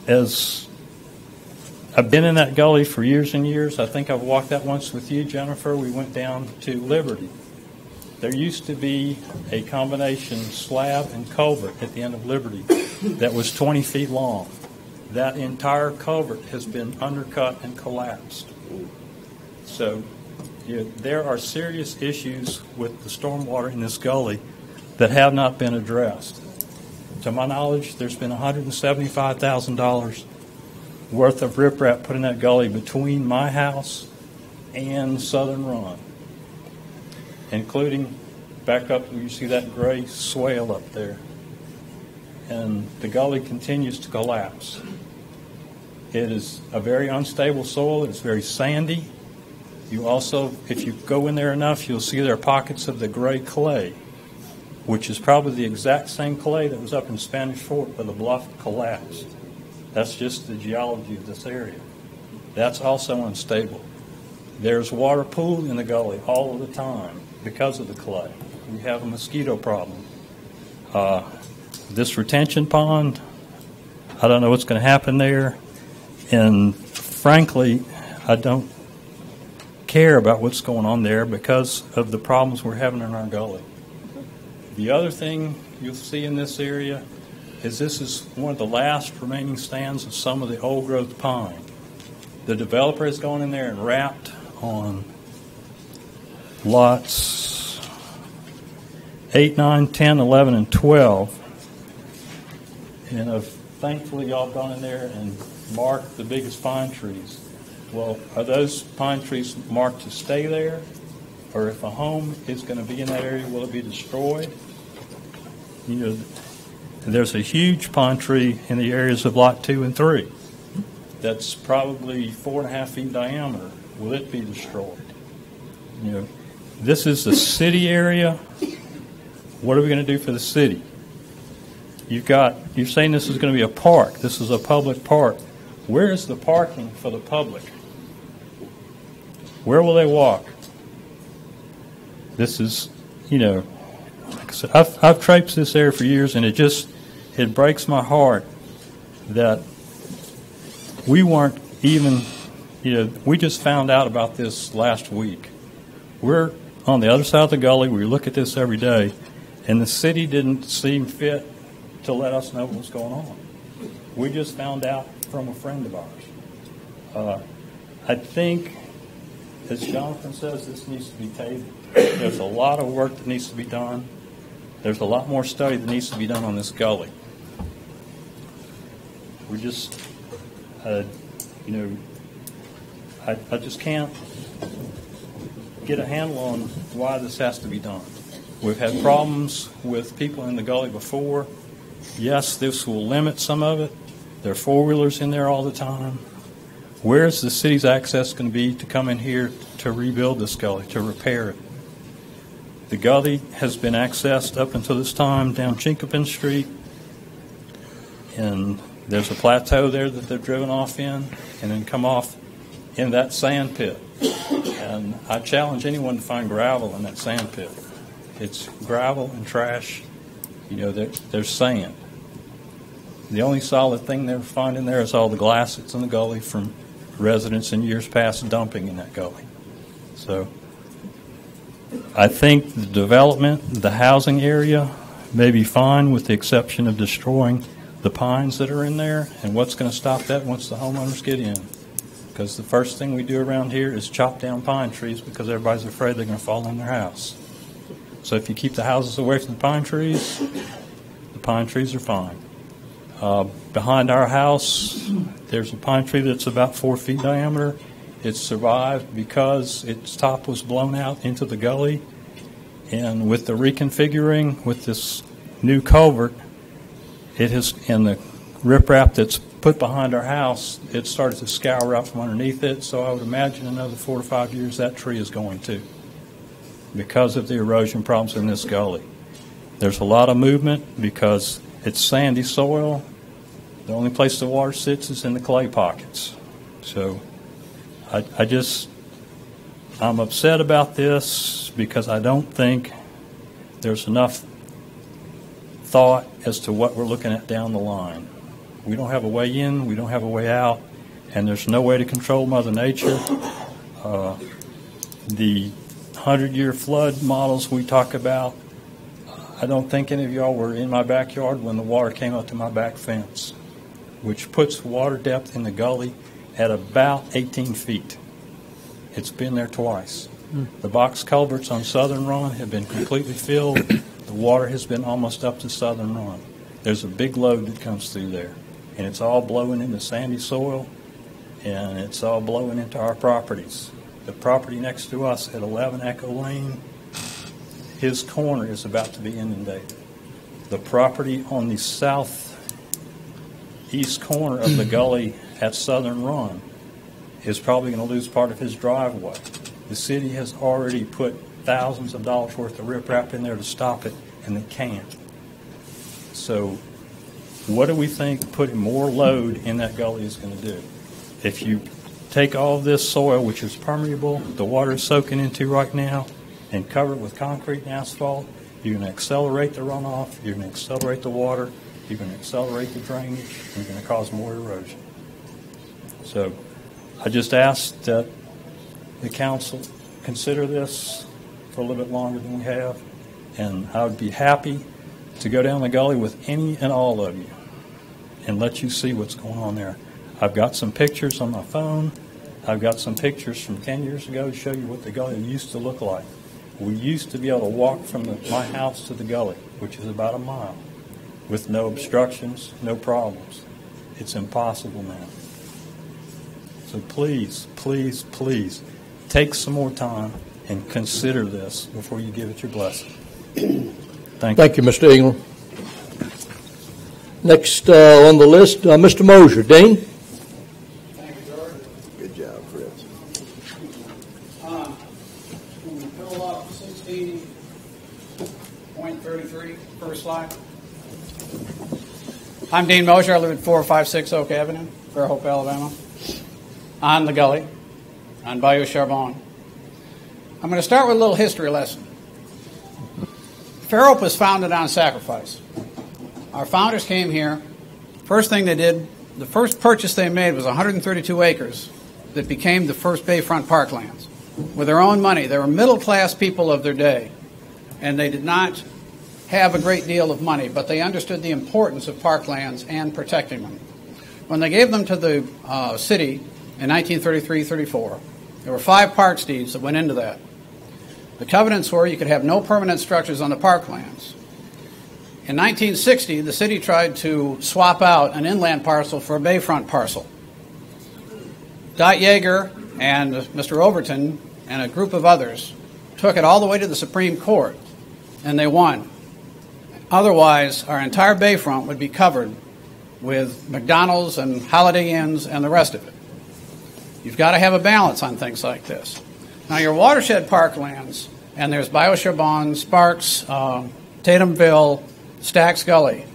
As I've been in that gully for years and years, I think I've walked that once with you, Jennifer. We went down to Liberty. There used to be a combination slab and culvert at the end of Liberty that was 20 feet long. That entire culvert has been undercut and collapsed. So you know, there are serious issues with the stormwater in this gully that have not been addressed. To my knowledge, there's been $175,000 worth of riprap put in that gully between my house and Southern Run, including back up where you see that gray swale up there. And the gully continues to collapse. It is a very unstable soil. It's very sandy. You also, if you go in there enough, you'll see there are pockets of the gray clay, which is probably the exact same clay that was up in Spanish Fort where the bluff collapsed. That's just the geology of this area. That's also unstable. There's water pooled in the gully all the time because of the clay. We have a mosquito problem. Uh, This retention pond, I don't know what's going to happen there. And frankly, I don't care about what's going on there because of the problems we're having in our gully. The other thing you'll see in this area is this is one of the last remaining stands of some of the old growth pine. The developer has gone in there and wrapped on lots 8, 9, 10, 11, and 12. And have thankfully, y'all gone in there and marked the biggest pine trees. Well, are those pine trees marked to stay there? Or if a home is going to be in that area, will it be destroyed? You know, there's a huge pine tree in the areas of lot two and three that's probably four and a half feet diameter. Will it be destroyed? You know, this is the city area. What are we going to do for the city? You've got, you're saying this is going to be a park. This is a public park. Where is the parking for the public? Where will they walk? This is, you know, like I said, I've, I've traipsed this area for years, and it just, it breaks my heart that we weren't even, you know, we just found out about this last week. We're on the other side of the gully. We look at this every day, and the city didn't seem fit to let us know what's going on. We just found out from a friend of ours. Uh, I think, as Jonathan says, this needs to be tabled. There's a lot of work that needs to be done. There's a lot more study that needs to be done on this gully. We just, uh, you know, I, I just can't get a handle on why this has to be done. We've had problems with people in the gully before. Yes, this will limit some of it. There are four wheelers in there all the time. Where's the city's access going to be to come in here to rebuild this gully, to repair it? The gully has been accessed up until this time down Chinkapin Street, and there's a plateau there that they've driven off in, and then come off in that sand pit. And I challenge anyone to find gravel in that sand pit. It's gravel and trash. You know, there, there's sand. The only solid thing they're finding there is all the glass that's in the gully from residents in years past dumping in that gully. So I think the development, the housing area may be fine with the exception of destroying the pines that are in there. And what's going to stop that once the homeowners get in? Because the first thing we do around here is chop down pine trees because everybody's afraid they're going to fall in their house. So if you keep the houses away from the pine trees, the pine trees are fine. Uh, behind our house, there's a pine tree that's about four feet diameter. It survived because its top was blown out into the gully. And with the reconfiguring, with this new culvert, it has, and the riprap that's put behind our house, it started to scour out from underneath it. So I would imagine another four to five years that tree is going to because of the erosion problems in this gully. There's a lot of movement because it's sandy soil. The only place the water sits is in the clay pockets. So I, I just, I'm upset about this because I don't think there's enough thought as to what we're looking at down the line. We don't have a way in, we don't have a way out, and there's no way to control Mother Nature. Uh, the 100 year flood models we talk about, I don't think any of y'all were in my backyard when the water came up to my back fence, which puts water depth in the gully at about 18 feet. It's been there twice. The box culverts on Southern Run have been completely filled. The water has been almost up to Southern Run. There's a big load that comes through there, and it's all blowing into sandy soil, and it's all blowing into our properties. The property next to us at 11 Echo Lane, his corner is about to be inundated. The property on the southeast corner of the gully at Southern Run is probably going to lose part of his driveway. The city has already put thousands of dollars worth of riprap in there to stop it, and they can't. So what do we think putting more load in that gully is going to do? If you take all this soil, which is permeable, the water is soaking into right now, and cover it with concrete and asphalt, you're going to accelerate the runoff, you're going to accelerate the water, you're going to accelerate the drainage, you're going to cause more erosion. So I just ask that the council consider this for a little bit longer than we have, and I would be happy to go down the gully with any and all of you and let you see what's going on there. I've got some pictures on my phone. I've got some pictures from 10 years ago to show you what the gully used to look like. We used to be able to walk from the, my house to the gully, which is about a mile, with no obstructions, no problems. It's impossible now. So please, please, please, take some more time and consider this before you give it your blessing. Thank you. Thank you, Mr. Ingram. Next uh, on the list, uh, Mr. Mosher. Dean? Thank you, George. Good job, Fritz. Uh, When we pull up sixteen point thirty-three, first slide. I'm Dean Mosher, I live at four oh five six Oak Avenue, Fairhope, Alabama, on the gully, on Bayou Charbon. I'm going to start with a little history lesson. Fairhope was founded on sacrifice. Our founders came here. First thing they did, the first purchase they made was 132 acres that became the first Bayfront parklands. With their own money, they were middle class people of their day, and they did not have a great deal of money, but they understood the importance of parklands and protecting them. When they gave them to the uh, city in 1933 34, there were five parks deeds that went into that. The covenants were you could have no permanent structures on the parklands. In 1960, the city tried to swap out an inland parcel for a bayfront parcel. Dot Yeager and Mr. Overton and a group of others took it all the way to the Supreme Court, and they won. Otherwise, our entire bayfront would be covered with McDonald's and Holiday Inns and the rest of it. You've got to have a balance on things like this. Now, your watershed parklands, and there's Bayou Charbon, Sparks, uh, Tatumville, Stacks Gully.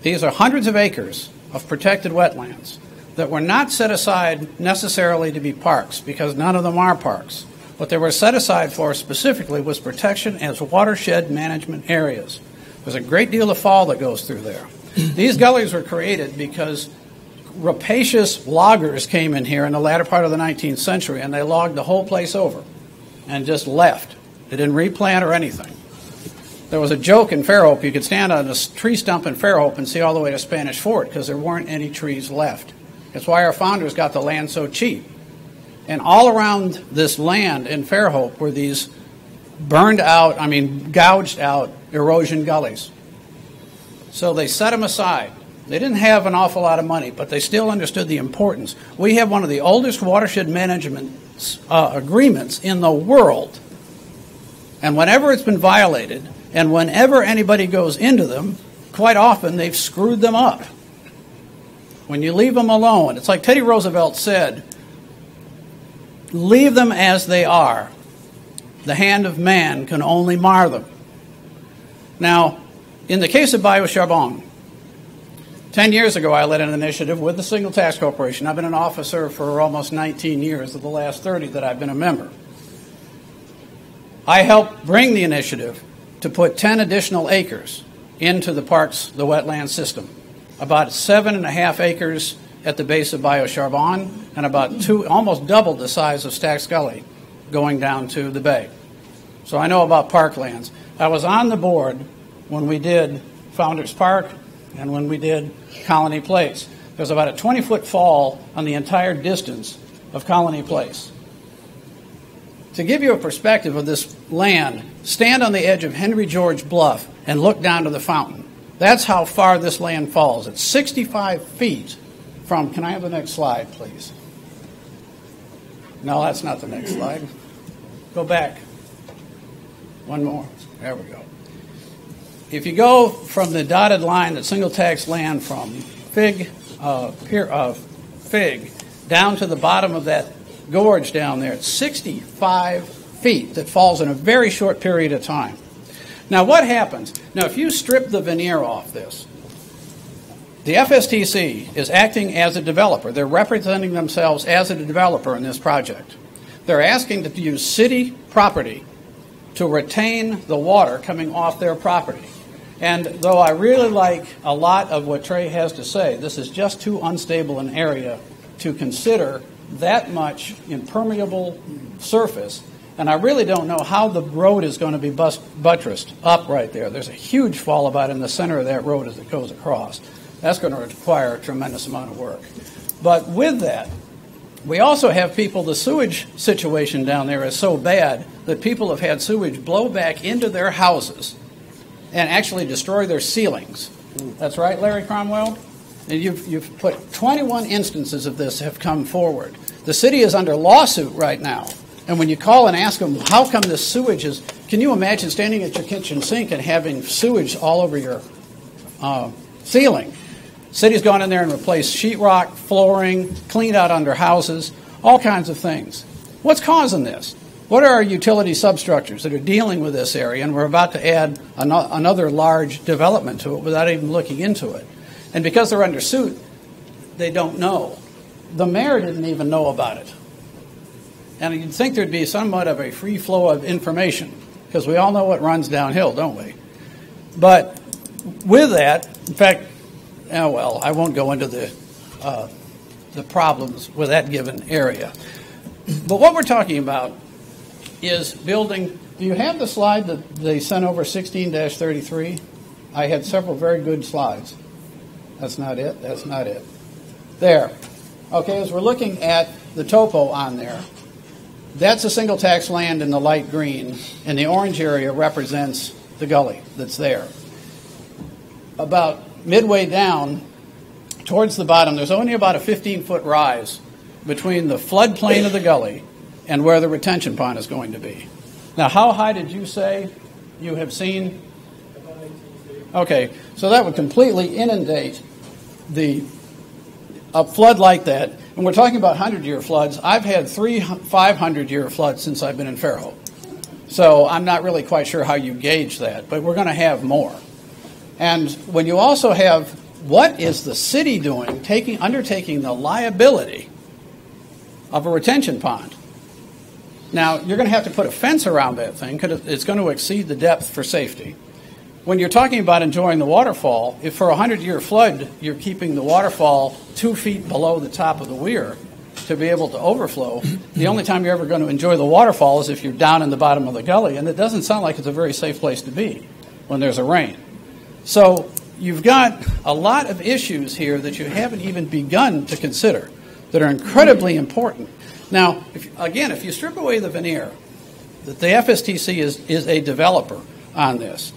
These are hundreds of acres of protected wetlands that were not set aside necessarily to be parks because none of them are parks. What they were set aside for specifically was protection as watershed management areas. There's a great deal of fall that goes through there. These gullies were created because rapacious loggers came in here in the latter part of the 19th century and they logged the whole place over and just left. They didn't replant or anything. There was a joke in Fairhope. You could stand on a tree stump in Fairhope and see all the way to Spanish Fort because there weren't any trees left. That's why our founders got the land so cheap. And all around this land in Fairhope were these burned out, I mean, gouged out erosion gullies. So they set them aside. They didn't have an awful lot of money, but they still understood the importance. We have one of the oldest watershed management uh, agreements in the world. And whenever it's been violated, and whenever anybody goes into them, quite often they've screwed them up. When you leave them alone, it's like Teddy Roosevelt said leave them as they are. The hand of man can only mar them. Now, in the case of Bayou Charbon, 10 years ago I led an initiative with the Single Tax Corporation. I've been an officer for almost 19 years of the last 30 that I've been a member. I helped bring the initiative to put 10 additional acres into the parks, the wetland system. About seven and a half acres at the base of Bayou Charbon and about two, almost double the size of Stacks Gully going down to the bay. So I know about parklands. I was on the board when we did Founders Park and when we did Colony Place. There's about a 20 foot fall on the entire distance of Colony Place. To give you a perspective of this land, stand on the edge of Henry George Bluff and look down to the fountain. That's how far this land falls. It's 65 feet from. Can I have the next slide, please? No, that's not the next slide. Go back. One more. There we go. If you go from the dotted line that single tax land from Fig, uh, uh, Fig down to the bottom of that gorge down there, it's 65 feet that falls in a very short period of time. Now, what happens? Now, if you strip the veneer off this, The FSTC is acting as a developer. They're representing themselves as a developer in this project. They're asking to use city property to retain the water coming off their property. And though I really like a lot of what Trey has to say, this is just too unstable an area to consider that much impermeable surface. And I really don't know how the road is going to be buttressed up right there. There's a huge fall about in the center of that road as it goes across. That's going to require a tremendous amount of work. But with that, we also have people, the sewage situation down there is so bad that people have had sewage blow back into their houses and actually destroy their ceilings. That's right, Larry Cromwell? And you've, you've put 21 instances of this have come forward. The city is under lawsuit right now. And when you call and ask them, how come this sewage is, can you imagine standing at your kitchen sink and having sewage all over your uh, ceiling? City's gone in there and replaced sheetrock, flooring, cleaned out under houses, all kinds of things. What's causing this? What are our utility substructures that are dealing with this area? And we're about to add an- another large development to it without even looking into it. And because they're under suit, they don't know. The mayor didn't even know about it. And you'd think there'd be somewhat of a free flow of information, because we all know what runs downhill, don't we? But with that, in fact, oh well, I won't go into the uh, the problems with that given area. But what we're talking about is building. Do you have the slide that they sent over 16-33? I had several very good slides. That's not it. That's not it. There. Okay, as we're looking at the topo on there, that's a single tax land in the light green, and the orange area represents the gully that's there. About midway down, towards the bottom, there's only about a 15 foot rise between the floodplain of the gully and where the retention pond is going to be. Now, how high did you say you have seen? Okay, so that would completely inundate the a flood like that. And we're talking about 100 year floods. I've had three 500 year floods since I've been in Fairhope. So I'm not really quite sure how you gauge that, but we're going to have more. And when you also have what is the city doing, taking, undertaking the liability of a retention pond? Now, you're going to have to put a fence around that thing because it's going to exceed the depth for safety. When you're talking about enjoying the waterfall, if for a 100 year flood you're keeping the waterfall two feet below the top of the weir to be able to overflow, the only time you're ever going to enjoy the waterfall is if you're down in the bottom of the gully, and it doesn't sound like it's a very safe place to be when there's a rain. So you've got a lot of issues here that you haven't even begun to consider that are incredibly important. Now, if, again, if you strip away the veneer, that the FSTC is, is a developer on this,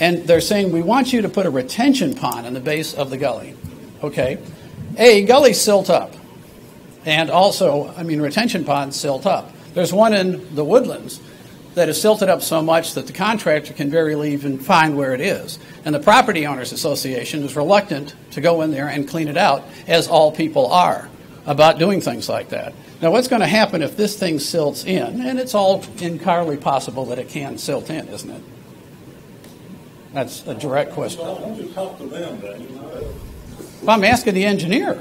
and they're saying we want you to put a retention pond in the base of the gully. Okay, a gully silt up, and also, I mean, retention ponds silt up. There's one in the woodlands that is silted up so much that the contractor can barely even find where it is. And the Property Owners Association is reluctant to go in there and clean it out, as all people are, about doing things like that. Now, what's going to happen if this thing silts in? And it's all entirely possible that it can silt in, isn't it? That's a direct question. Well, I'm asking the engineer.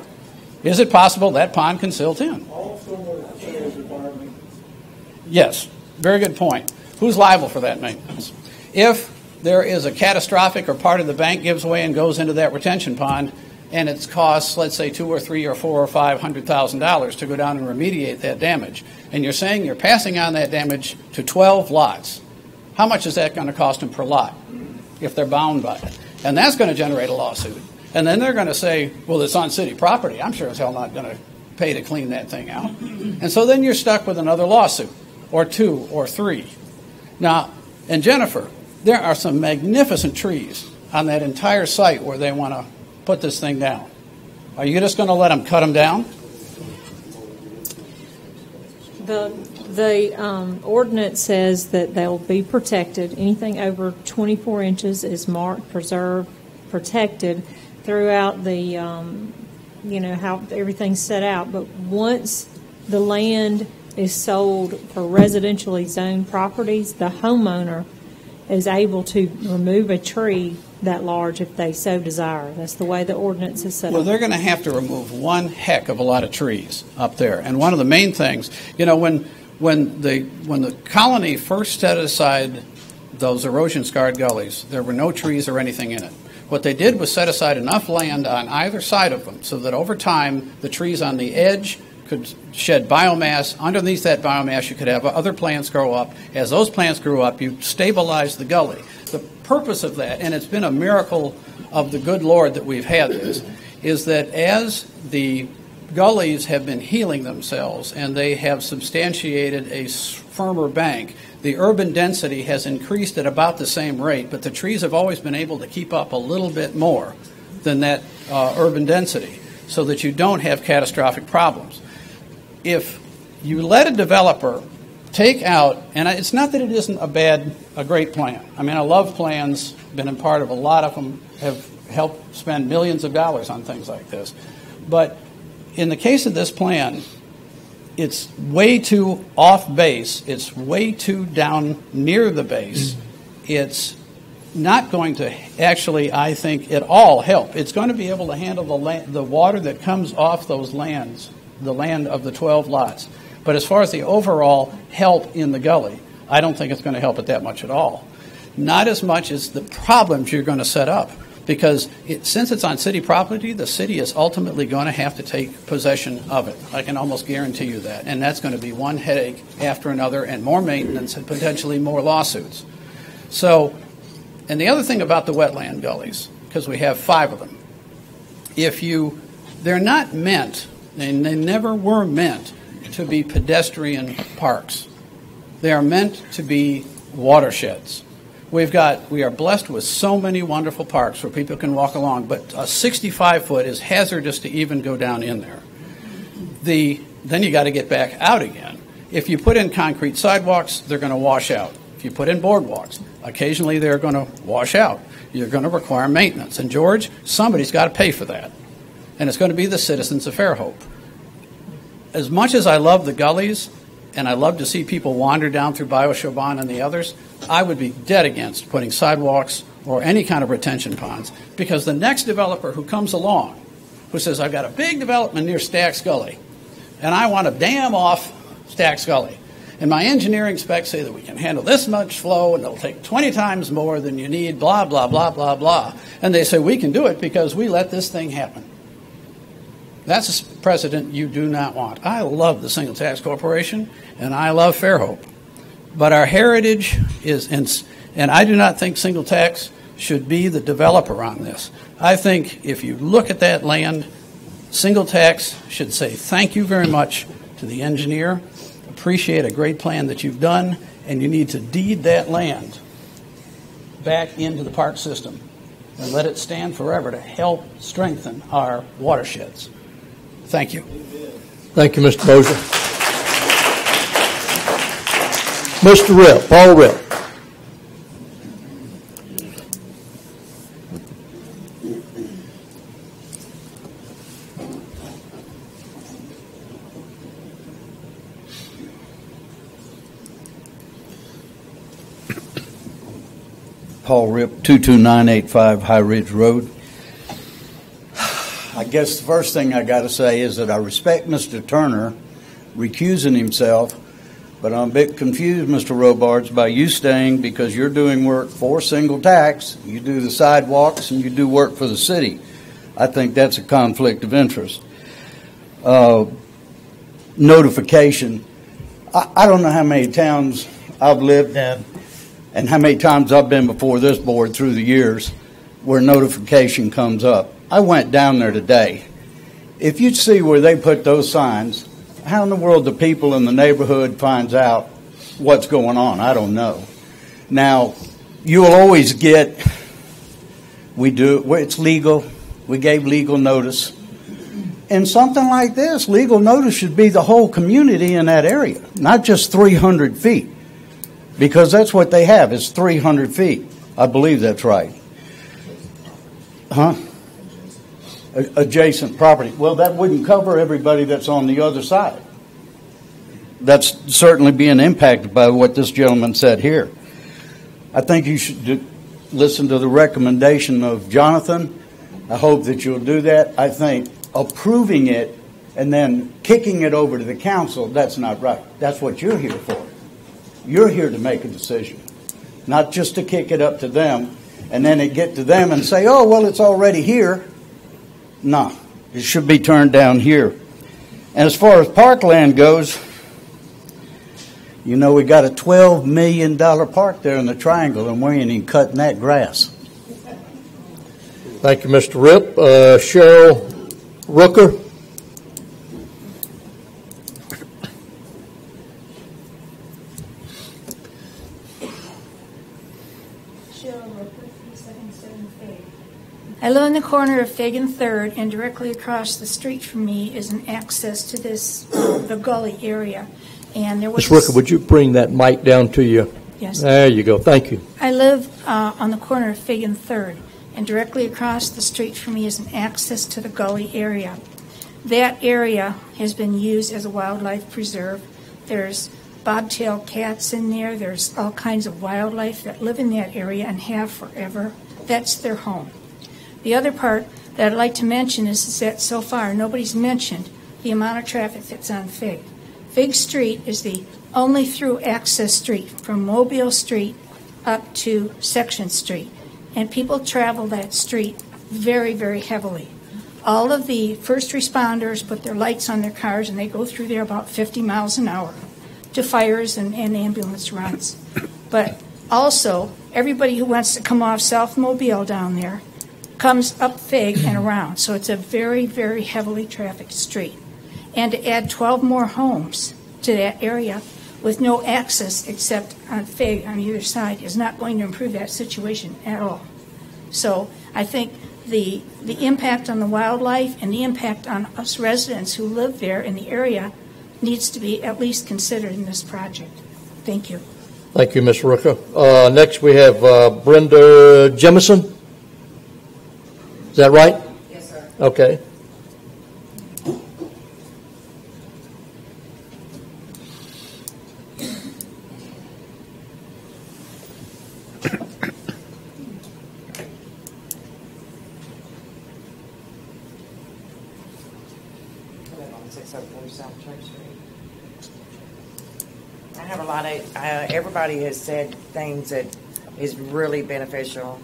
Is it possible that pond can silt in? Yes, very good point. Who's liable for that maintenance? If there is a catastrophic or part of the bank gives way and goes into that retention pond, and it costs, let's say, two or three or four or five hundred thousand dollars to go down and remediate that damage, and you're saying you're passing on that damage to 12 lots, how much is that going to cost them per lot if they're bound by it? And that's going to generate a lawsuit. And then they're going to say, well, it's on city property. I'm sure as hell not going to pay to clean that thing out. And so then you're stuck with another lawsuit, or two, or three. Now, and Jennifer, there are some magnificent trees on that entire site where they want to put this thing down. Are you just going to let them cut them down? The, the um, ordinance says that they'll be protected. Anything over 24 inches is marked, preserved, protected throughout the, um, you know, how everything's set out. But once the land is sold for residentially zoned properties, the homeowner is able to remove a tree that large if they so desire. That's the way the ordinance is set Well, up. Well, they're going to have to remove one heck of a lot of trees up there. And one of the main things, you know, when, when the, when the colony first set aside those erosion scarred gullies, there were no trees or anything in it. What they did was set aside enough land on either side of them so that over time, the trees on the edge could shed biomass. Underneath that biomass, you could have other plants grow up. As those plants grew up, you stabilized the gully. The purpose of that, and it's been a miracle of the good Lord that we've had this, is that as the gullies have been healing themselves and they have substantiated a firmer bank, the urban density has increased at about the same rate, but the trees have always been able to keep up a little bit more than that uh, urban density so that you don't have catastrophic problems. If you let a developer take out, and it's not that it isn't a bad, a great plan. I mean, I love plans, been a part of a lot of them, have helped spend millions of dollars on things like this. But in the case of this plan, it's way too off base, it's way too down near the base. It's not going to actually, I think, at all help. It's going to be able to handle the, la- the water that comes off those lands, the land of the 12 lots. But as far as the overall help in the gully, I don't think it's going to help it that much at all. Not as much as the problems you're going to set up. Because it, since it's on city property, the city is ultimately going to have to take possession of it. I can almost guarantee you that. And that's going to be one headache after another and more maintenance and potentially more lawsuits. So, and the other thing about the wetland gullies, because we have five of them, if you, they're not meant, and they never were meant to be pedestrian parks. They are meant to be watersheds. We've got, we are blessed with so many wonderful parks where people can walk along, but a 65 foot is hazardous to even go down in there. The, then you got to get back out again. If you put in concrete sidewalks, they're going to wash out. If you put in boardwalks, occasionally they're going to wash out. You're going to require maintenance. And George, somebody's got to pay for that. And it's going to be the citizens of Fairhope. As much as I love the gullies, and I love to see people wander down through Bayou Charbon and the others, I would be dead against putting sidewalks or any kind of retention ponds because the next developer who comes along who says, I've got a big development near Stacks Gully and I want to dam off Stacks Gully. And my engineering specs say that we can handle this much flow and it'll take 20 times more than you need, blah, blah, blah, blah, blah. And they say, we can do it because we let this thing happen. That's a precedent you do not want. I love the Single Tax Corporation and I love Fairhope. But our heritage is, and, and I do not think single tax should be the developer on this. I think if you look at that land, single tax should say thank you very much to the engineer, appreciate a great plan that you've done, and you need to deed that land back into the park system and let it stand forever to help strengthen our watersheds. Thank you. Thank you, Mr. Mosher. Mr. Ripp, Paul Ripp. Paul Rip, 22985 High Ridge Road. Guess the first thing I got to say is that I respect Mr. Turner recusing himself, but I'm a bit confused, Mr. Robards, by you staying because you're doing work for single tax, you do the sidewalks, and you do work for the city. I think that's a conflict of interest. Uh, notification. I, I don't know how many towns I've lived in and how many times I've been before this board through the years where notification comes up. I went down there today. If you see where they put those signs, how in the world the people in the neighborhood finds out what's going on? I don't know. Now, you will always get, we do, it's legal, we gave legal notice. And something like this, legal notice should be the whole community in that area, not just 300 feet because that's what they have is 300 feet. I believe that's right. Huh? Adjacent property. Well, that wouldn't cover everybody that's on the other side. That's certainly being impacted by what this gentleman said here. I think you should listen to the recommendation of Jonathan. I hope that you'll do that. I think approving it and then kicking it over to the council, that's not right. That's what you're here for. You're here to make a decision, not just to kick it up to them and then it get to them and say, oh, well, it's already here. No, it should be turned down here. As far as parkland goes, you know, we got a $12 million park there in the triangle, and we ain't even cutting that grass. Thank you, Mr. Rip. Uh, Cheryl Rooker? I live on the corner of Fig and Third, and directly across the street from me is an access to this, the gully area. And there was. Ms. Rooker, would you bring that mic down to you? Yes. There you go. Thank you. I live uh, on the corner of Fig and Third, and directly across the street from me is an access to the gully area. That area has been used as a wildlife preserve. There's bobtail cats in there. There's all kinds of wildlife that live in that area and have forever. That's their home. The other part that I'd like to mention is, is that so far nobody's mentioned the amount of traffic that's on Fig. Fig Street is the only through access street from Mobile Street up to Section Street. And people travel that street very, very heavily. All of the first responders put their lights on their cars and they go through there about 50 miles an hour to fires and, and ambulance runs. But also, everybody who wants to come off South Mobile down there comes up Fig and around. So it's a very, very heavily trafficked street. And to add 12 more homes to that area with no access except on Fig on either side is not going to improve that situation at all. So I think the, the impact on the wildlife and the impact on us residents who live there in the area needs to be at least considered in this project. Thank you. Thank you, Ms. Rooker. Uh, next, we have uh, Brenda Jemison. Is that right? Yes, sir. Okay. I live on 604 South Church Street. I have a lot of, uh, everybody has said things that is really beneficial.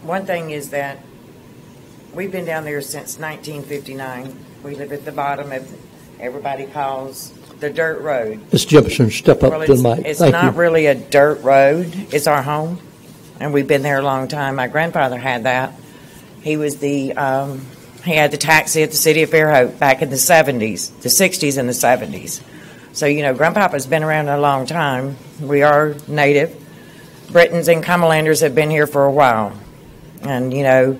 One thing is that we've been down there since 1959. We live at the bottom of, everybody calls the dirt road. Ms. Jemison, step up Well, to the it's, mic. it's Thank not you. really a dirt road. It's our home, and we've been there a long time. My grandfather had that. He was the um, he had the taxi at the city of Fairhope back in the '70s, the '60s, and the '70s. So you know, Grandpapa's been around a long time. We are native. Britons and Cumberlanders have been here for a while, and you know.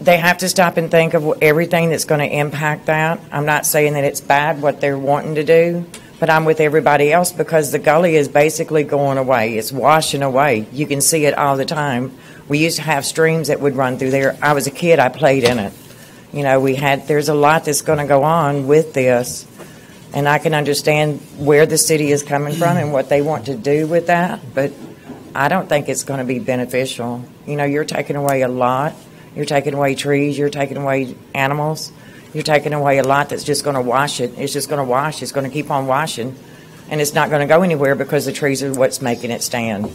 They have to stop and think of everything that's going to impact that. I'm not saying that it's bad what they're wanting to do, but I'm with everybody else because the gully is basically going away. It's washing away. You can see it all the time. We used to have streams that would run through there. I was a kid, I played in it. You know, we had, there's a lot that's going to go on with this. And I can understand where the city is coming from and what they want to do with that, but I don't think it's going to be beneficial. You know, you're taking away a lot. You're taking away trees, you're taking away animals, you're taking away a lot that's just going to wash it. It's just going to wash, it's going to keep on washing, and it's not going to go anywhere because the trees are what's making it stand.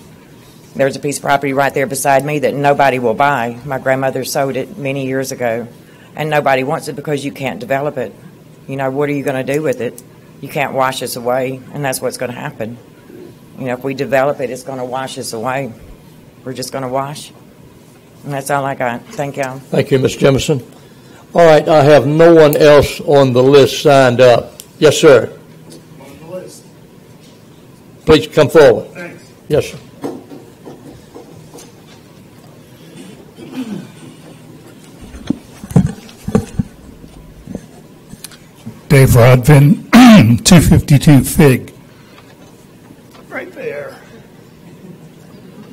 There's a piece of property right there beside me that nobody will buy. My grandmother sold it many years ago, and nobody wants it because you can't develop it. You know, what are you going to do with it? You can't wash us away, and that's what's going to happen. You know, if we develop it, it's going to wash us away. We're just going to wash. And that's all I got. Thank y'all. Thank you, Ms. Jemison. All right, I have no one else on the list signed up. Yes, sir. Please come forward. Thanks. Yes, sir. Dave Rodvin, 252 Fig. Right there.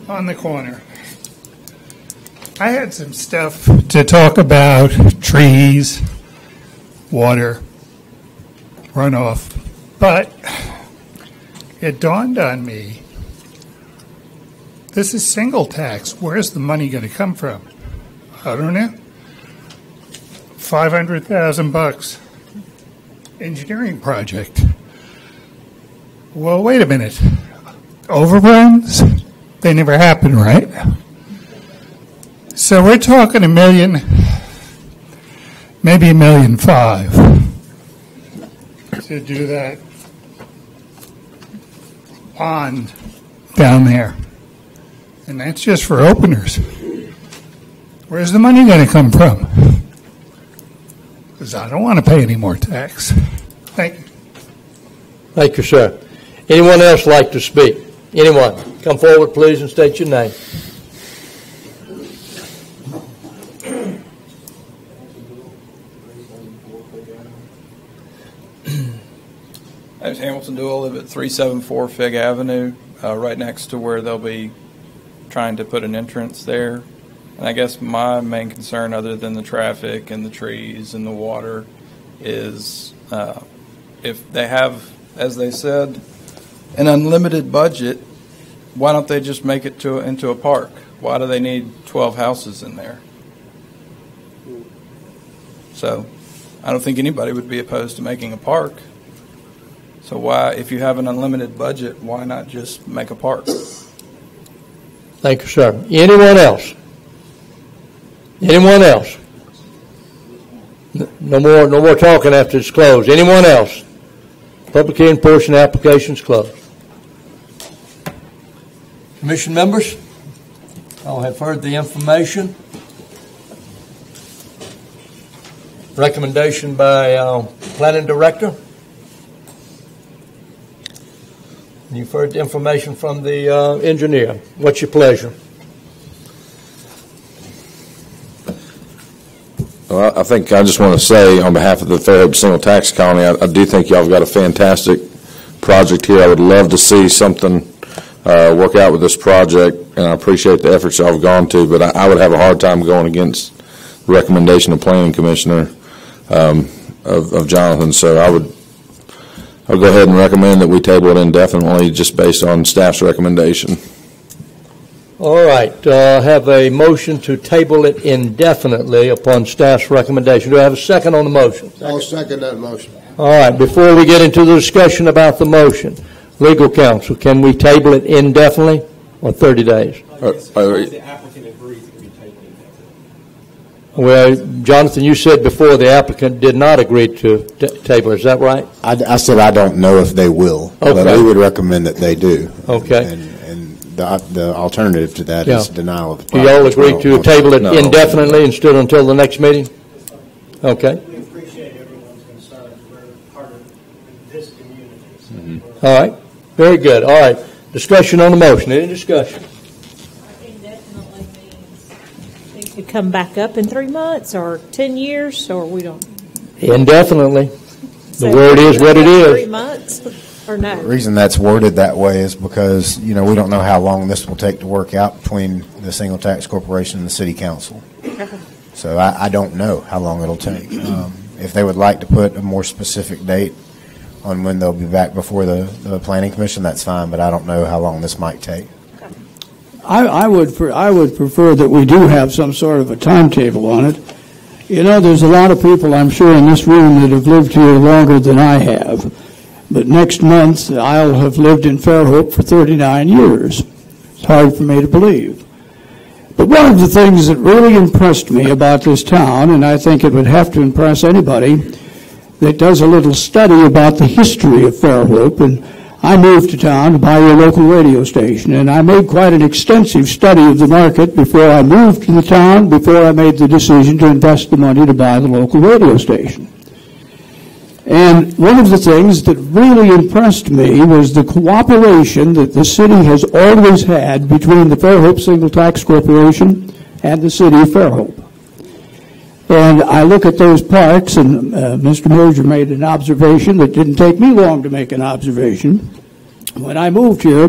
On the corner. I had some stuff to talk about trees, water, runoff, but it dawned on me This is single tax. Where's the money going to come from? I don't know. Five hundred thousand bucks. Engineering project. Well, wait a minute. Overruns? They never happen, right? So we're talking a million, maybe a million five to do that pond down there. And that's just for openers. Where's the money going to come from? Because I don't want to pay any more tax. Thank you. Thank you, sir. Anyone else like to speak? Anyone? Come forward, please, and state your name. Name's Hamilton. I live at 374 Fig Avenue, uh, right next to where they'll be trying to put an entrance there. And I guess my main concern, other than the traffic and the trees and the water, is uh, if they have, as they said, an unlimited budget, why don't they just make it to into a park? Why do they need 12 houses in there? So, I don't think anybody would be opposed to making a park. So why, if you have an unlimited budget, why not just make a park? Thank you, sir. Anyone else? Anyone else? No more, no more talking after it's closed. Anyone else? Public hearing portion, applications closed. Commission members, all have heard the information. Recommendation by uh, planning director. You've heard the information from the uh, engineer. What's your pleasure? Well, I think I just want to say, on behalf of the Fairhope Single Tax Colony, I I do think y'all have got a fantastic project here. I would love to see something uh, work out with this project, and I appreciate the efforts y'all have gone to, but I I would have a hard time going against the recommendation of Planning Commissioner um, of of Jonathan, so I would, I'll go ahead and recommend that we table it indefinitely, just based on staff's recommendation. All right, uh, have a motion to table it indefinitely upon staff's recommendation. Do I have a second on the motion? I'll second that motion. All right, before we get into the discussion about the motion, legal counsel, can we table it indefinitely or 30 days? The applicant agrees it can be tabled Well, Jonathan, you said before the applicant did not agree to t- table, is that right? I, I said I don't know if they will, but Okay. we would recommend that they do. Okay. And, and the, the alternative to that is Yeah. denial of the Do y'all agree don't- to table it No. indefinitely and still until the next meeting? Okay, We appreciate everyone's concerns. We're part of this community. Mm-hmm. all right, very good, all right. Discussion on the motion, any discussion? It could come back up in three months or 10 years, or we don't. Indefinitely. The word is what it is. Three months, or no? The reason that's worded that way is because, you know, we don't know how long this will take to work out between the single tax corporation and the city council. So I, I don't know how long it'll take. Um, If they would like to put a more specific date on when they'll be back before the, the planning commission, that's fine, but I don't know how long this might take. I, I would, I would prefer that we do have some sort of a timetable on it. You know, there's a lot of people, I'm sure, in this room that have lived here longer than I have. But next month, I'll have lived in Fairhope for 39 years. It's hard for me to believe. But one of the things that really impressed me about this town, and I think it would have to impress anybody that does a little study about the history of Fairhope, and I moved to town to buy your local radio station, and I made quite an extensive study of the market before I moved to the town, before I made the decision to invest the money to buy the local radio station. And one of the things that really impressed me was the cooperation that the city has always had between the Fairhope Single Tax Corporation and the city of Fairhope. And I look at those parks, and uh, Mr. Mosher made an observation that didn't take me long to make an observation. When I moved here,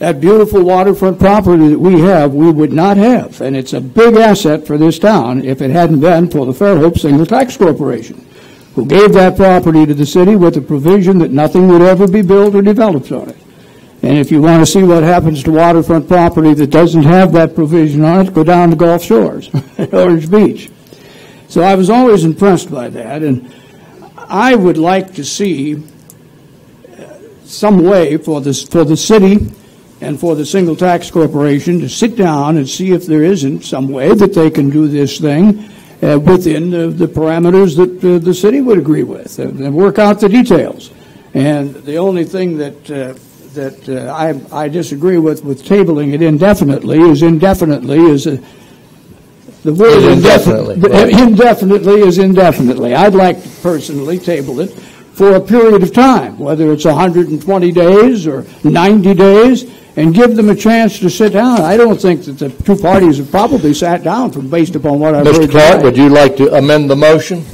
that beautiful waterfront property that we have, we would not have. And it's a big asset for this town if it hadn't been for the Fairhope Single Tax Corporation, who gave that property to the city with the provision that nothing would ever be built or developed on it. And if you want to see what happens to waterfront property that doesn't have that provision on it, go down to Gulf Shores, Orange Beach. So I was always impressed by that, and I would like to see some way for this, for the city and for the single tax corporation to sit down and see if there isn't some way that they can do this thing uh, within the, the parameters that uh, the city would agree with, and, and work out the details. And the only thing that uh, that uh, I, I disagree with with tabling it indefinitely is indefinitely is a, the word indefinitely indefinitely, right. indefinitely is indefinitely. I'd like to personally table it for a period of time, whether it's 120 days or 90 days, and give them a chance to sit down. I don't think that the two parties have probably sat down from based upon what I've heard. Mr. Clark, tonight. would you like to amend the motion?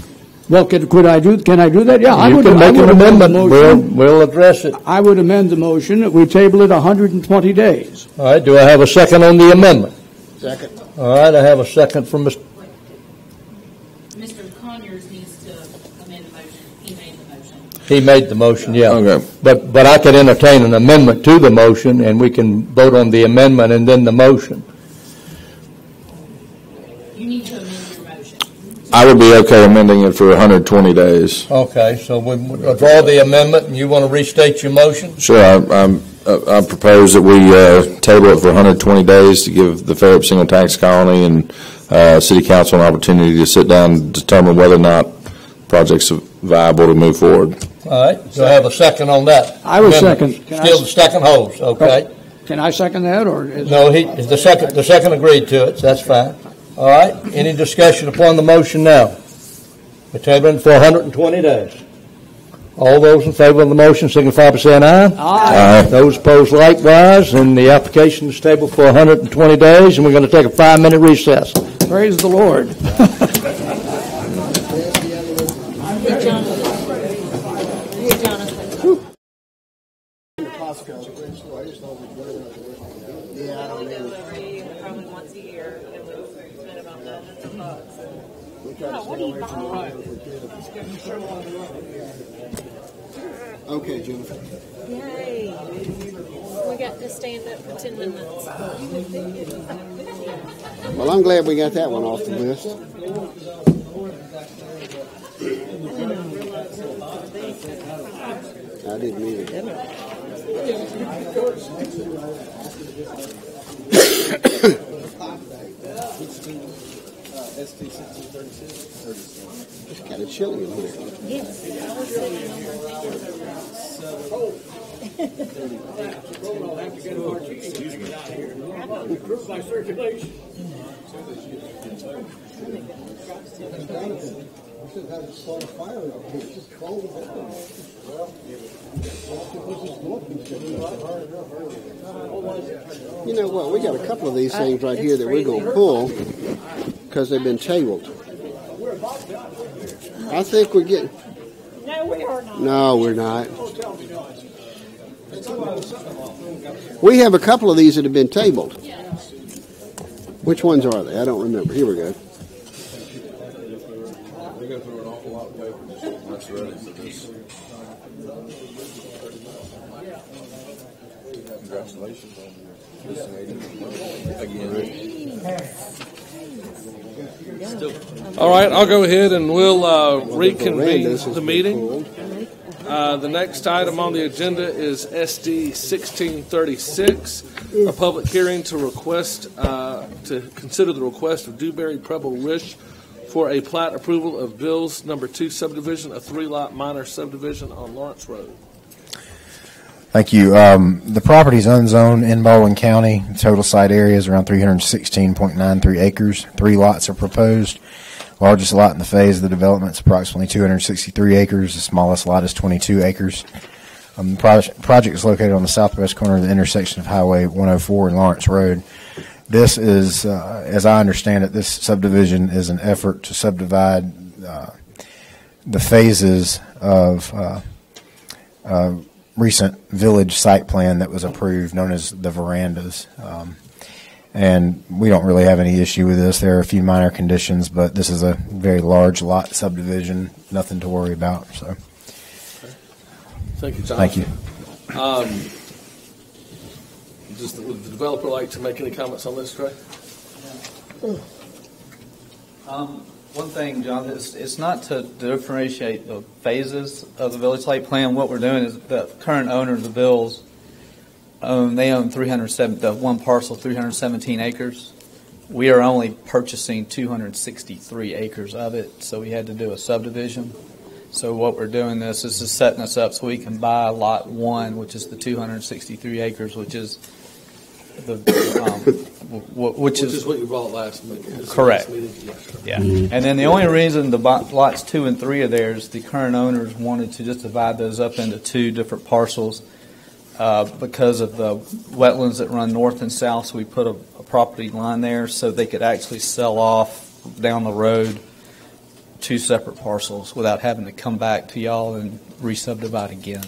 Well, could, could I do, can I do that? Yeah, I You would. can I make would an amend the amendment. We'll, we'll address it. I would amend the motion that we table it 120 days. All right, do I have a second on the amendment? Second. All right, I have a second from Mr. Mr. Conyers needs to amend the motion. He made the motion. He made the motion, yeah. Okay. But, but I could entertain an amendment to the motion, and we can vote on the amendment and then the motion. You need to amend your motion. I would be okay amending it for 120 days. Okay, so we withdraw the amendment, and you want to restate your motion? Sure, I, I'm, uh, I propose that we, uh, table it for 120 days to give the Fairhope Single Tax Colony and, uh, City Council an opportunity to sit down and determine whether or not project's are viable to move forward. All right, do I have a second on that? I will amendment? second. Can Still, s- the second holds, okay? Can I second that, or? is- No, he, the second, the second agreed to it, so that's fine. All right, any discussion upon the motion now? We're tabling for 120 days. All those in favor of the motion signify by saying aye. Aye. Those opposed likewise, and the application is tabled for 120 days, and we're going to take a five-minute recess. Praise the Lord. Hey, Jonathan. Hey, Jonathan. Probably once a year, and we spend about millions of bucks. Oh, what are you buying? Okay, Jennifer. Yay. We got to stand up for 10 minutes. Well, I'm glad we got that one off the list. I didn't mean it. It's kind of chilly in here. Yes. Sitting over Improve my circulation. You know what? We got a couple of these things right here that we're going to pull because they've been tabled. I think we're getting. No, we are not. No, we're not. We have a couple of these that have been tabled. Which ones are they? I don't remember. Here we go. They go through an awful lot of Ready for this. Congratulations on your Again. All right, I'll go ahead and we'll uh, reconvene the meeting. Uh, The next item on the agenda is SD 1636, a public hearing to request, uh, to consider the request of Dewberry Preble Rish for a plat approval of Bill's Number Two subdivision, a three-lot minor subdivision on Lawrence Road. Thank you. Um, The is unzoned in Baldwin County. The Total site area is around 316.93 acres. Three lots are proposed. Largest lot in the phase of the development is approximately 263 acres. The smallest lot is 22 acres. Um, The proj- project is located on the southwest corner of the intersection of Highway 104 and Lawrence Road. This is, uh, as I understand it, this subdivision is an effort to subdivide uh, the phases of uh, uh, recent village site plan that was approved, known as the verandas. Um, and we don't really have any issue with this. There are a few minor conditions, but this is a very large lot subdivision, nothing to worry about. So, Thank you, thank you. Um, Does the, would the developer like to make any comments on this, Trey? Um, One thing, John, it's, it's not to differentiate the phases of the village site plan. What we're doing is the current owner of the bills own, they own 307, the one parcel, 317 acres. We are only purchasing 263 acres of it, so we had to do a subdivision. So what we're doing this, this is setting us up so we can buy lot one, which is the 263 acres, which is the, um, wh- wh- which is. what you brought last meeting. Correct. last sir. Yeah, and then the only reason the lots two and three are there is the current owners wanted to just divide those up into two different parcels uh, because of the wetlands that run north and south, so we put a, a property line there so they could actually sell off down the road two separate parcels without having to come back to y'all and re-subdivide again.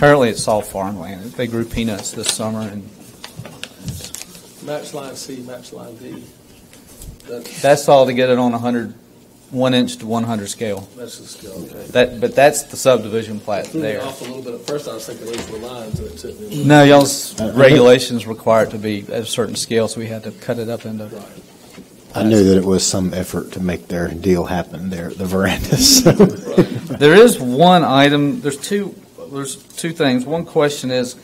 Currently, it's all farmland. They grew peanuts this summer, and Match line C, match line D. That- that's all to get it on a hundred, one inch to one hundred scale. That's the scale, okay. That, but that's the subdivision plat Threw me there. off a little bit. At first, I was thinking those were lines, and it took me. No, y'all's regulations require it to be at a certain scale, so we had to cut it up into. I knew that it was some effort to make their deal happen there at the verandas. so. There is one item, there's two, there's two things. One question is,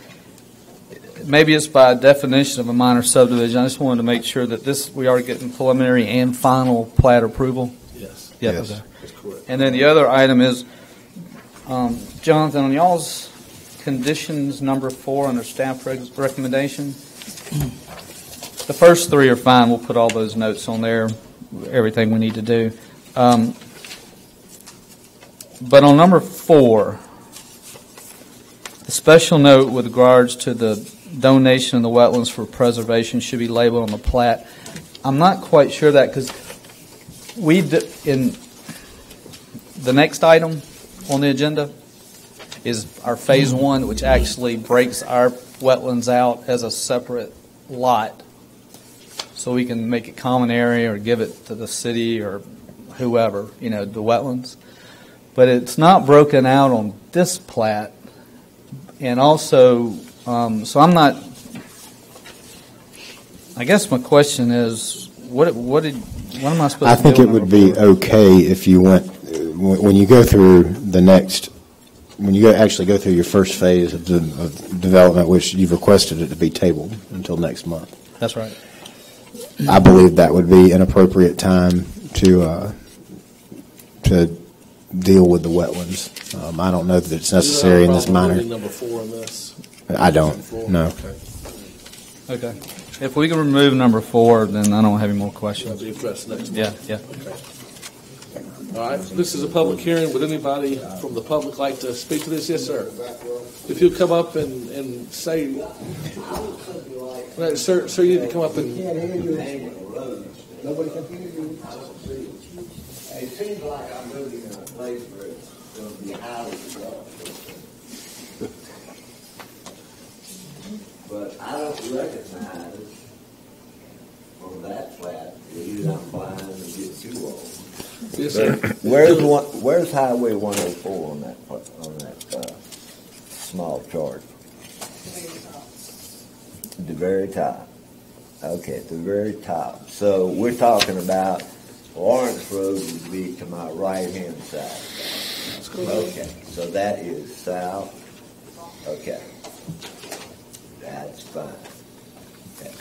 maybe it's by definition of a minor subdivision. I just wanted to make sure that this, we are getting preliminary and final plat approval. Yes. Yeah, Yes. okay. That's correct. And then the other item is, um, Jonathan, on y'all's conditions number four under staff rec- recommendation, the first three are fine. We'll put all those notes on there, everything we need to do. Um, but on number four, the special note with regards to the donation of the wetlands for preservation should be labeled on the plat. I'm not quite sure that because we, in the next item on the agenda is our phase one, which actually breaks our wetlands out as a separate lot. So we can make it common area or give it to the city or whoever, you know, the wetlands. But it's not broken out on this plat. And also, um, so I'm not, I guess my question is, what, what did, what am I supposed I to do? think it would be okay if you went, when when you go through the next, when you go, actually go through your first phase of, the, of development, which you've requested it to be tabled until next month. That's right. I believe that would be an appropriate time to, uh, to deal with the wetlands. Um, I don't know that it's necessary in this You don't have a problem minor. Number four in this. I don't, no. Okay. If we can remove number four, then I don't have any more That'll questions. be addressed next Yeah, month. yeah. All right, this is a public hearing. Would anybody from the public like to speak to this? Yes, sir. If you'll come up and, and say, Right, sir, sir, you need to come up and, Nobody can hear you. It seems like I'm moving in a place where it's going to be highly developed. But I don't recognize on that plat, you not blind and get too old. Yes, sir. Where's one, where's Highway one oh four on that, on that, uh, small chart? The very top. Okay, at the very top. So we're talking about Lawrence Road would be to my right-hand side. Okay, so that is south. Okay. That's fine. Okay.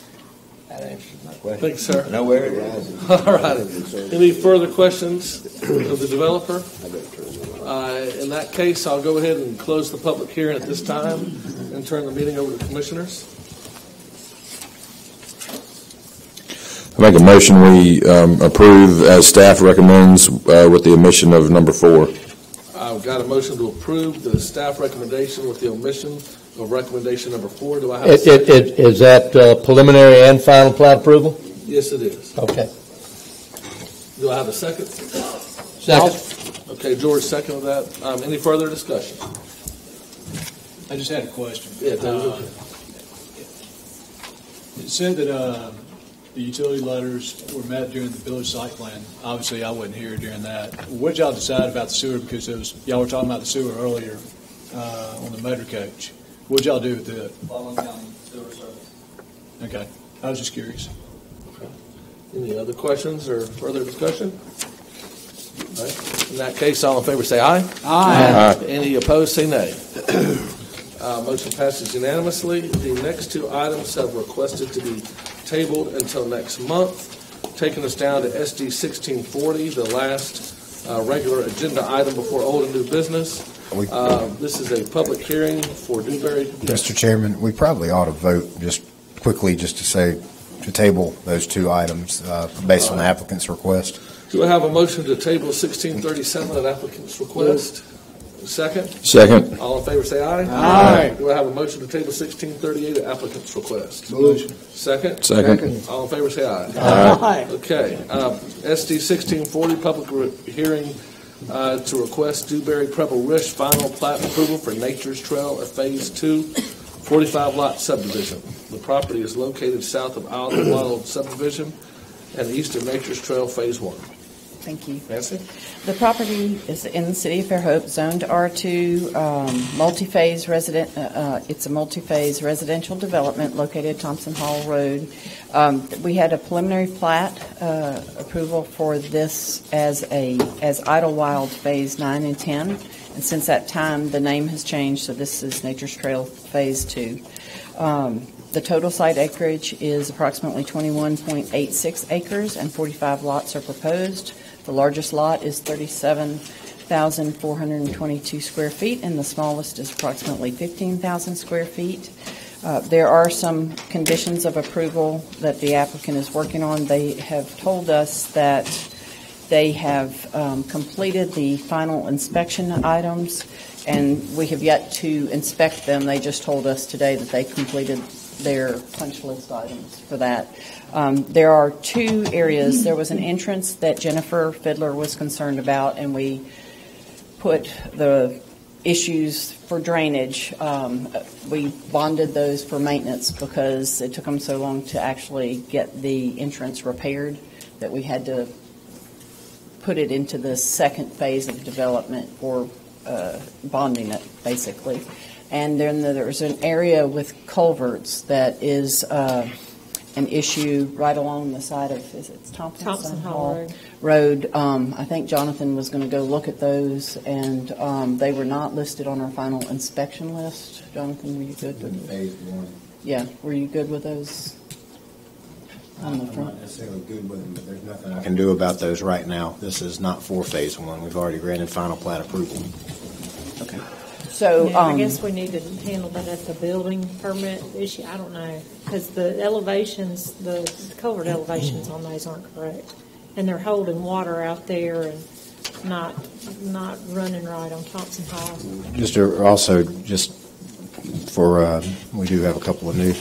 That answers my question. Thanks, sir. I know where it is. all right. Any further questions of the developer? Uh, in that case, I'll go ahead and close the public hearing at this time and turn the meeting over to commissioners. I make a motion, we um, approve as staff recommends uh, with the omission of number four. I've got a motion to approve the staff recommendation with the omission of recommendation number four. Do I have a It- it- it- Is that uh, preliminary and final plat approval? Yes, it is. Okay. Do I have a second? Second. Okay, George, second of that. Um, any further discussion? I just had a question. Yeah, David. Uh, It said that uh, the utility letters were met during the village site plan. Obviously, I wasn't here during that. What y'all decide about the sewer, because it was, y'all were talking about the sewer earlier uh, on the motor coach. What'd y'all do with it? Baldwin County Sewer Service. Okay, I was just curious. Any other questions or further discussion? All right. In that case, all in favor say aye. Aye. Aye. Any opposed, say nay. Uh, Motion passes unanimously. The next two items have requested to be tabled until next month, taking us down to SD 1640, the last uh, regular agenda item before old and new business. We- Uh, This is a public hearing for Dewberry. Mr. Chairman, we probably ought to vote just quickly, just to say, to table those two items uh, based on the applicant's request. Do I have a motion to table 1637 at applicant's request? Second? Second. All in favor, say aye. Aye. Do I have a motion to table 1638 at applicant's request? Motion. Second? Second. All in favor, say aye. Aye. Okay. uh, SD 1640, public hearing uh, to request Dewberry Preble Rish final plat approval for Nature's Trail of Phase 2, 45 lot subdivision. The property is located south of Idlewild subdivision and east of Nature's Trail Phase 1. Thank you. The property is in the city of Fairhope, zoned R2, um, multi-phase resident, uh, uh, it's a multi-phase residential development located at Thompson Hall Road. Um, We had a preliminary plat uh, approval for this as a, as Idlewild Phase 9 and 10. And since that time, the name has changed, so this is Nature's Trail Phase 2. Um, The total site acreage is approximately 21.86 acres, and 45 lots are proposed. The largest lot is 37,422 square feet, and the smallest is approximately 15,000 square feet. Uh, There are some conditions of approval that the applicant is working on. They have told us that they have um, completed the final inspection items, and we have yet to inspect them. They just told us today that they completed their punch list items for that. Um, There are two areas. There was an entrance that Jennifer Fiddler was concerned about, and we put the issues for drainage. Um, We bonded those for maintenance because it took them so long to actually get the entrance repaired that we had to put it into the second phase of development for uh, bonding it, basically. And then there's an area with culverts that is uh, an issue right along the side of, is it Thompson? Thompson Hall Road. Road. Um, I think Jonathan was going to go look at those, and um, they were not listed on our final inspection list. Jonathan, were you good with? Phase one. Yeah, were you good with those on the I'm not necessarily good with them, but there's nothing I can do about those right now. This is not for phase one. We've already granted final plat approval. So, Yeah, I um, guess we need to handle that at the building permit issue, I don't know, because the elevations, the culvert elevations on those aren't correct. And they're holding water out there and not, not running right on Thompson Hall. Just to- also, just for, uh, we do have a couple of new,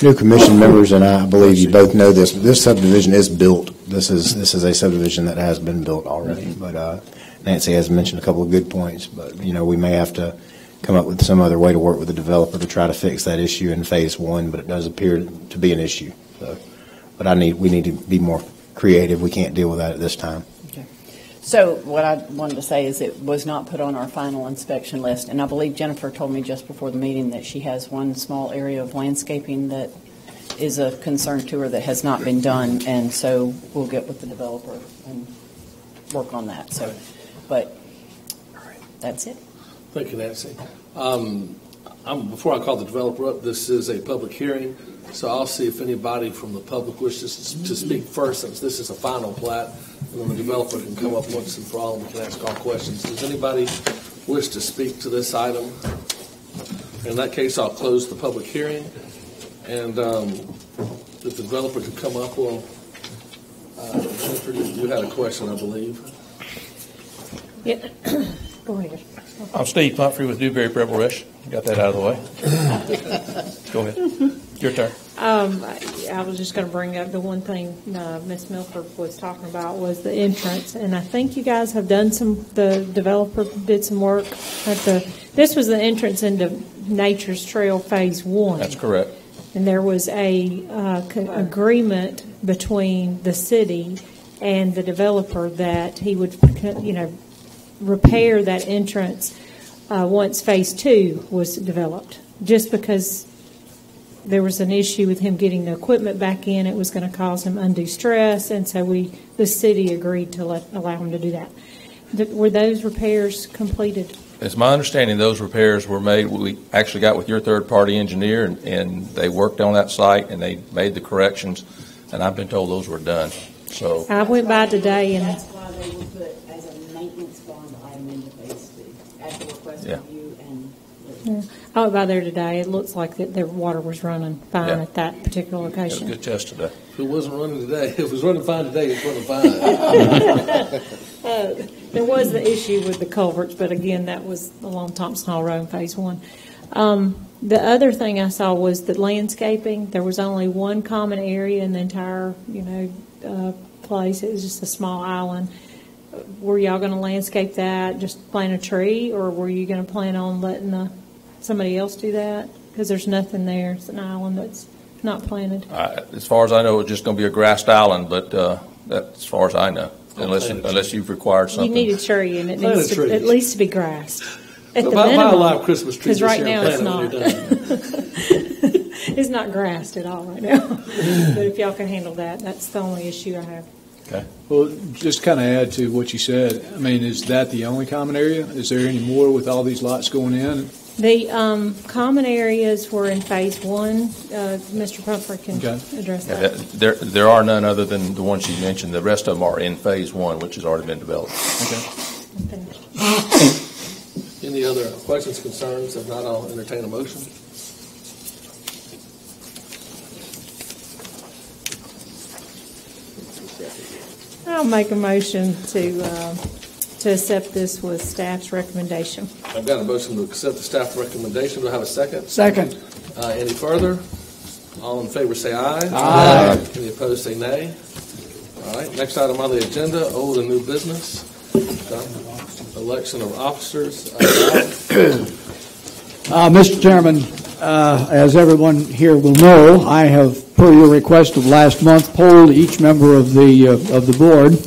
new commission members, and I believe you both know this, but this subdivision is built. This is, this is a subdivision that has been built already, but uh, Nancy has mentioned a couple of good points, but, you know, we may have to come up with some other way to work with the developer to try to fix that issue in phase one, but it does appear to be an issue. So, But I need, we need to be more creative. We can't deal with that at this time. Okay. So what I wanted to say is it was not put on our final inspection list, and I believe Jennifer told me just before the meeting that she has one small area of landscaping that is a concern to her that has not been done, and so we'll get with the developer and work on that, so, but, all right, that's it. Thank you, Nancy. Um, Before I call the developer up, this is a public hearing, so I'll see if anybody from the public wishes to speak first, since this is a final plat, and then the developer can come up once and for all, and we can ask all questions. Does anybody wish to speak to this item? In that case, I'll close the public hearing, and um, if the developer could come up, well, uh, you had a question, I believe. Yeah, go ahead. I'm Steve Pumphrey with Dewberry Preble Rish. Got that out of the way. Go ahead. Your turn. Um, I I was just going to bring up the one thing uh, Ms. Milford was talking about was the entrance, and I think you guys have done some. The developer did some work at the. This was the entrance into Nature's Trail Phase One. That's correct. And there was a uh, agreement between the city and the developer that he would, you know, repair that entrance uh, once Phase Two was developed. just because there was an issue with him getting the equipment back in, it was going to cause him undue stress, and so we, the city agreed to let, allow him to do that. Th- Were those repairs completed? It's my understanding those repairs were made, we actually got with your third-party engineer, and, and they worked on that site, and they made the corrections, and I've been told those were done, so. I went by today and. That's why they were put as a maintenance bond item into phase two, at the request Yeah. of you and. Yeah. I went by there today. It looks like that their water was running fine Yeah. at that particular location. It was a location. good test today. If it wasn't running today, if it was running fine today, it's running fine. Uh, There was the issue with the culverts, but again, that was along Thompson Hall Road in Phase One. Um, The other thing I saw was the landscaping. There was only one common area in the entire, you know, uh, place. It was just a small island. Were y'all going to landscape that, just plant a tree, or were you going to plan on letting uh, somebody else do that? Because there's nothing there. It's an island that's not planted. I- As far as I know, it's just going to be a grassed island, but uh, that's as far as I know, unless, unless you've required something, You something. need a tree, and it Plant a needs to, tree. at least to be grassed. At the Buy- buy a minimum, live Christmas tree Because this right year now and it's plant not. it when It's not grassed at all right now. But if y'all can handle that, that's the only issue I have. Okay. Well, just kind of add to what you said, I mean, is that the only common area? Is there any more with all these lots going in? The um, common areas were in phase one. Uh, Mr. Pumper can Okay. address Yeah, that. that- There, there are none other than the ones you mentioned. The rest of them are in Phase One, which has already been developed. Okay. Any other questions, concerns? If not, I'll entertain a motion. I'll make a motion to, uh, to accept this with staff's recommendation. I've got a motion to accept the staff recommendation. Do I have a second? Second. Uh, Any further? All in favor, say aye. Aye. Any opposed, say nay. All right, next item on the agenda, old and new business. Done. Election of officers. Uh, Uh, Mr. Chairman, uh, as everyone here will know, I have, per your request of last month, polled each member of the, uh, of the board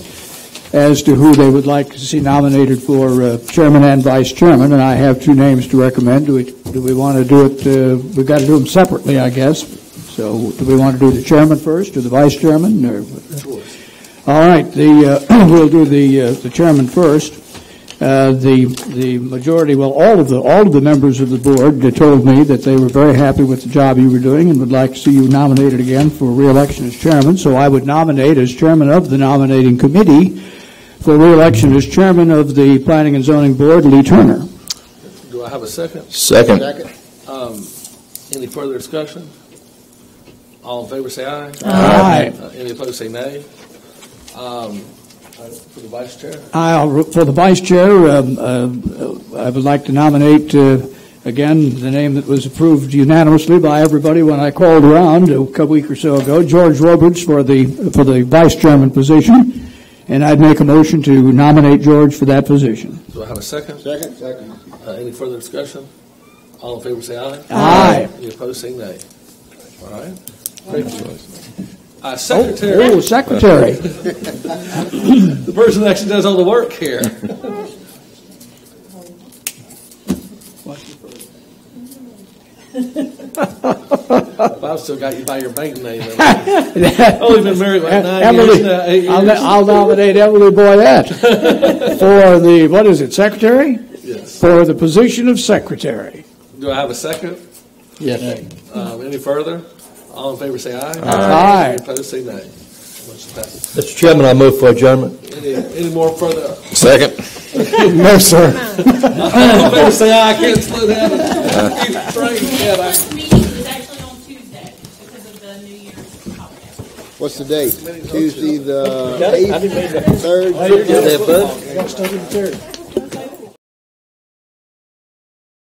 as to who they would like to see nominated for uh, chairman and vice chairman, and I have two names to recommend. Do we, do we want to do it, uh, we've got to do them separately, I guess. So do we want to do the chairman first, or the vice chairman, or? All right, the, uh, we'll do the, uh, the chairman first. Uh, The, the majority, well, all of the, all of the members of the board told me that they were very happy with the job you were doing and would like to see you nominated again for reelection as chairman. So I would nominate as chairman of the nominating committee for reelection as chairman of the Planning and Zoning Board, Lee Turner. Do I have a second? Second. Um, Any further discussion? All in favor, say aye. Aye. Uh, Any opposed, say nay. Um, uh, For the vice chair? I'll, for the vice chair, um, uh, I would like to nominate, uh, again, the name that was approved unanimously by everybody when I called around a couple week or so ago, George Roberts for the, for the vice chairman position, and I'd make a motion to nominate George for that position. Do I have a second? Second. Second. Any further discussion? All in favor, say aye. Aye. Any opposed, say nay. All right. Great choice. Uh, Secretary. Oh, secretary. The person that actually does all the work here. I've still got you by your bank name. Only been married like nine years Emily, now, eight I'll, years. I'll nominate Emily Boyette for the, what is it, secretary? Yes. For the position of secretary. Do I have a second? Yes. Um, any further? All in favor, say aye. Aye. Any opposed, say nay. Motion passes. Mr. Chairman, I move for adjournment. Any, any more further? Second. No, sir. All in favor, say. Ah, I can't slow down. Uh-huh. Keep train, can I? Meeting is actually on Tuesday because of the New Year's holiday. What's the date? Tuesday, the Got it? I didn't mean to- eighth, third? Hey, you're good there, bud.